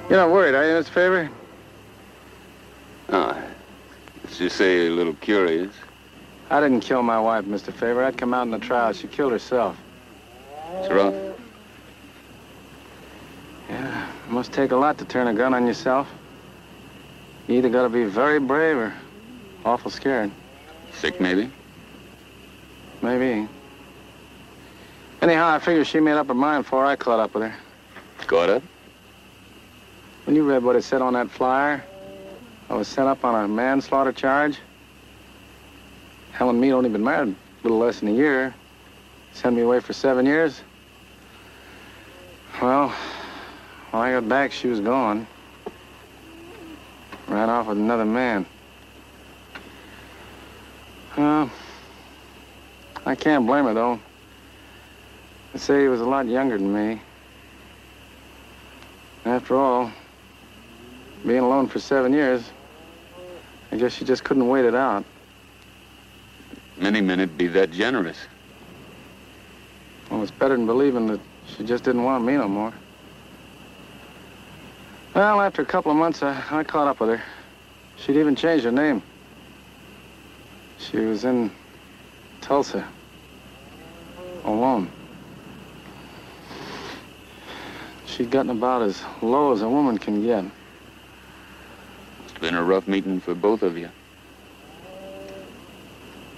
You're not worried, are you, Mr. Favor? No, let's just say a little curious. I didn't kill my wife, Mr. Favor. I'd come out in the trial. She killed herself. It's rough. Yeah, it must take a lot to turn a gun on yourself. You either gotta be very brave or awful scared. Sick, maybe? Maybe. Anyhow, I figure she made up her mind before I caught up with her. Caught up? When you read what it said on that flyer, I was sent up on a manslaughter charge. Helen and me only been married a little less than a year. Sent me away for seven years. Well, when I got back, she was gone. Ran off with another man. Uh, I can't blame her, though. They say he was a lot younger than me. After all, being alone for seven years, I guess she just couldn't wait it out. Many men would be that generous. Well, it's better than believing that she just didn't want me no more. Well, after a couple of months, I, I caught up with her. She'd even changed her name. She was in Tulsa. Alone. She'd gotten about as low as a woman can get. It's been a rough meeting for both of you.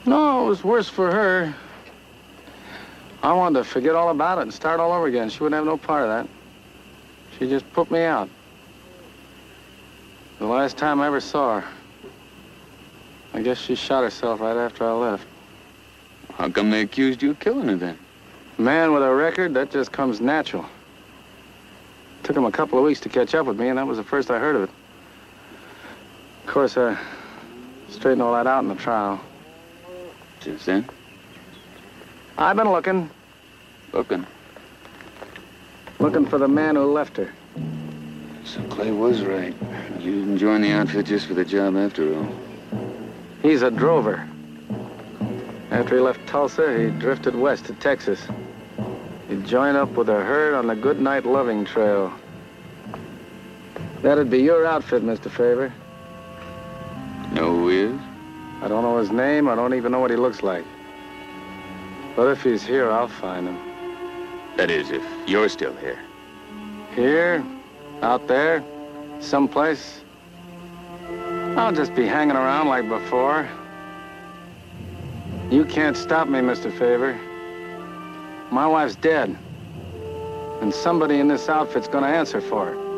No, it was worse for her. I wanted to forget all about it and start all over again. She wouldn't have no part of that. She just put me out. The last time I ever saw her. I guess she shot herself right after I left. How come they accused you of killing her then? Man with a record, that just comes natural. Took him a couple of weeks to catch up with me, and that was the first I heard of it. Of course, I straightened all that out in the trial. Since then? I've been looking. Looking? Looking for the man who left her. So Clay was right. You didn't join the outfit just for the job after all. He's a drover. After he left Tulsa, he drifted west to Texas. He join up with a herd on the Goodnight Loving Trail. That'd be your outfit, Mr. Favor. Know who he is? I don't know his name. I don't even know what he looks like. But if he's here, I'll find him. That is, if you're still here. Here? Out there? Someplace? I'll just be hanging around like before. You can't stop me, Mr. Favor. My wife's dead. And somebody in this outfit's gonna answer for it.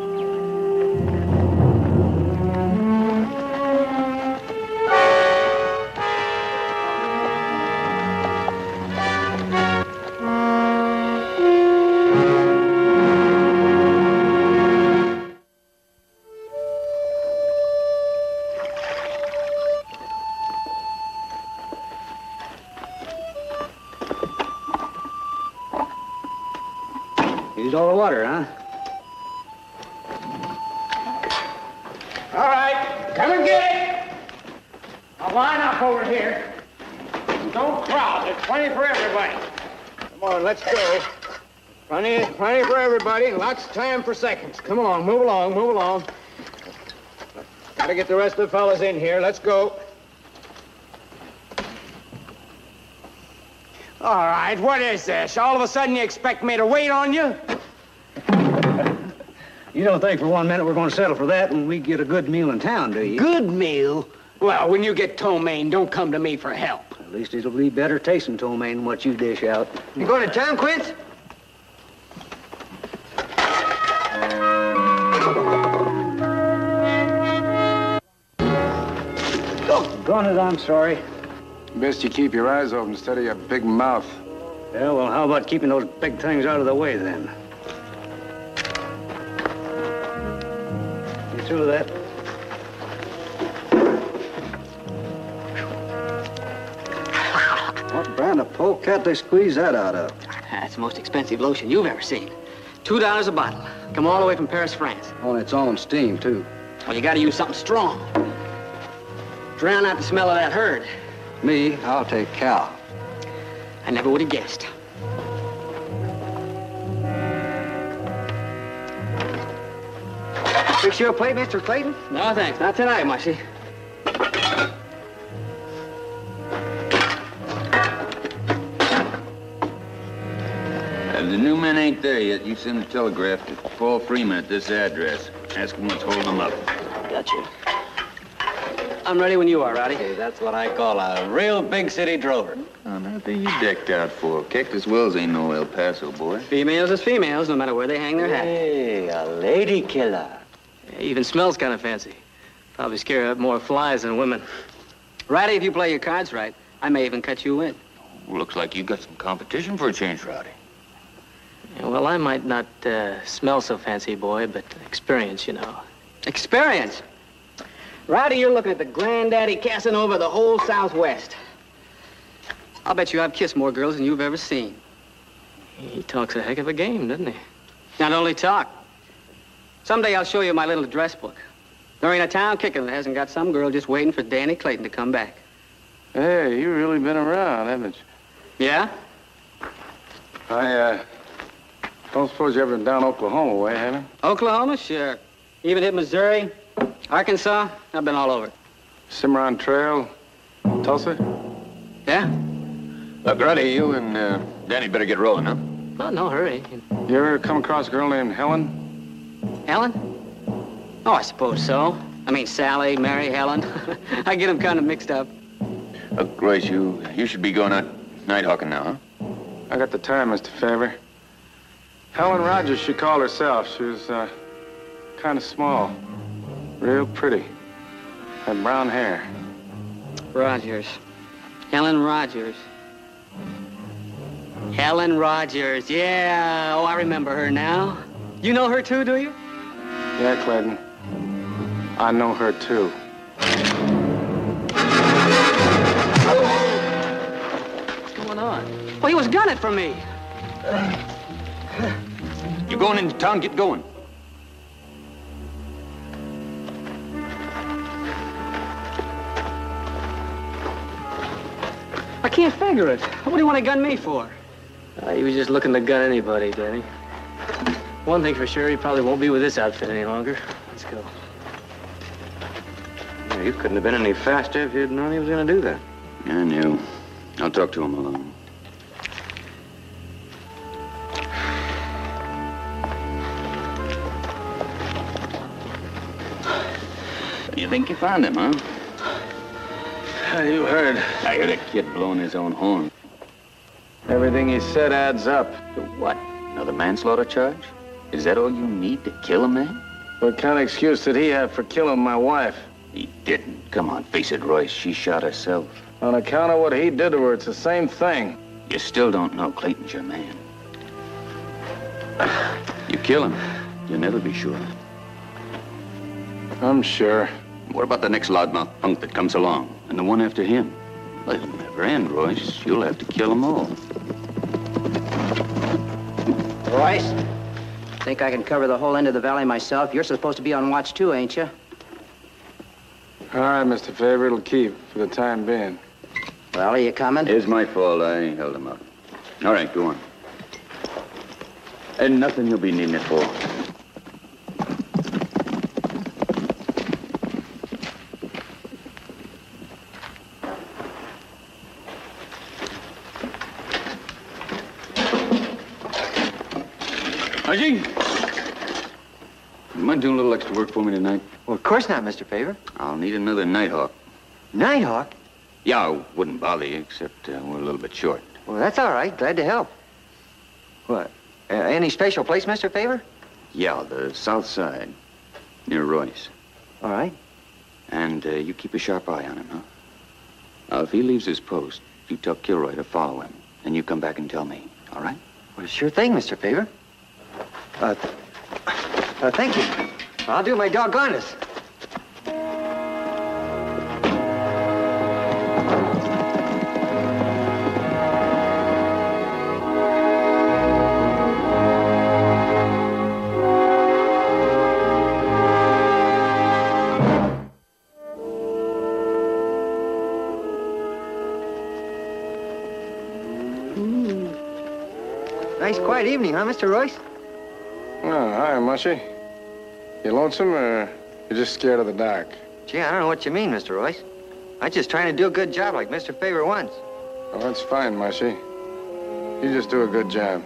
Lots of time for seconds. Come on, move along, move along. Gotta get the rest of the fellas in here. Let's go. All right, what is this? All of a sudden you expect me to wait on you? [LAUGHS] You don't think for one minute we're going to settle for that when we get a good meal in town, do you? Good meal? Well, when you get ptomaine, don't come to me for help. At least it'll be better tasting ptomaine than what you dish out. You going to town, Quince? Gone it, I'm sorry. Best you keep your eyes open instead of your big mouth. Yeah, well, how about keeping those big things out of the way then? You through with that? What brand of polecat they squeeze that out of? That's the most expensive lotion you've ever seen. Two dollars a bottle. Come all the way from Paris, France. On its own steam, too. Well, you gotta use something strong. Drown out the smell of that herd. Me, I'll take Cal. I never would have guessed. Fix your plate, Mr. Clayton? No, thanks. Not tonight, Mushy. If the new men ain't there yet, you send a telegraph to Paul Freeman at this address. Ask him what's holding them up. Gotcha. I'm ready when you are, Rowdy. that's what I call a real big city drover. Oh, nothing you decked out for. Cactus Wells ain't no El Paso, boy. Females is females, no matter where they hang their hat. Hey, a lady killer. even smells kind of fancy. Probably scare up more flies than women. Rowdy, if you play your cards right, I may even cut you in. Looks like you got some competition for a change, Rowdy. Yeah, well, I might not uh, smell so fancy, boy, but experience, you know. Experience? Rowdy, you're looking at the granddaddy Casanova of the whole Southwest. I'll bet you I've kissed more girls than you've ever seen. He talks a heck of a game, doesn't he? Not only talk. Someday I'll show you my little address book. There ain't a town kicking that hasn't got some girl just waiting for Danny Clayton to come back. Hey, you've really been around, haven't you? Yeah? I, uh, don't suppose you ever been down Oklahoma way, have you? Oklahoma? Sure. Even hit Missouri, Arkansas. I've been all over. Cimarron Trail, Tulsa? Yeah? Look, Rowdy, you and uh, Danny better get rolling, huh? No, no hurry. You ever come across a girl named Helen? Helen? Oh, I suppose so. I mean, Sally, Mary, Helen. [LAUGHS] I get them kind of mixed up. Look, Royce, you, you should be going out night hawking now, huh? I got the time, Mr. Favor. Helen Rogers, she called herself. She was, uh, kind of small. Real pretty. Had brown hair. Rogers. Helen Rogers. Helen Rogers, yeah. Oh, I remember her now. You know her too, do you? Yeah, Clayton. I know her, too. What's going on? Well, he was gunning for me. You going into town? Get going. Can't figure it. What do you want to gun me for? Uh, he was just looking to gun anybody, Danny. One thing for sure, he probably won't be with this outfit any longer. Let's go. Yeah, you couldn't have been any faster if you'd known he was going to do that. I knew. I'll talk to him alone. You think you found him, huh? Ah, you heard. I heard a kid blowing his own horn. Everything he said adds up. To what? Another manslaughter charge? Is that all you need to kill a man? What kind of excuse did he have for killing my wife? He didn't. Come on, face it, Royce. She shot herself. On account of what he did to her, it's the same thing. You still don't know Clayton's your man. You kill him, you'll never be sure. I'm sure. What about the next loudmouth punk that comes along? And the one after him? Well, it'll never end, Royce. You'll have to kill them all. Royce, think I can cover the whole end of the valley myself? You're supposed to be on watch too, ain't you? All right, Mr. Favor, it'll keep for the time being. Well, are you coming? It's my fault. I held him up. All right, go on. And nothing you'll be needing it for. Archie? You mind doing a little extra work for me tonight? Well, of course not, Mr. Favor. I'll need another Nighthawk. Nighthawk? Yeah, I wouldn't bother you, except uh, we're a little bit short. Well, that's all right. Glad to help. What? Uh, any special place, Mr. Favor? Yeah, the south side, near Royce. All right. And uh, you keep a sharp eye on him, huh? Now, if he leaves his post, you tell Kilroy to follow him, and you come back and tell me, all right? Well, sure thing, Mr. Favor. Uh, th- uh, thank you. I'll do my doggonest. Hmm. Nice quiet evening, huh, Mr. Royce? Oh, hi, Mushy. You lonesome or you're just scared of the dark? Gee, I don't know what you mean, Mr. Royce. I'm just trying to do a good job like Mr. Favor wants. Oh, that's fine, Mushy. You just do a good job.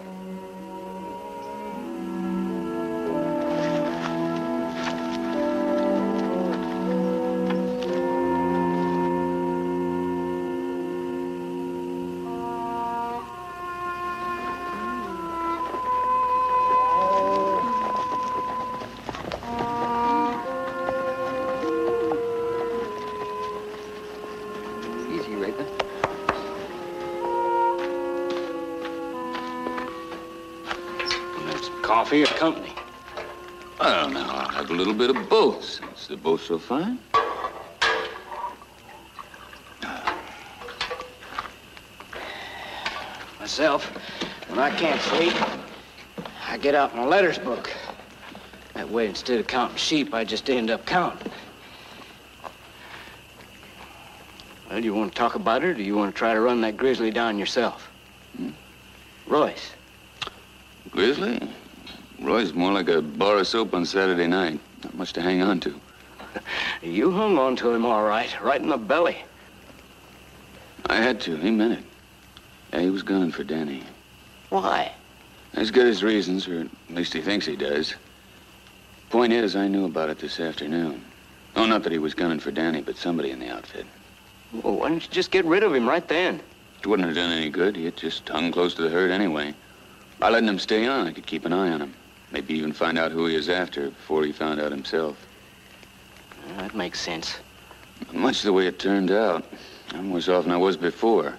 Little bit of both, since they're both so fine. Myself, when I can't sleep, I get out my letters book. That way, instead of counting sheep, I just end up counting. Well, do you want to talk about it, or do you want to try to run that grizzly down yourself? Hmm? Royce. Grizzly? Roy's more like a bar of soap on Saturday night. Not much to hang on to. [LAUGHS] You hung on to him all right, right in the belly. I had to. He meant it. Yeah, he was gunning for Danny. Why? He's got his reasons, or at least he thinks he does. Point is, I knew about it this afternoon. Oh, not that he was gunning for Danny, but somebody in the outfit. Well, why don't you just get rid of him right then? It wouldn't have done any good. He had just hung close to the herd anyway. By letting him stay on, I could keep an eye on him. Maybe even find out who he is after before he found out himself. That makes sense. Much the way it turned out. I'm worse off than I was before.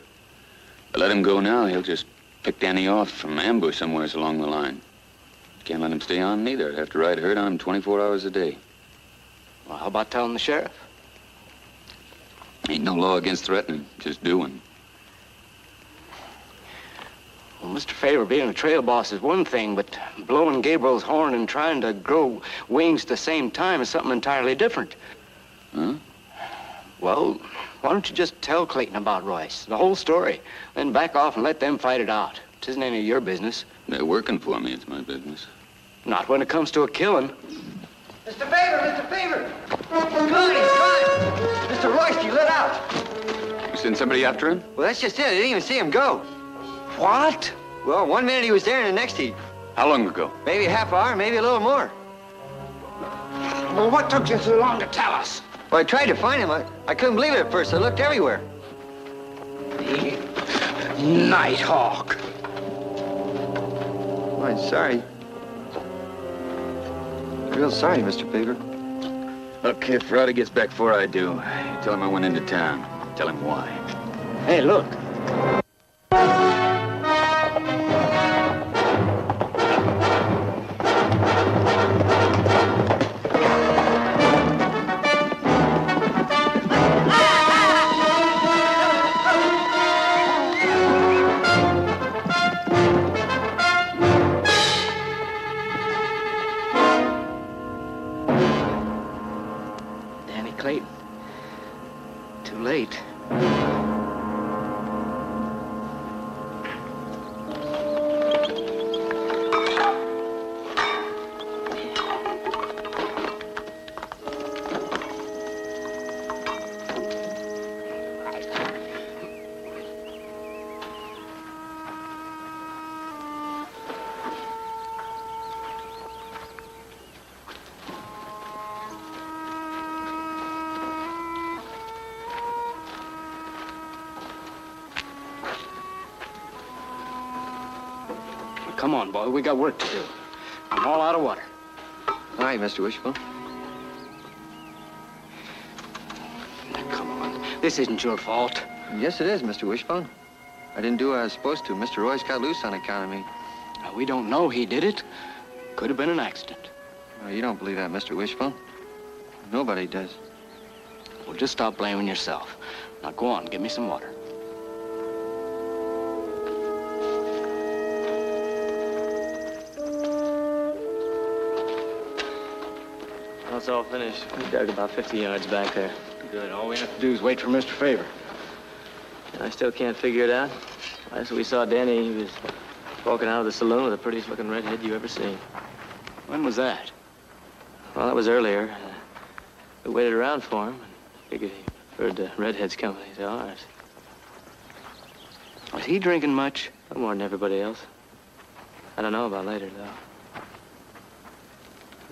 I let him go now, he'll just pick Danny off from ambush somewheres along the line. Can't let him stay on neither. I'd have to ride herd on him 24 hours a day. Well, how about telling the sheriff? Ain't no law against threatening, just doing. Well, Mr. Favor, being a trail boss is one thing, but blowing Gabriel's horn and trying to grow wings at the same time is something entirely different. Hmm? Well, why don't you just tell Clayton about Royce, the whole story, then back off and let them fight it out. It isn't any of your business. They're working for me. It's my business. Not when it comes to a killing. Mr. Favor, Mr. Favor! Good, he's gone! Mr. Royce, he lit out. You send somebody after him? Well, that's just it. I didn't even see him go. What? Well, one minute he was there and the next he... How long ago? Maybe a half hour, maybe a little more. Well, what took you so long to tell us? Well, I tried to find him. I, I couldn't believe it at first. I looked everywhere. Nighthawk. Oh, I'm sorry. Real sorry, Mr. Favor. Look, if Rowdy gets back before I do, tell him I went into town. Tell him why. Hey, look. Come on, boy. We got work to do. I'm all out of water. All right, Mr. Wishbone. Come on. This isn't your fault. Yes, it is, Mr. Wishbone. I didn't do what I was supposed to. Mr. Royce got loose on account of me. Now, we don't know he did it. Could have been an accident. Oh, you don't believe that, Mr. Wishbone? Nobody does. Well, just stop blaming yourself. Now, go on. Give me some water. It's all finished. We dug about 50 yards back there. Good. All we have to do is wait for Mr. Favor. And I still can't figure it out. Last we saw Danny, he was walking out of the saloon with the prettiest looking redhead you ever seen. When was that? Well, that was earlier. Uh, we waited around for him and figured he preferred the Redhead's company to ours. Was he drinking much? No more than everybody else. I don't know about later, though.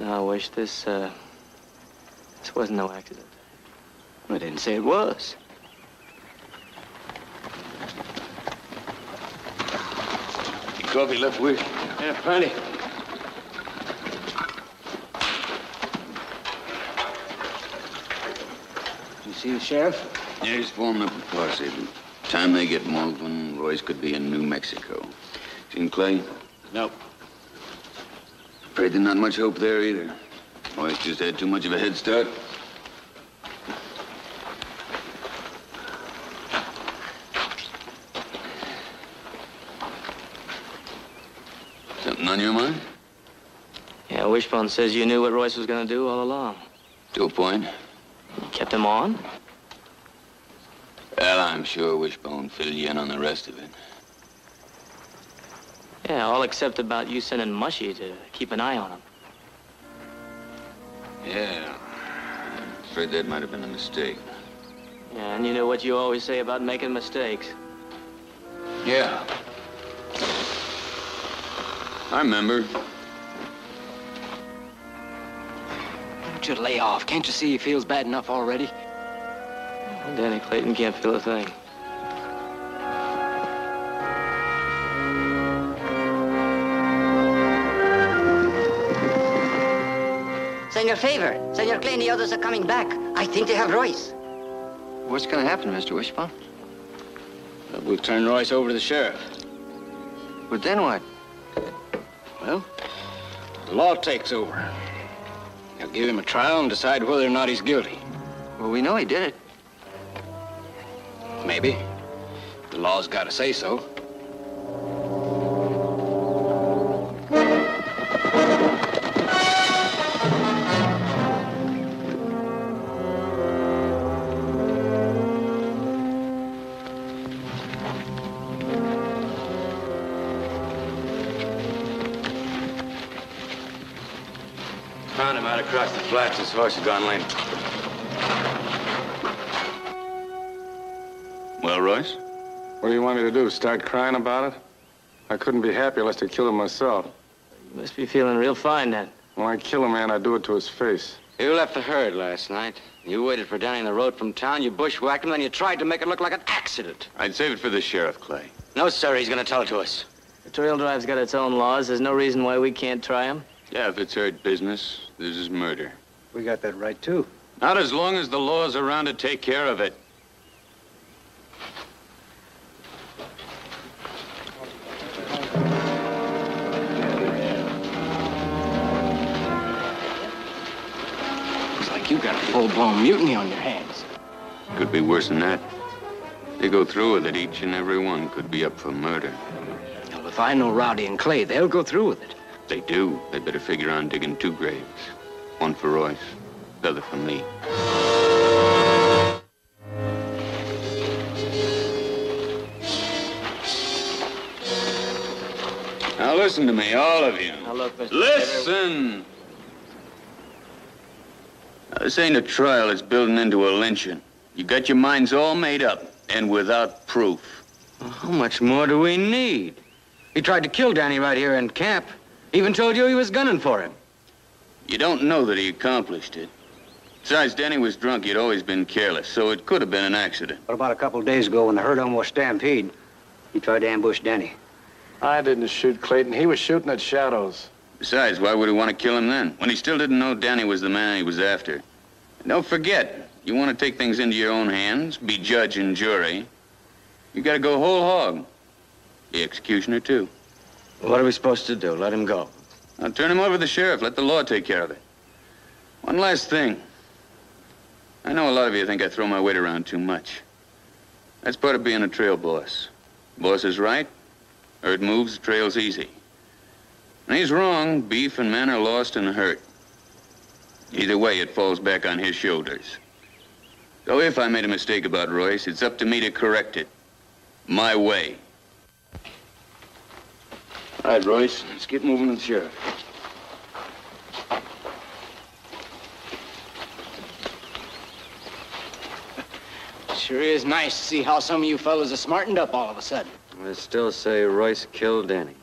No, I wish this, uh, this wasn't no accident. I didn't say it was. Coffee left with? Yeah, plenty. You see the sheriff? Yeah, he's forming up a posse. By the time they get moving, Royce could be in New Mexico. Seen Clay? Nope. Afraid there's not much hope there either. Royce just had too much of a head start. Something on your mind? Yeah, Wishbone says you knew what Royce was gonna do all along. To a point. You kept him on? Well, I'm sure Wishbone filled you in on the rest of it. Yeah, all except about you sending Mushy to keep an eye on him. Yeah. I'm Afraid that might have been a mistake. Yeah, and you know what you always say about making mistakes. Yeah. I remember. Don't you lay off. Can't you see he feels bad enough already? Danny Clayton can't feel a thing. Senor Favor, Senor Clay and the others are coming back. I think they have Royce. What's going to happen, Mr. Wishbone? Uh, we'll turn Royce over to the sheriff. But then what? Well, the law takes over. They'll give him a trial and decide whether or not he's guilty. Well, we know he did it. Maybe. The law's got to say so. The flats. His horse had gone lame. Well, Royce? What do you want me to do? Start crying about it? I couldn't be happy unless I killed him myself. You must be feeling real fine then. When I kill a man, I do it to his face. You left the herd last night. You waited for Danny on the road from town. You bushwhacked him, then you tried to make it look like an accident. I'd save it for the sheriff, Clay. No, sir. He's going to tell it to us. The trail drive's got its own laws. There's no reason why we can't try him. Yeah, if it's herd business, this is murder. We got that right, too. Not as long as the law's around to take care of it. Looks like you got a full-blown mutiny on your hands. Could be worse than that. They go through with it, each and every one could be up for murder. Well, if I know Rowdy and Clay, they'll go through with it. They do. They better figure on digging two graves. One for Royce, the other for me. Now listen to me, all of you. Now look, Mr. Listen! Now, this ain't a trial, it's building into a lynching. You got your minds all made up, and without proof. How much more do we need? He tried to kill Danny right here in camp. Even told you he was gunning for him. You don't know that he accomplished it. Besides, Denny was drunk. He'd always been careless, so it could have been an accident. What about a couple of days ago when the herd almost stampede? He tried to ambush Denny. I didn't shoot Clayton. He was shooting at shadows. Besides, why would he want to kill him then, when he still didn't know Danny was the man he was after? And don't forget, you want to take things into your own hands, be judge and jury, you got to go whole hog. The executioner, too. What are we supposed to do? Let him go. Now turn him over to the sheriff. Let the law take care of it. One last thing. I know a lot of you think I throw my weight around too much. That's part of being a trail boss. Boss is right, herd moves, trail's easy. When he's wrong, beef and men are lost and hurt. Either way, it falls back on his shoulders. So if I made a mistake about Royce, it's up to me to correct it. My way. All right, Royce, let's get moving with the sheriff. [LAUGHS] Sure is nice to see how some of you fellas are smartened up all of a sudden. I still say Royce killed Danny.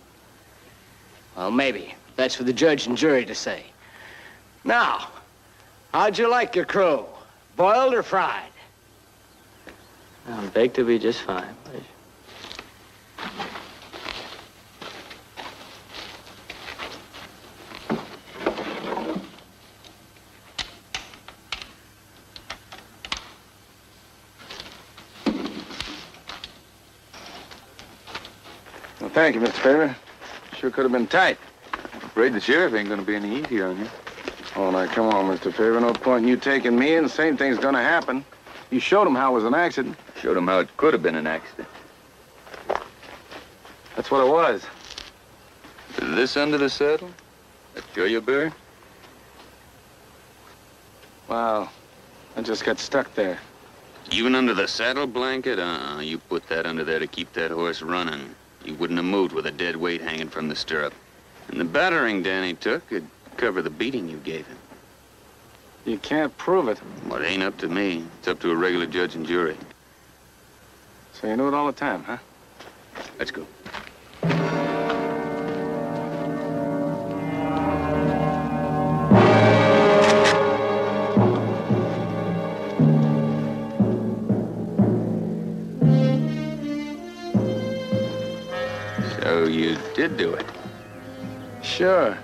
Well, maybe. That's for the judge and jury to say. Now, how'd you like your crow? Boiled or fried? I'm baked to be just fine. Thank you, Mr. Favor. Sure could have been tight. I'm afraid the sheriff ain't gonna be any easier on you. Oh, now, come on, Mr. Favor. No point in you taking me in. The same thing's gonna happen. You showed him how it was an accident. Showed him how it could have been an accident. That's what it was. This under the saddle? That cholla burr? Wow. I just got stuck there. Even under the saddle blanket? Uh-uh. You put that under there to keep that horse running. He wouldn't have moved with a dead weight hanging from the stirrup. And the battering Danny took could cover the beating you gave him. You can't prove it. Well, it ain't up to me. It's up to a regular judge and jury. So you knew it all the time, huh? Let's go. Did do it? Sure.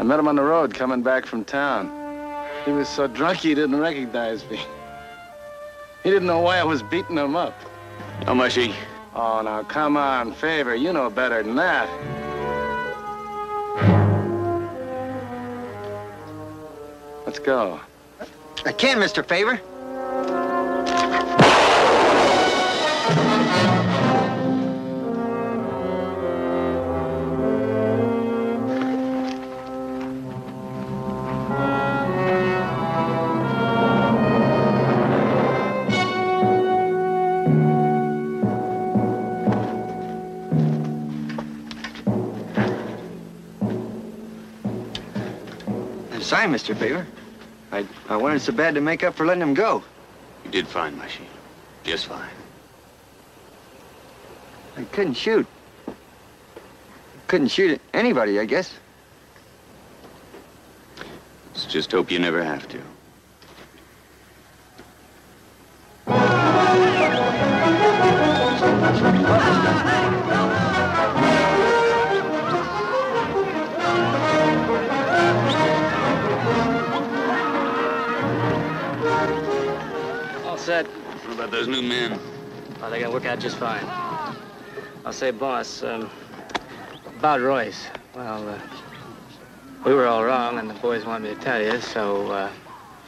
I met him on the road coming back from town. He was so drunk he didn't recognize me. He didn't know why I was beating him up. How much he? Oh, now come on, Favor. You know better than that. Let's go. I can, Mr. Favor. Mr. Favor. I, I wanted so bad to make up for letting him go. You did fine, Mushy. Just fine. I couldn't shoot. Couldn't shoot at anybody, I guess. Let's just hope you never have to. Set. What about those new men? Oh, they're gonna work out just fine. I'll say, boss, um, about Royce. Well, uh, we were all wrong, and the boys want me to tell you, so, uh,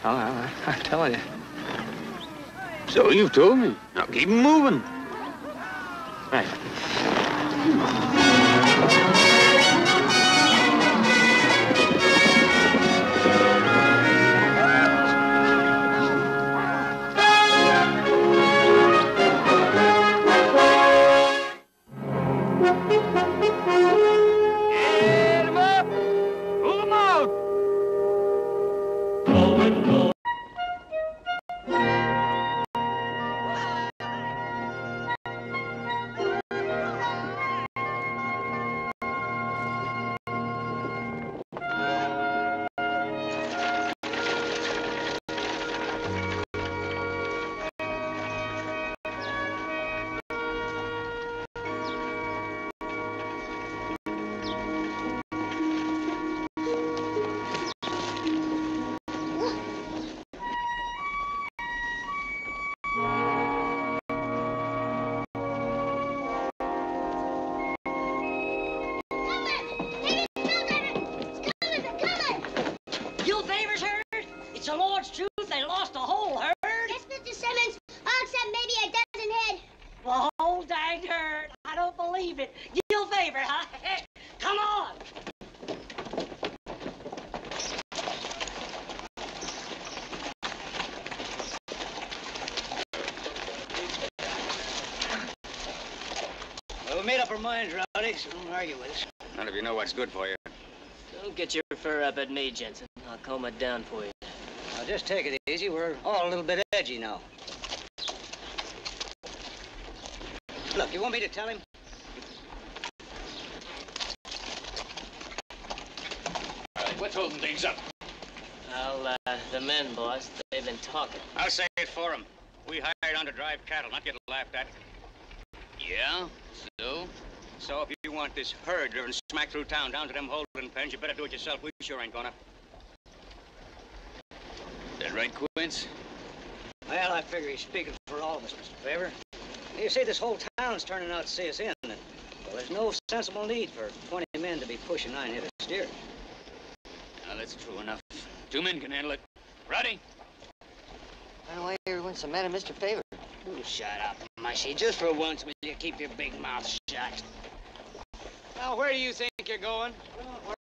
oh, [LAUGHS] I'm telling you. So you've told me. Now keep moving. Right. Don't get your fur up at me, Jensen. I'll comb it down for you. Now, just take it easy. We're all a little bit edgy now. Look, you want me to tell him? All right, what's holding things up? Well, uh, the men, boss, they've been talking. I'll say it for them. We hired on to drive cattle, not get laughed at. Yeah? So? So if you want this herd driven smack through town down to them holding pens, you better do it yourself. We sure ain't gonna. That right, Quince? Well, I figure he's speaking for all of us, Mr. Favor. You see, this whole town's turning out to see us in, and well, there's no sensible need for 20 men to be pushing nine-headed steers. Now, that's true enough. Two men can handle it. Ready? I don't know why everyone's so mad at Mr. Favor. Oh, shut up, Mushy. Just for once, will you keep your big mouth shut? Now, where do you think you're going?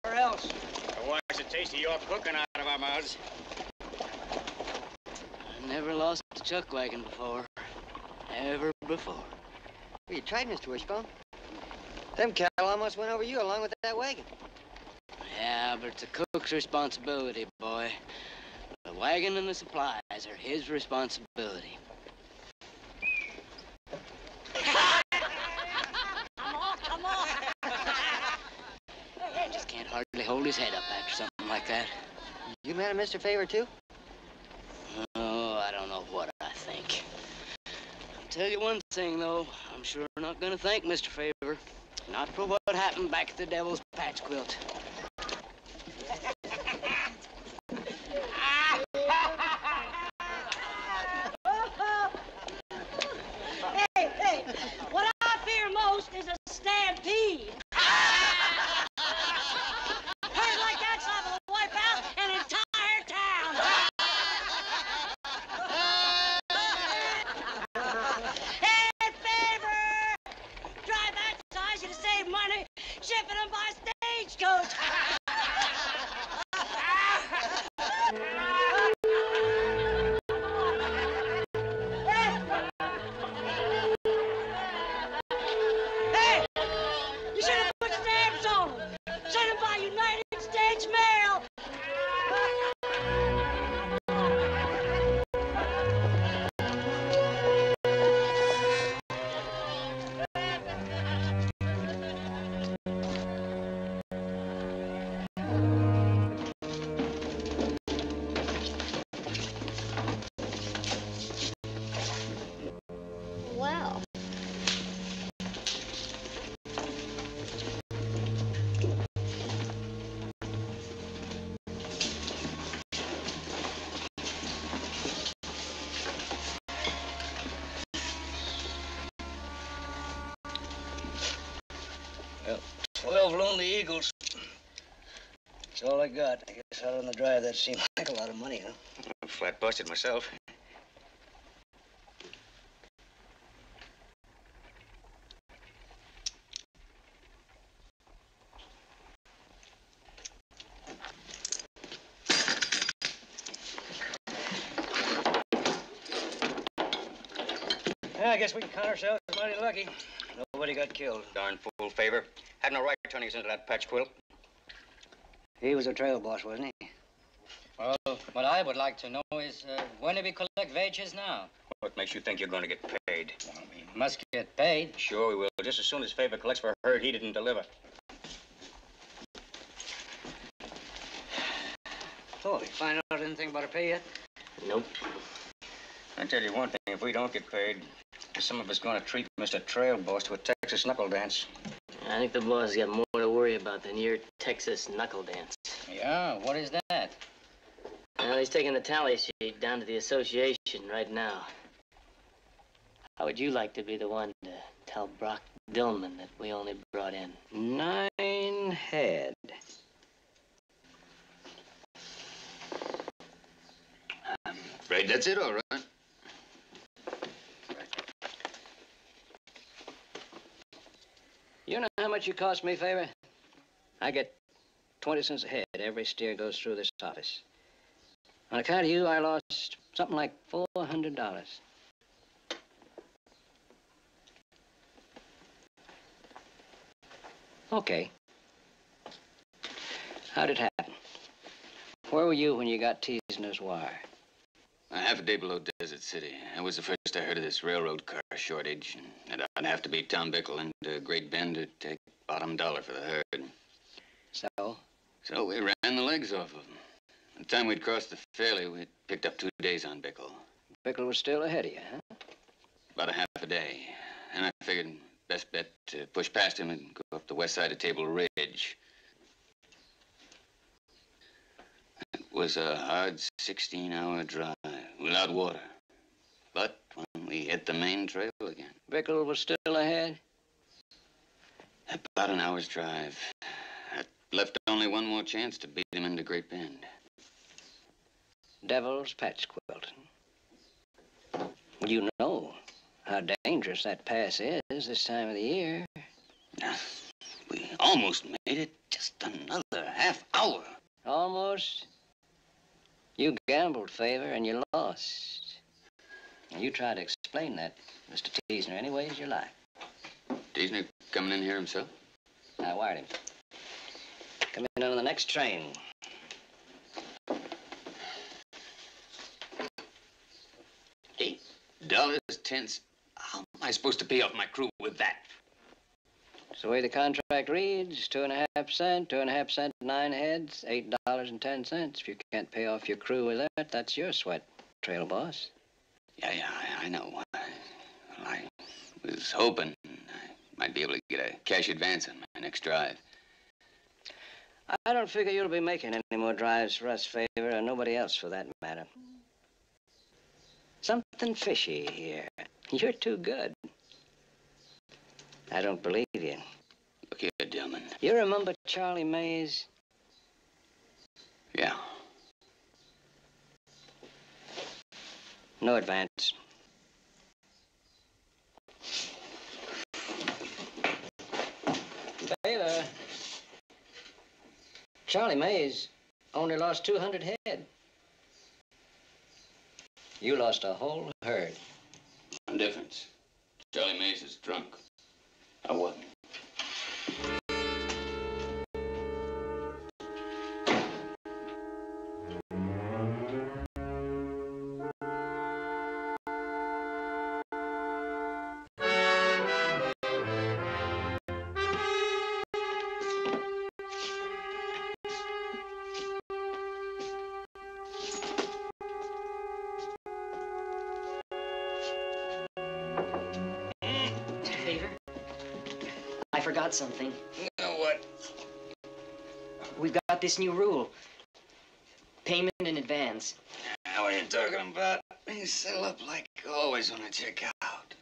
Where else? To wash the taste of your cooking out of our mouths. I never lost a chuck wagon before. Ever before. Well, you tried, Mr. Wishbone. Them cattle almost went over you along with that wagon. Yeah, but it's the cook's responsibility, boy. The wagon and the supplies are his responsibility. Come on, come on. He just can't hardly hold his head up after something like that. You mad at Mr. Favor, too? Oh, I don't know what I think. I'll tell you one thing, though. I'm sure not gonna thank Mr. Favor. Not for what happened back at the Devil's Patch Quilt. Hey, hey, what I fear most is a stampede. That seemed [LAUGHS] like a lot of money, huh? I'm flat busted myself. Yeah, I guess we can count ourselves mighty lucky. Nobody got killed. Darn fool favor. Had no right turning us into that patch quilt. He was a trail boss, wasn't he? Well, what I would like to know is uh, when do we collect wages now? What makes you think you're going to get paid? We must get paid. Sure we will. Just as soon as Favor collects for a herd he didn't deliver. Oh, you find out anything about a pay yet? Nope. I tell you one thing, if we don't get paid, some of us are going to treat Mr. Trail Boss to a Texas knuckle dance. I think the boss has got more to worry about than your Texas knuckle dance. Yeah, what is that? Well, he's taking the tally sheet down to the association right now. How would you like to be the one to tell Brock Dillman that we only brought in nine head? I'm afraid that's it, all right. You know how much you cost me, Favor? I get 20 cents a head every steer goes through this office. On account of you, I lost something like $400. Okay. How'd it happen? Where were you when you got teased in this wire? A half a day below Desert City. That was the first I heard of this railroad car shortage. And I'd have to beat Tom Bickle into uh, Great Bend to take bottom dollar for the herd. So? So we ran the legs off of them. The time we'd crossed the ferry, we'd picked up two days on Bickle. Bickle was still ahead of you, huh? About a half a day. And I figured best bet to push past him and go up the west side of Table Ridge. It was a hard 16-hour drive without water. But when we hit the main trail again, Bickle was still ahead? about an hour's drive. That left only one more chance to beat him into Great Bend. Devil's patch quilting. Well, you know how dangerous that pass is this time of the year. We almost made it. Just another half hour. Almost. You gambled, Favor, and you lost. And you try to explain that, Mr. Teasner, any ways you like. Teasner coming in here himself? I wired him. Come in on the next train. Eight dollars ten. c- How am I supposed to pay off my crew with that? It's the way the contract reads. two and a half cent, two and a half cent, nine heads, eight dollars and ten cents. If you can't pay off your crew with that, that's your sweat, trail boss. Yeah, yeah, I, I know. Well, I was hoping I might be able to get a cash advance on my next drive. I don't figure you'll be making any more drives for us, Favor, or nobody else for that matter. Something fishy here. You're too good. I don't believe you. Look here, Dillman. You remember Charlie Mays? Yeah. No advance. Taylor, Charlie Mays only lost 200 head. You lost a whole herd. No difference. Charlie Mays is drunk. I wasn't. Something. know what? We've got this new rule. Payment in advance. Now, what are you talking about? You settle up like always when I check out.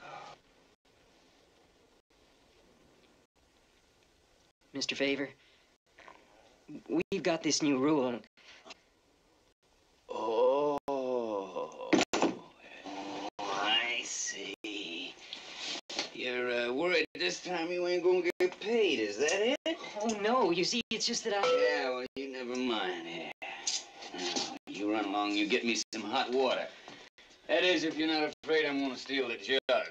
Mr. Favor, we've got this new rule. Oh, I see. You're uh, worried this time you ain't gonna get paid, is that it? Oh, no, you see, it's just that I... Yeah, well, you never mind here. Now, you run along, you get me some hot water. That is, if you're not afraid I'm gonna steal the jug.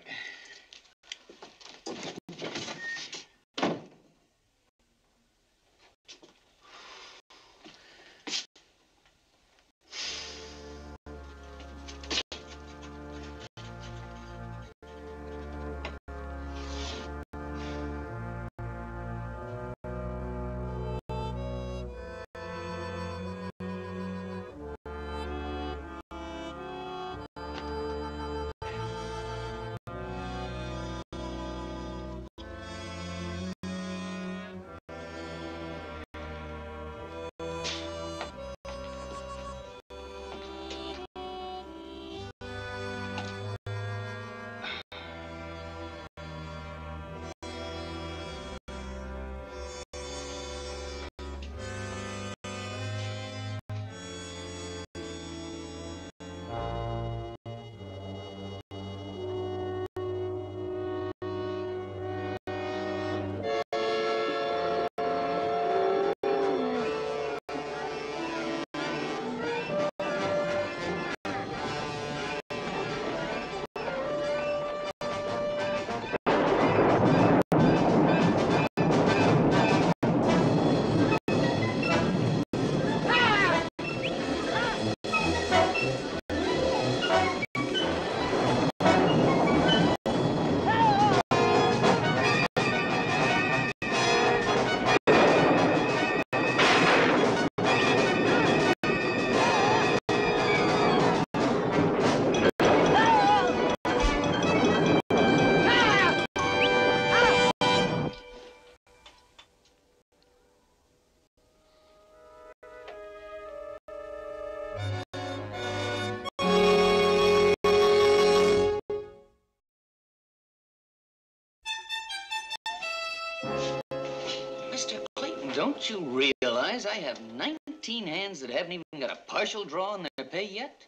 Don't you realize I have 19 hands that haven't even got a partial draw on their pay yet?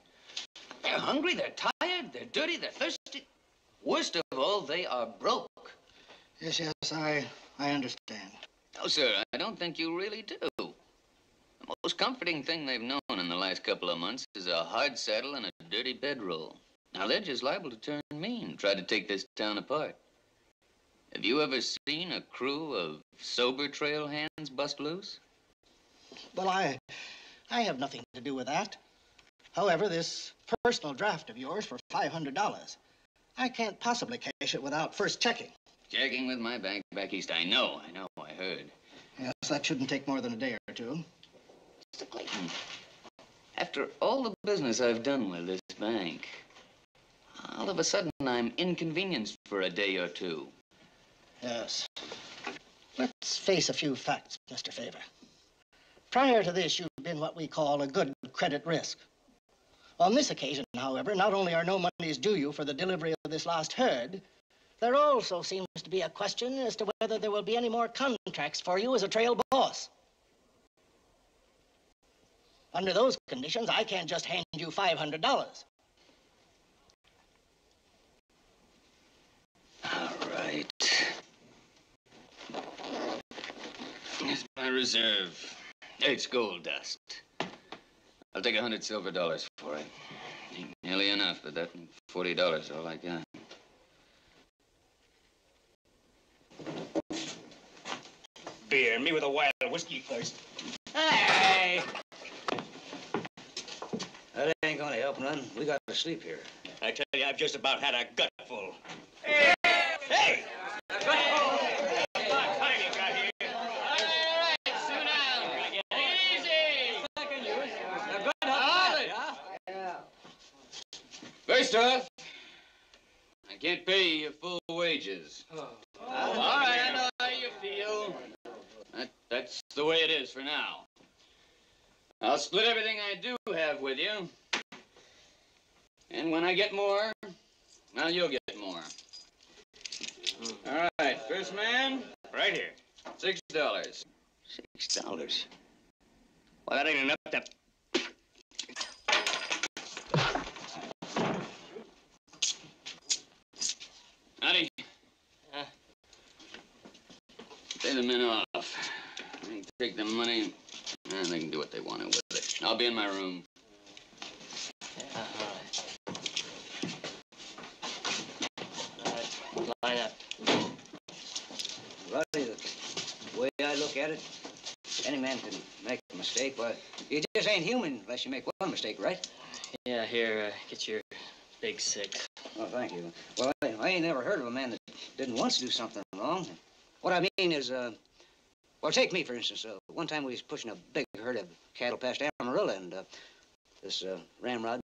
They're hungry, they're tired, they're dirty, they're thirsty. Worst of all, they are broke. Yes, yes, I, I understand. No, sir, I don't think you really do. The most comforting thing they've known in the last couple of months is a hard saddle and a dirty bedroll. Now, they're just liable to turn mean, try to take this town apart. Have you ever seen a crew of sober trail hands bust loose? Well, I, I have nothing to do with that. However, this personal draft of yours for $500, I can't possibly cash it without first checking. Checking with my bank back east. I know, I know, I heard. Yes, that shouldn't take more than a day or two. Mr. Clayton, after all the business I've done with this bank, all of a sudden I'm inconvenienced for a day or two. Yes. Let's face a few facts, Mr. Favor. Prior to this, you've been what we call a good credit risk. On this occasion, however, not only are no monies due you for the delivery of this last herd, there also seems to be a question as to whether there will be any more contracts for you as a trail boss. Under those conditions, I can't just hand you $500. All right. Here's my reserve. It's gold dust. I'll take a hundred silver dollars for it. Ain't nearly enough, but that forty dollars all I got. Beer, me with a wild whiskey first. Hey! That ain't gonna help none. We got to sleep here. I tell you, I've just about had a gutful. Hey! First off, I can't pay you full wages. Oh. All right, I know how you feel. That, that's the way it is for now. I'll split everything I do have with you. And when I get more, now you'll get more. Hmm. All right, first man, right here. Six dollars. Six dollars? Well, that ain't enough to... Pay the men off. They can take the money, and they can do what they want to with it. I'll be in my room. Line up. Rowdy, the way I look at it, any man can make a mistake. Well, you just ain't human unless you make one mistake, right? Yeah, here, uh, get your big six. Oh, thank you. Well, I, I ain't never heard of a man that didn't once do something wrong. What I mean is, uh, well, take me, for instance. Uh, one time we was pushing a big herd of cattle past Amarillo, and uh, this uh, ramrod,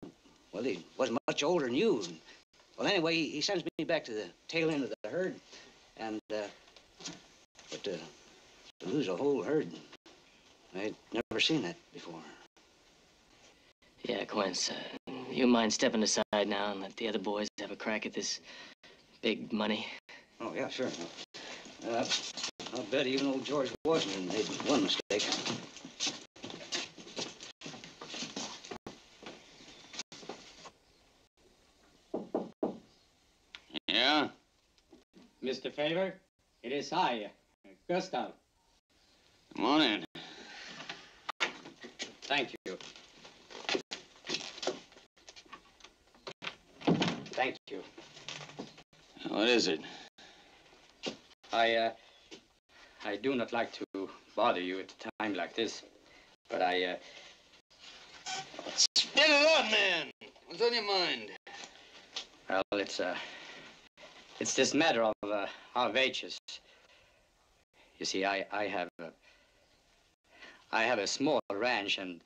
well, he wasn't much older than you. And, well, anyway, he, he sends me back to the tail end of the herd, and, uh, but uh, to lose a whole herd, I'd never seen that before. Yeah, Quince, uh, you mind stepping aside now and let the other boys have a crack at this big money? Oh, yeah, sure. Uh, I'll bet even old George Washington made one mistake. Yeah? Mr. Favor, it is I, Gustav. Come on in. Thank you. Thank you. What is it? I, uh, I do not like to bother you at a time like this, but I, uh... Spit it out, man. What's on your mind? Well, it's, uh, it's this matter of, uh, our wages. You see, I, I have, uh, I have a small ranch and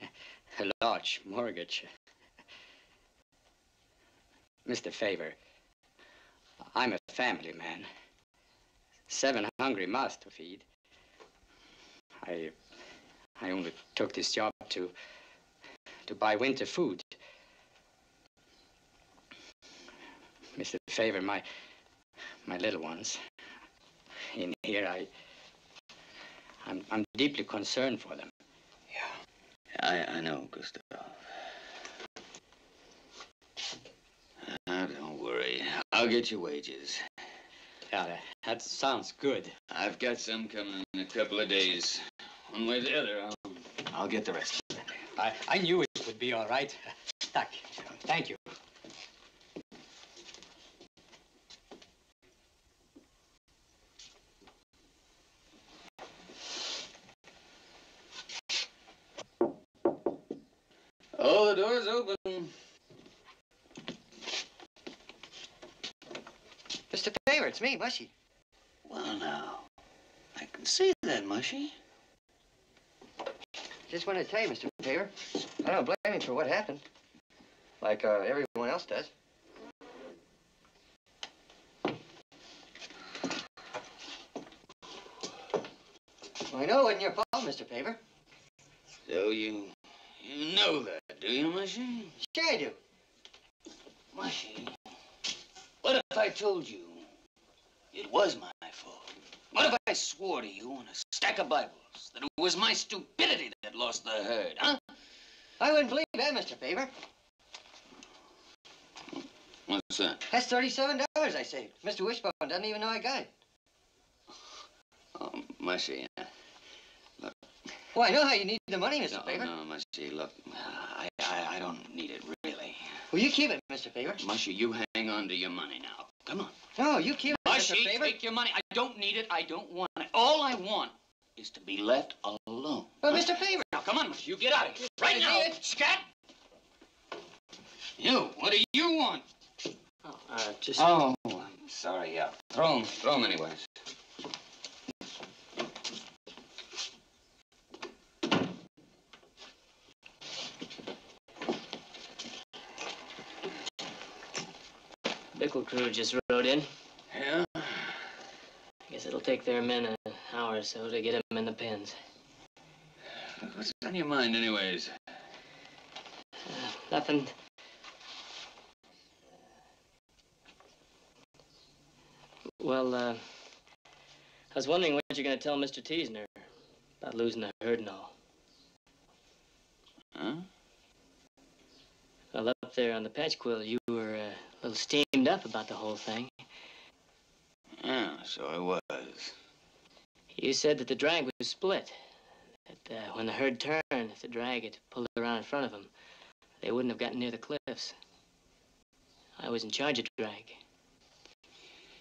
[LAUGHS] a large mortgage. Mr. Favor, I'm a family man. Seven hungry mouths to feed. I, I only took this job to, to buy winter food. Mr. Favor, my, my little ones, in here, I, I'm, I'm deeply concerned for them. Yeah. I, I know, Gustav. Ah, don't worry. I'll get your wages. Yeah, that, that sounds good. I've got some coming in a couple of days. One way or the other, I'll, I'll get the rest. I, I knew it would be all right. [LAUGHS] Tack. Thank you. Oh, the door's open. Mr. Favor, it's me, Mushy. Well, now, I can see that, Mushy. Just wanted to tell you, Mr. Favor, I don't blame him for what happened. Like uh, everyone else does. Well, I know it wasn't your fault, Mr. Favor. So you, you know that, do you, Mushy? Sure I do. Mushy, what if I told you it was my fault? What if I swore to you on a stack of Bibles that it was my stupidity that lost the herd, huh? I wouldn't believe that, Mr. Favor. What's that? That's $37 I saved. Mr. Wishbone doesn't even know I got it. Oh, Mushy, uh, look. Well, I know how you need the money, Mr. No, Favor. no, Mushy, look, I, I, I don't need it, really. Well, you keep it, Mr. Favor. Mushy, you hang on to your money now. Come on. No, you keep it, Mushy, Mr. Favor. take your money. I don't need it. I don't want it. All I want is to be left alone. Well, Mr. Favor. Now, come on, Mushy, you get out of here. Right now. it? Scat! You, what do you want? Oh, uh, just... Oh, I'm sorry, yeah. Throw him. Throw him anyways. Bickle crew just rode in. Yeah? I guess it'll take their men an hour or so to get them in the pens. What's on your mind, anyways? Nothing. Well, uh, I was wondering what you're going to tell Mr. Teasner about losing the herd and all. Huh? Well, up there on the patch quill, you were uh, a little steamed up about the whole thing. Yeah, so I was. You said that the drag was split. That uh, when the herd turned, if the drag had pulled around in front of them, they wouldn't have gotten near the cliffs. I was in charge of drag.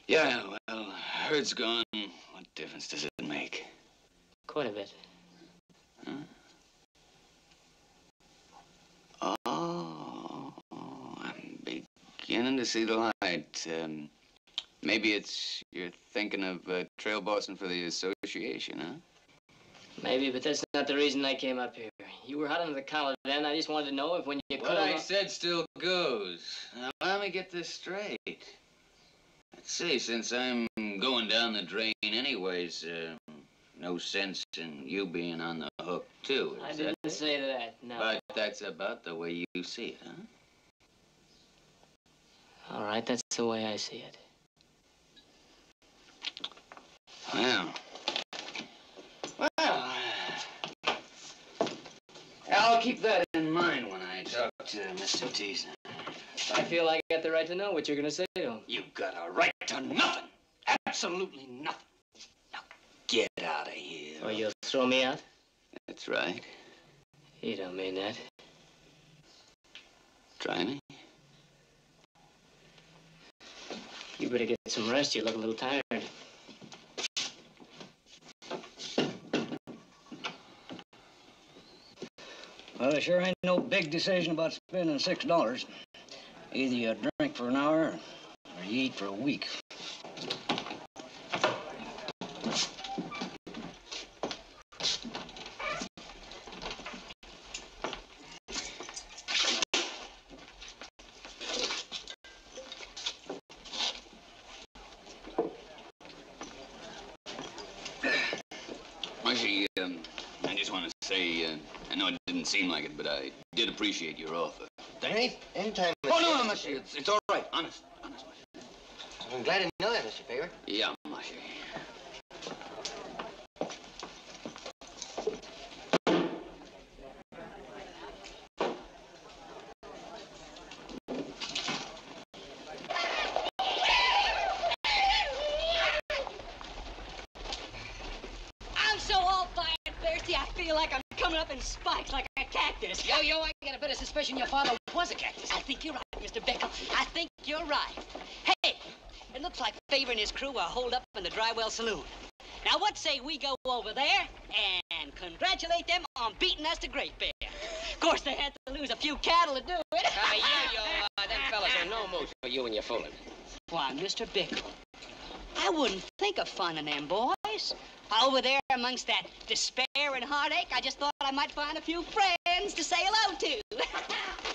Yeah, well, herd's gone. What difference does it make? Quite a bit. Oh, I'm beginning to see the light. Um, maybe it's you're thinking of uh, trail bossing for the association, huh? Maybe, but that's not the reason I came up here. You were hot under the collar then. I just wanted to know if when you What I said still goes. Now, let me get this straight. Let's see, since I'm going down the drain anyways, uh, no sense in you being on the hook, too. I didn't that- say that, no. But that's about the way you see it, huh? All right, that's the way I see it. Well. Well. Uh, I'll keep that in mind when I talk to Mr. Teasner. I feel I got the right to know what you're going to say to him. You got a right to nothing. Absolutely nothing. Now, get out of here. Or you'll throw me out? That's right. You don't mean that. Try me. You better get some rest. You look a little tired. Well, there sure ain't no big decision about spending six dollars. Either you drink for an hour or you eat for a week. Mushy, um, I just want to say, uh, I know it didn't seem like it, but I did appreciate your offer. Any, anytime. Oh, no, no, Mushy, it's, it's all right. Honest, honest. I'm glad to know that, Mr. Favor. Yeah, Mushy. feel like I'm coming up in spikes like a cactus. Yo, yo, I got a better suspicion your father was a cactus. I think you're right, Mr. Bickle. I think you're right. Hey, it looks like Favor and his crew are holed up in the Drywell Saloon. Now, what say we go over there and congratulate them on beating us to Great Bend? Of course, they had to lose a few cattle to do it. Uh, yo, yo, uh, them fellas are no mood for you and your fooling. Why, Mr. Bickle, I wouldn't think of finding them boys. Over there amongst that despair and heartache, I just thought I might find a few friends to say hello to. [LAUGHS]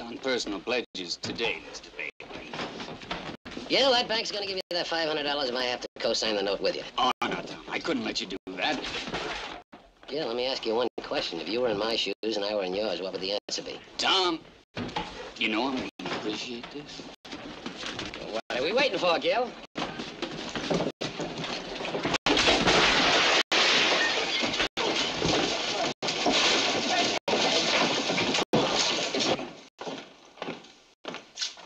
on personal pledges today, Mr. Bailey. Gil, that bank's gonna give you that $500 if I have to co-sign the note with you. Oh, no, Tom. I couldn't let you do that. Gil, let me ask you one question. If you were in my shoes and I were in yours, what would the answer be? Tom, you know I'm to appreciate this. Well, What are we waiting for, Gil?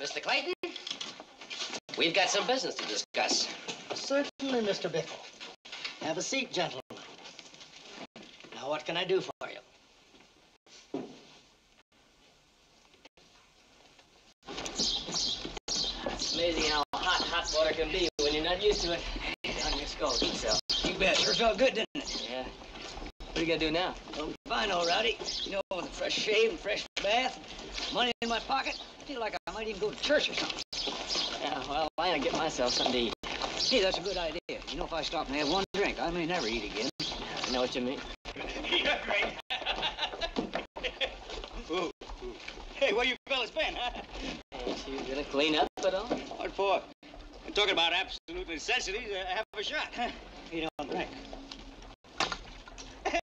Mr. Clayton, we've got some business to discuss. Certainly, Mr. Bickle. Have a seat, gentlemen. Now, what can I do for you? It's amazing how hot hot water can be when you're not used to it. On your skull, heat. You bet. Sure felt good, didn't it? Yeah. What are you gonna do now? Well, fine, all Rowdy. You know, with a fresh shave and fresh bath, money in my pocket, I feel like I might even go to church or something. Yeah, well, I'm gonna get myself something to eat. Hey, that's a good idea. You know, if I stop and have one drink, I may never eat again. I know what you mean. You're [LAUGHS] great. Ooh, ooh. Hey, where you fellas been, huh? Ain't you gonna clean up at all? What for? We're talking about absolute necessities. Uh, have a shot. You don't drink.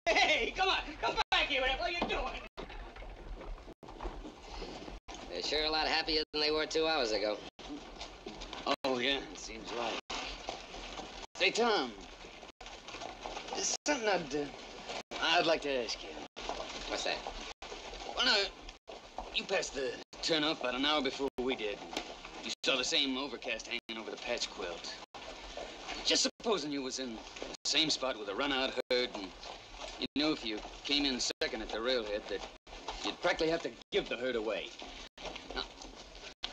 Hey, come on. Come back here. What are you doing? They're sure a lot happier than they were two hours ago. Oh, yeah, it seems like. Say, Tom, there's something I'd, uh, I'd like to ask you. What's that? Well, now, you passed the turnoff about an hour before we did. You saw the same overcast hanging over the patch quilt. Just supposing you was in the same spot with a run-out herd, and you knew if you came in second at the railhead that you'd practically have to give the herd away. Now,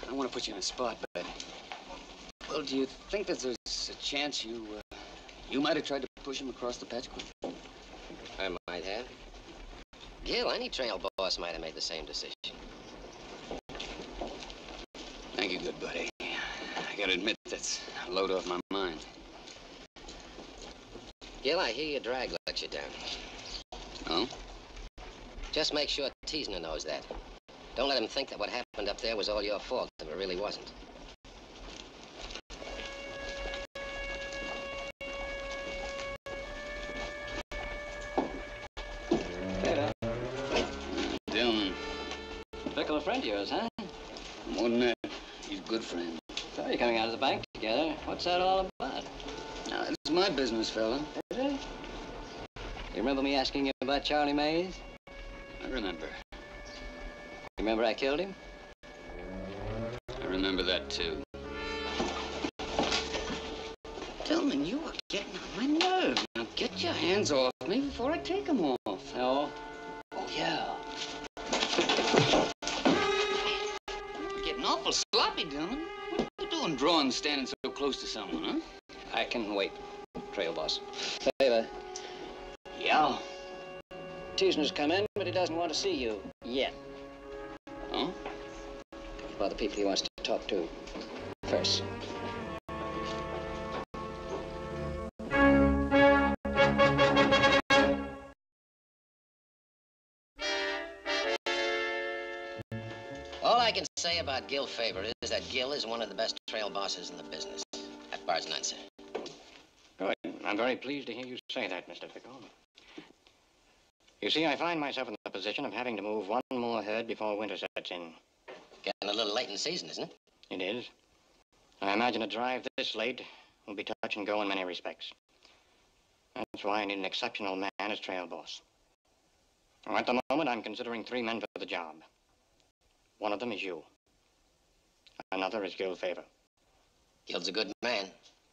I don't want to put you in a spot, but Well, do you think that there's a chance you, uh, you might have tried to push him across the patch quilt? I might have. Gil, any trail boss might have made the same decision. Thank you, good buddy. I gotta admit, that's a load off my mind. Gil, I hear your drag lets you down. Oh? Just make sure Teasner knows that. Don't let him think that what happened up there was all your fault, if it really wasn't. Dillman. Bickle a friend of yours, huh? More than that, he's a good friend. So you're coming out of the bank together. What's that all about? Now, it's my business, fella. You remember me asking you about Charlie Mays? I remember. You remember I killed him? I remember that, too. Dillman, you are getting on my nerve. Now, get your hands off me before I take them off. Oh? Oh, yeah. You're getting awful sloppy, Dillman. What are you doing drawing standing so close to someone, huh? I can wait, trail boss. Favor. Yeah. Teasner's come in, but he doesn't want to see you yet. Oh? About the people he wants to talk to first. All I can say about Gil Favor is that Gil is one of the best trail bosses in the business. That bar's none, sir. Good. I'm very pleased to hear you say that, Mr. Bickle. You see, I find myself in the position of having to move one more herd before winter sets in. Getting a little late in the season, isn't it? It is. I imagine a drive this late will be touch and go in many respects. That's why I need an exceptional man as trail boss. At the moment, I'm considering three men for the job. One of them is you. Another is Gil Favor. Gil's a good man.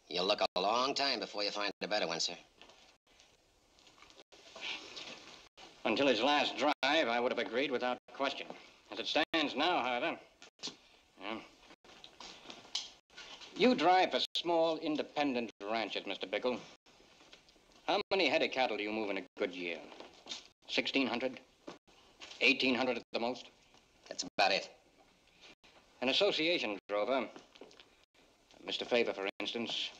You'll look a long time before you find a better one, sir. Until his last drive, I would have agreed without question. As it stands now, however, yeah. You drive for small, independent ranches, Mr. Bickle. How many head of cattle do you move in a good year? 1,600? 1,800 at the most? That's about it. An association drover, Mr. Favor, for instance,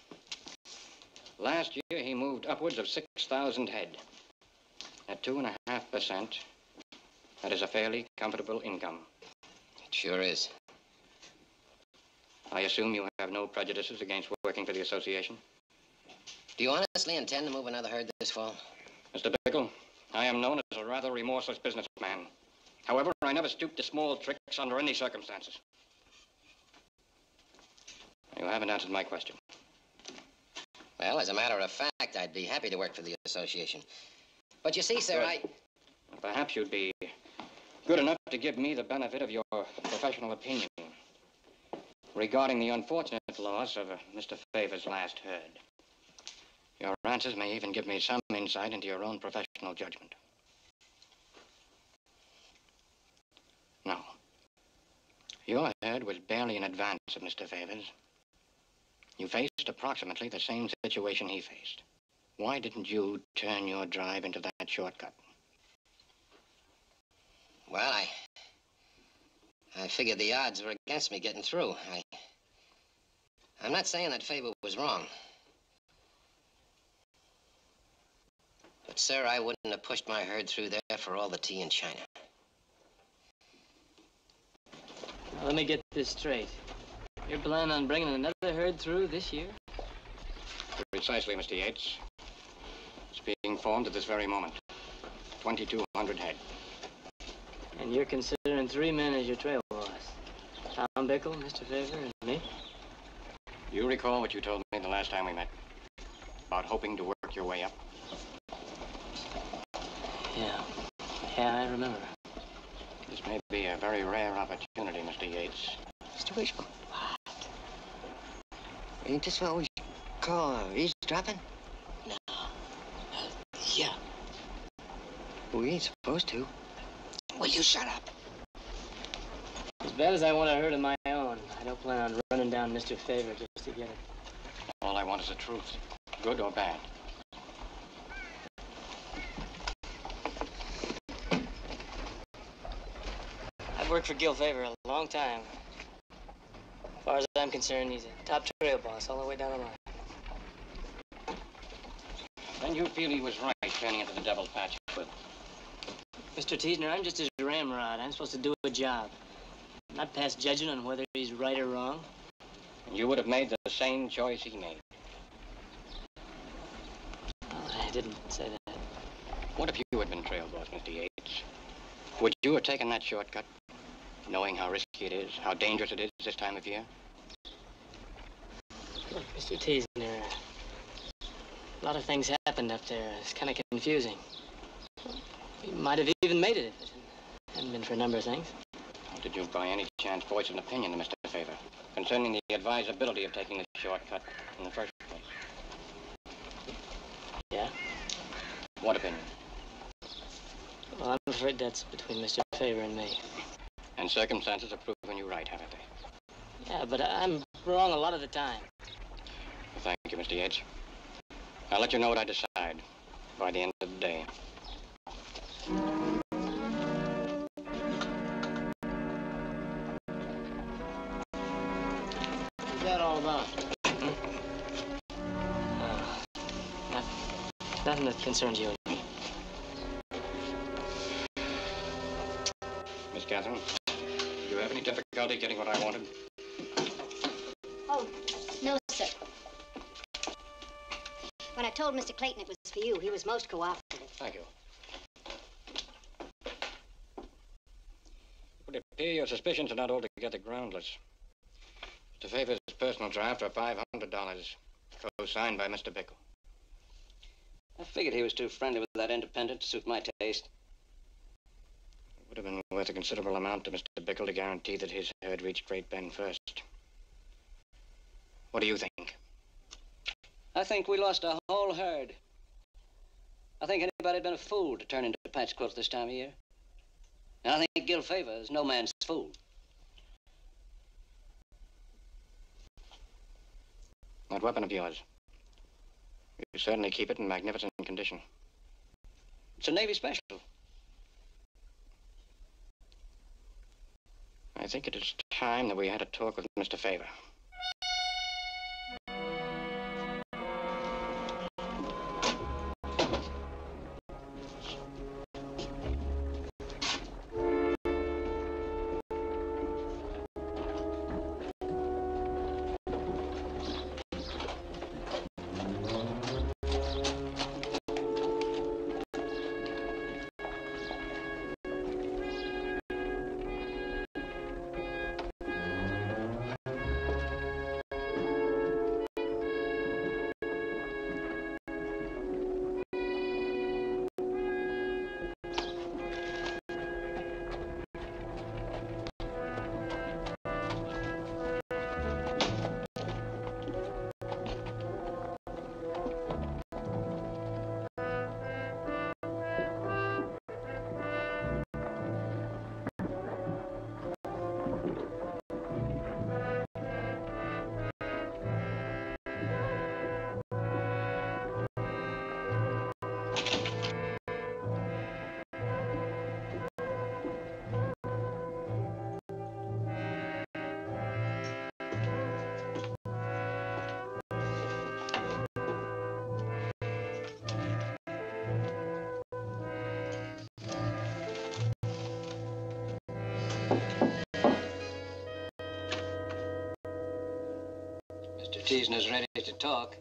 last year he moved upwards of 6,000 head. At two and a half percent, that is a fairly comfortable income. It sure is. I assume you have no prejudices against working for the association? Do you honestly intend to move another herd this fall? Mr. Bickle, I am known as a rather remorseless businessman. However, I never stoop to small tricks under any circumstances. You haven't answered my question. Well, as a matter of fact, I'd be happy to work for the association. But you see, sir, I... Perhaps you'd be good enough to give me the benefit of your professional opinion regarding the unfortunate loss of uh, Mr. Favor's last herd. Your answers may even give me some insight into your own professional judgment. Now, your herd was barely in advance of Mr. Favor's. You faced approximately the same situation he faced. Why didn't you turn your drive into that shortcut? Well, I... I figured the odds were against me getting through. I... I'm not saying that Favor was wrong. But, sir, I wouldn't have pushed my herd through there for all the tea in China. Now, let me get this straight. You're planning on bringing another herd through this year? Precisely, Mr. Yates. It's being formed at this very moment. 2,200 head. And you're considering three men as your trail boss. Tom Bickle, Mr. Favor, and me? You recall what you told me the last time we met? About hoping to work your way up? Yeah. Yeah, I remember. This may be a very rare opportunity, Mr. Yates. Mr. Wishbone. What? Ain't this what we call eavesdropping? No. Yeah. We ain't supposed to. Will you shut up? As bad as I want a herd of my own, I don't plan on running down Mr. Favor just to get it. All I want is the truth, good or bad. I've worked for Gil Favor a long time. As far as I'm concerned, he's a top trail boss all the way down the line. Then you feel he was right turning into the devil patch. But Mr. Teasner, I'm just his ramrod. I'm supposed to do a job. Not pass judgment on whether he's right or wrong. And you would have made the same choice he made. Well, I didn't say that. What if you had been trail boss, Mr. Yates? Would you have taken that shortcut, knowing how risky it is, how dangerous it is this time of year? Look, Mr. Teasner, a lot of things happened up there. It's kind of confusing. We might have even made it if it hadn't been for a number of things. Did you by any chance voice an opinion to Mr. Favor concerning the advisability of taking the shortcut in the first place? Yeah? What opinion? Well, I'm afraid that's between Mr. Favor and me. And circumstances have proven you right, haven't they? Yeah, but I'm wrong a lot of the time. Well, thank you, Mr. Yates. I'll let you know what I decide by the end of the day. What's that all about? Uh, not, nothing that concerns you and me. Miss Catherine, do you have any difficulty getting what I wanted? Oh, When I told Mr. Clayton it was for you, he was most cooperative. Thank you. It would appear your suspicions are not altogether groundless. Mr. Favor's personal draft for $500, co-signed by Mr. Bickle. I figured he was too friendly with that independent to suit my taste. It would have been worth a considerable amount to Mr. Bickle to guarantee that his herd reached Great Bend first. What do you think? I think we lost a whole herd. I think anybody'd been a fool to turn into patch quilts this time of year. And I think Gil Favor is no man's fool. That weapon of yours. You certainly keep it in magnificent condition. It's a Navy special. I think it is time that we had a talk with Mr. Favor. Teasner's ready to talk.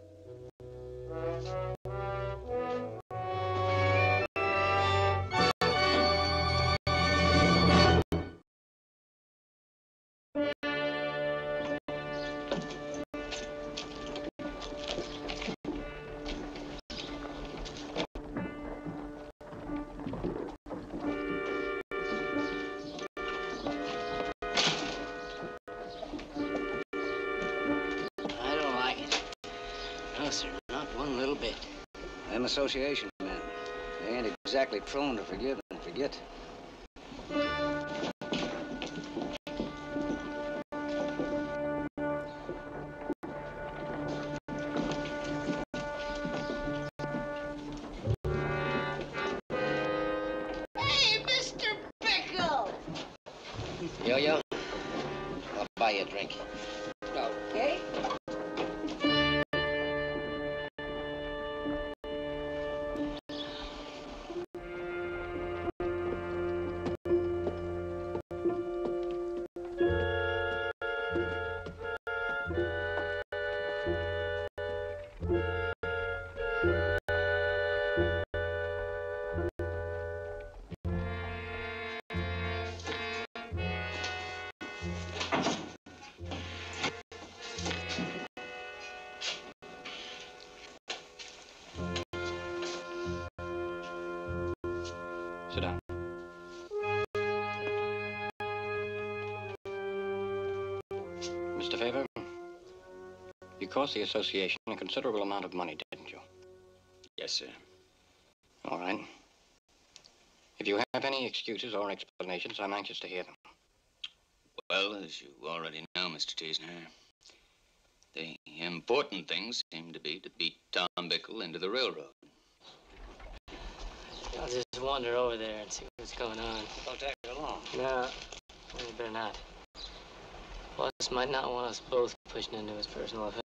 Association men, they ain't exactly prone to forgive and forget. Cost the association a considerable amount of money, didn't you? Yes, sir. All right. If you have any excuses or explanations, I'm anxious to hear them. Well, as you already know, Mr. Teasner, the important things seem to be to beat Tom Bickle into the railroad. I'll just wander over there and see what's going on. Don't take it long. No, you better not. Boss might not want us both pushing into his personal affairs.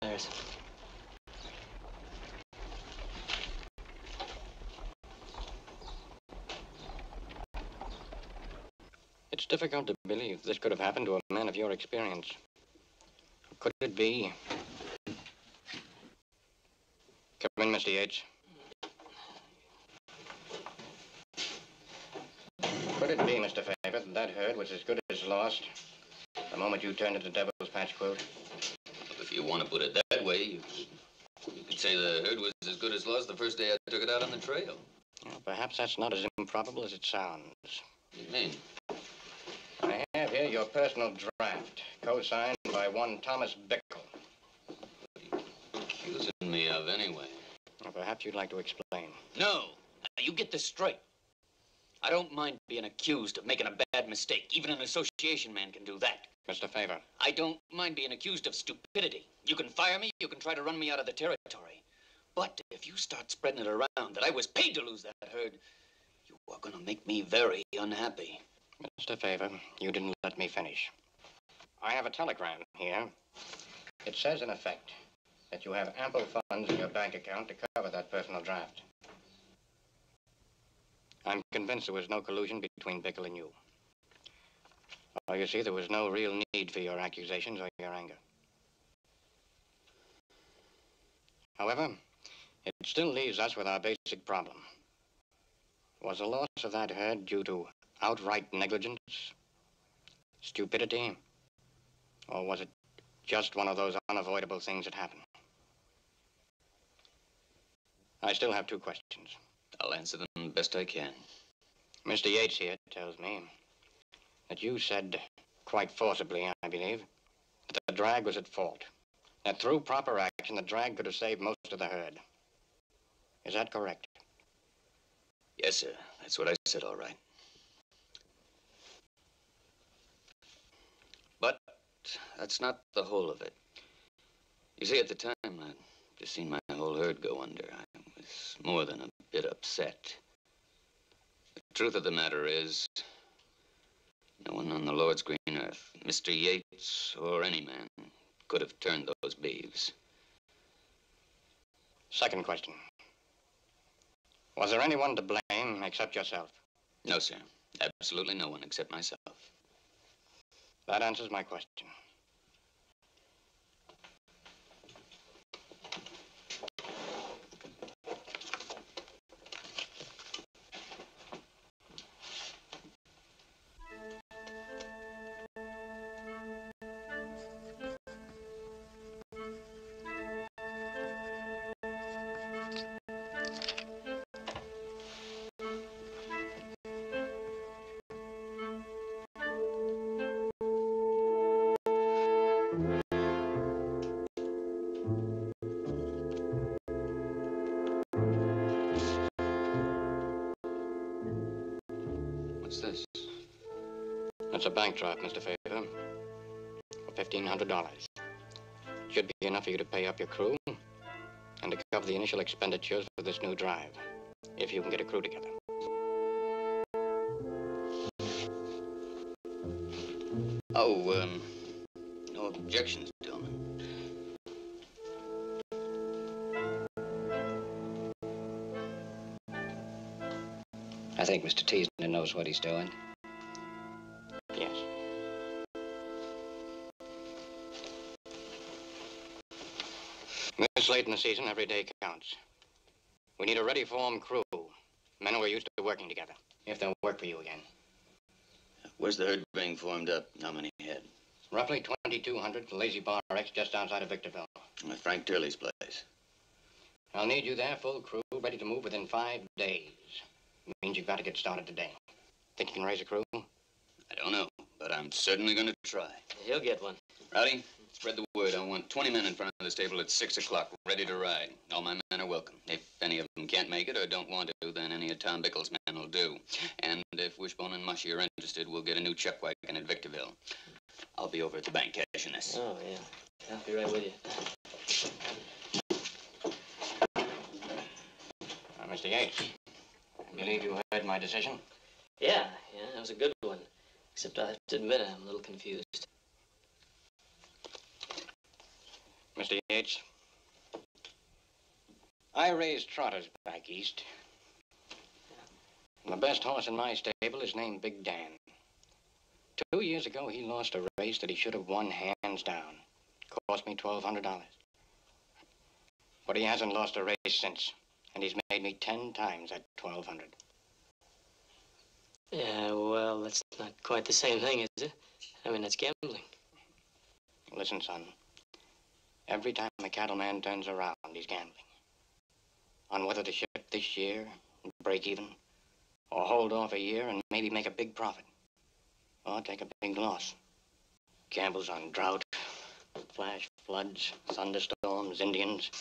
It's difficult to believe this could have happened to a man of your experience. Could it be? Come in, Mr. Yates. Could it be, Mr. Favor, that that herd was as good as lost the moment you turned into Devil's Patch Quilt? If you want to put it that way, you, you could say the herd was as good as lost the first day I took it out on the trail. Well, perhaps that's not as improbable as it sounds. What do you mean? I have here your personal draft, co-signed by one Thomas Bickle. Accusing me of anyway. Well, perhaps you'd like to explain. No. Now, you get this straight. I don't mind being accused of making a bad mistake. Even an association man can do that. Mr. Favor. I don't mind being accused of stupidity. You can fire me, you can try to run me out of the territory. But if you start spreading it around that I was paid to lose that herd, you are going to make me very unhappy. Mr. Favor, you didn't let me finish. I have a telegram here. It says, in effect, that you have ample funds in your bank account to cover that personal draft. I'm convinced there was no collusion between Bickle and you. Oh, you see, there was no real need for your accusations or your anger. However, it still leaves us with our basic problem. Was the loss of that herd due to outright negligence, stupidity, or was it just one of those unavoidable things that happen? I still have two questions. I'll answer them best I can. Mr. Yates here tells me that you said, quite forcibly, I believe, that the drag was at fault. That through proper action, the drag could have saved most of the herd. Is that correct? Yes, sir. That's what I said, all right. But that's not the whole of it. You see, at the time, I'd just seen my whole herd go under. I was more than a bit upset. The truth of the matter is, no one on the Lord's green earth, Mr. Yates or any man, could have turned those beeves. Second question. Was there anyone to blame except yourself? No, sir. Absolutely no one except myself. That answers my question. That's a bank draft, Mr. Favor, for $1,500. Should be enough for you to pay up your crew and to cover the initial expenditures for this new drive, if you can get a crew together. Oh, um, no objections, gentlemen. I think Mr. Teasner knows what he's doing. Late in the season, every day counts. We need a ready formed crew. Men who are used to working together. If they'll work for you again. Where's the herd being formed up? How many head? Roughly 2,200 at Lazy Bar X just outside of Victorville. At Frank Turley's place. I'll need you there, full crew, ready to move within five days. Means you've got to get started today. Think you can raise a crew? I don't know, but I'm certainly going to try. He'll get one. Rowdy, spread the word. I want 20 men in front of the stable at 6 o'clock, ready to ride. All my men are welcome. If any of them can't make it or don't want to, then any of Tom Bickle's men will do. And if Wishbone and Mushy are interested, we'll get a new chuck wagon at Victorville. I'll be over at the bank cashing this. Oh, yeah. I'll be right with you. Uh, Mr. Yates, I believe you heard my decision. Yeah, yeah, that was a good one. Except I have to admit I'm a little confused. Mr. Yates, I raised trotters back east. And the best horse in my stable is named Big Dan. Two years ago, he lost a race that he should have won hands down. Cost me $1,200. But he hasn't lost a race since, and he's made me ten times that 1200 Yeah, well, that's not quite the same thing, is it? I mean, that's gambling. Listen, son. Every time the cattleman turns around, he's gambling. On whether to ship this year, break even, or hold off a year and maybe make a big profit. Or take a big loss. Gambles on drought, flash floods, thunderstorms, Indians,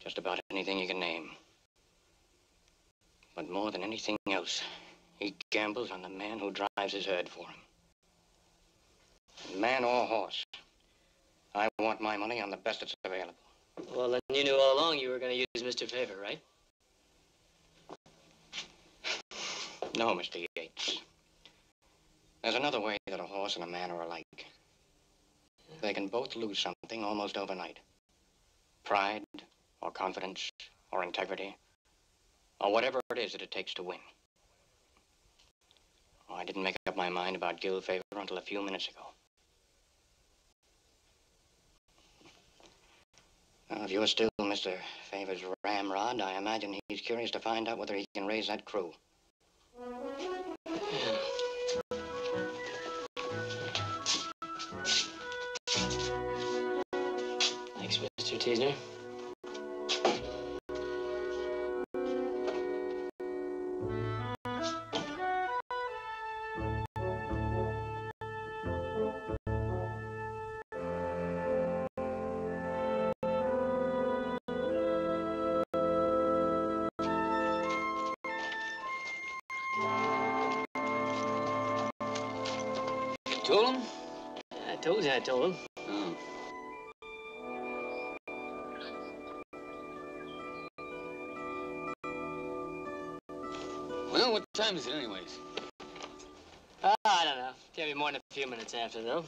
just about anything you can name. But more than anything else, he gambles on the man who drives his herd for him. Man or horse, I want my money on the best that's available. Well, then you knew all along you were going to use Mr. Favor, right? No, Mr. Yates. There's another way that a horse and a man are alike. They can both lose something almost overnight. Pride, or confidence, or integrity, or whatever it is that it takes to win. Oh, I didn't make up my mind about Gil Favor until a few minutes ago. Now, if you're still Mr. Favor's ramrod, I imagine he's curious to find out whether he can raise that crew. Thanks, Mr. Teasner. Told you I told him. Oh. Well, what time is it anyways? Oh, I don't know. Can't be more than a few minutes after, though.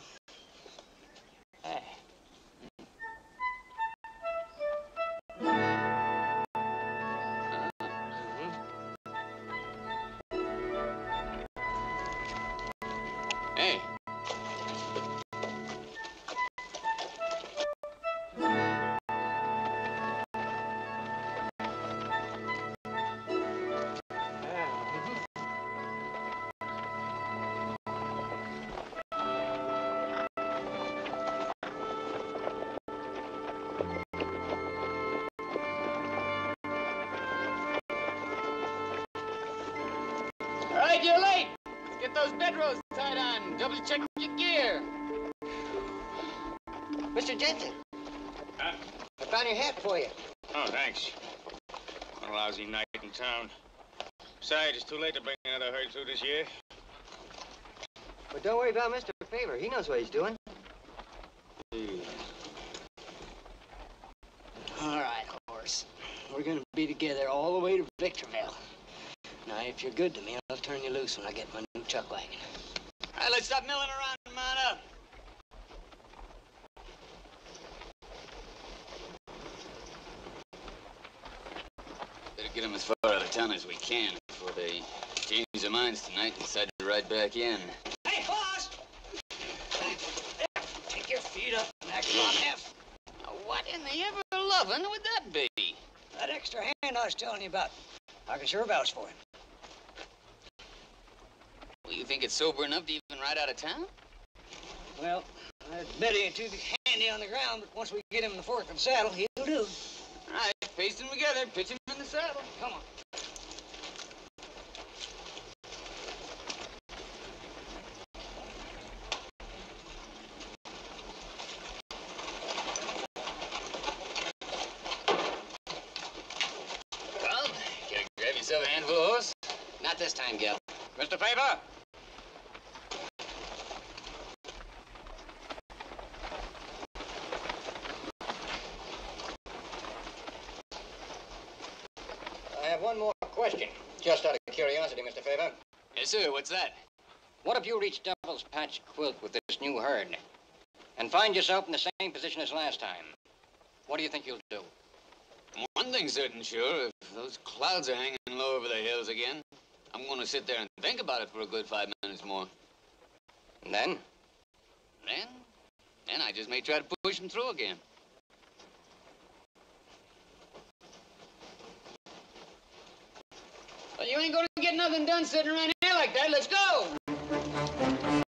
too late to bring another herd through this year. But don't worry about Mr. Favor. He knows what he's doing. All right, horse. We're going to be together all the way to Victorville. Now, if you're good to me, I'll turn you loose when I get my new chuck wagon. All right, let's stop milling around and mount up. Better get him as far out of town as we can before they change their minds tonight and decide to ride back in. Hey, boss! Take your feet up and act on F. Now, what in the ever loving would that be? That extra hand I was telling you about. I can sure vouch for him. Well, you think it's sober enough to even ride out of town? Well, I bet he ain't too handy on the ground, but once we get him in the fork of the saddle, he'll do. All right, paste them together, pitch him in the saddle. Come on. Well, can you grab yourself a handful of horse? Not this time, Gil. Mr. Favor? I have one more question, just out of curiosity, Mr. Favor. What's that? What if you reach Devil's Patch Quilt with this new herd and find yourself in the same position as last time? What do you think you'll do? One thing's certain sure. If those clouds are hanging low over the hills again, I'm going to sit there and think about it for a good five minutes more. And then? Then? Then I just may try to push them through again. Well, you ain't gonna get nothing done sitting around Let's go.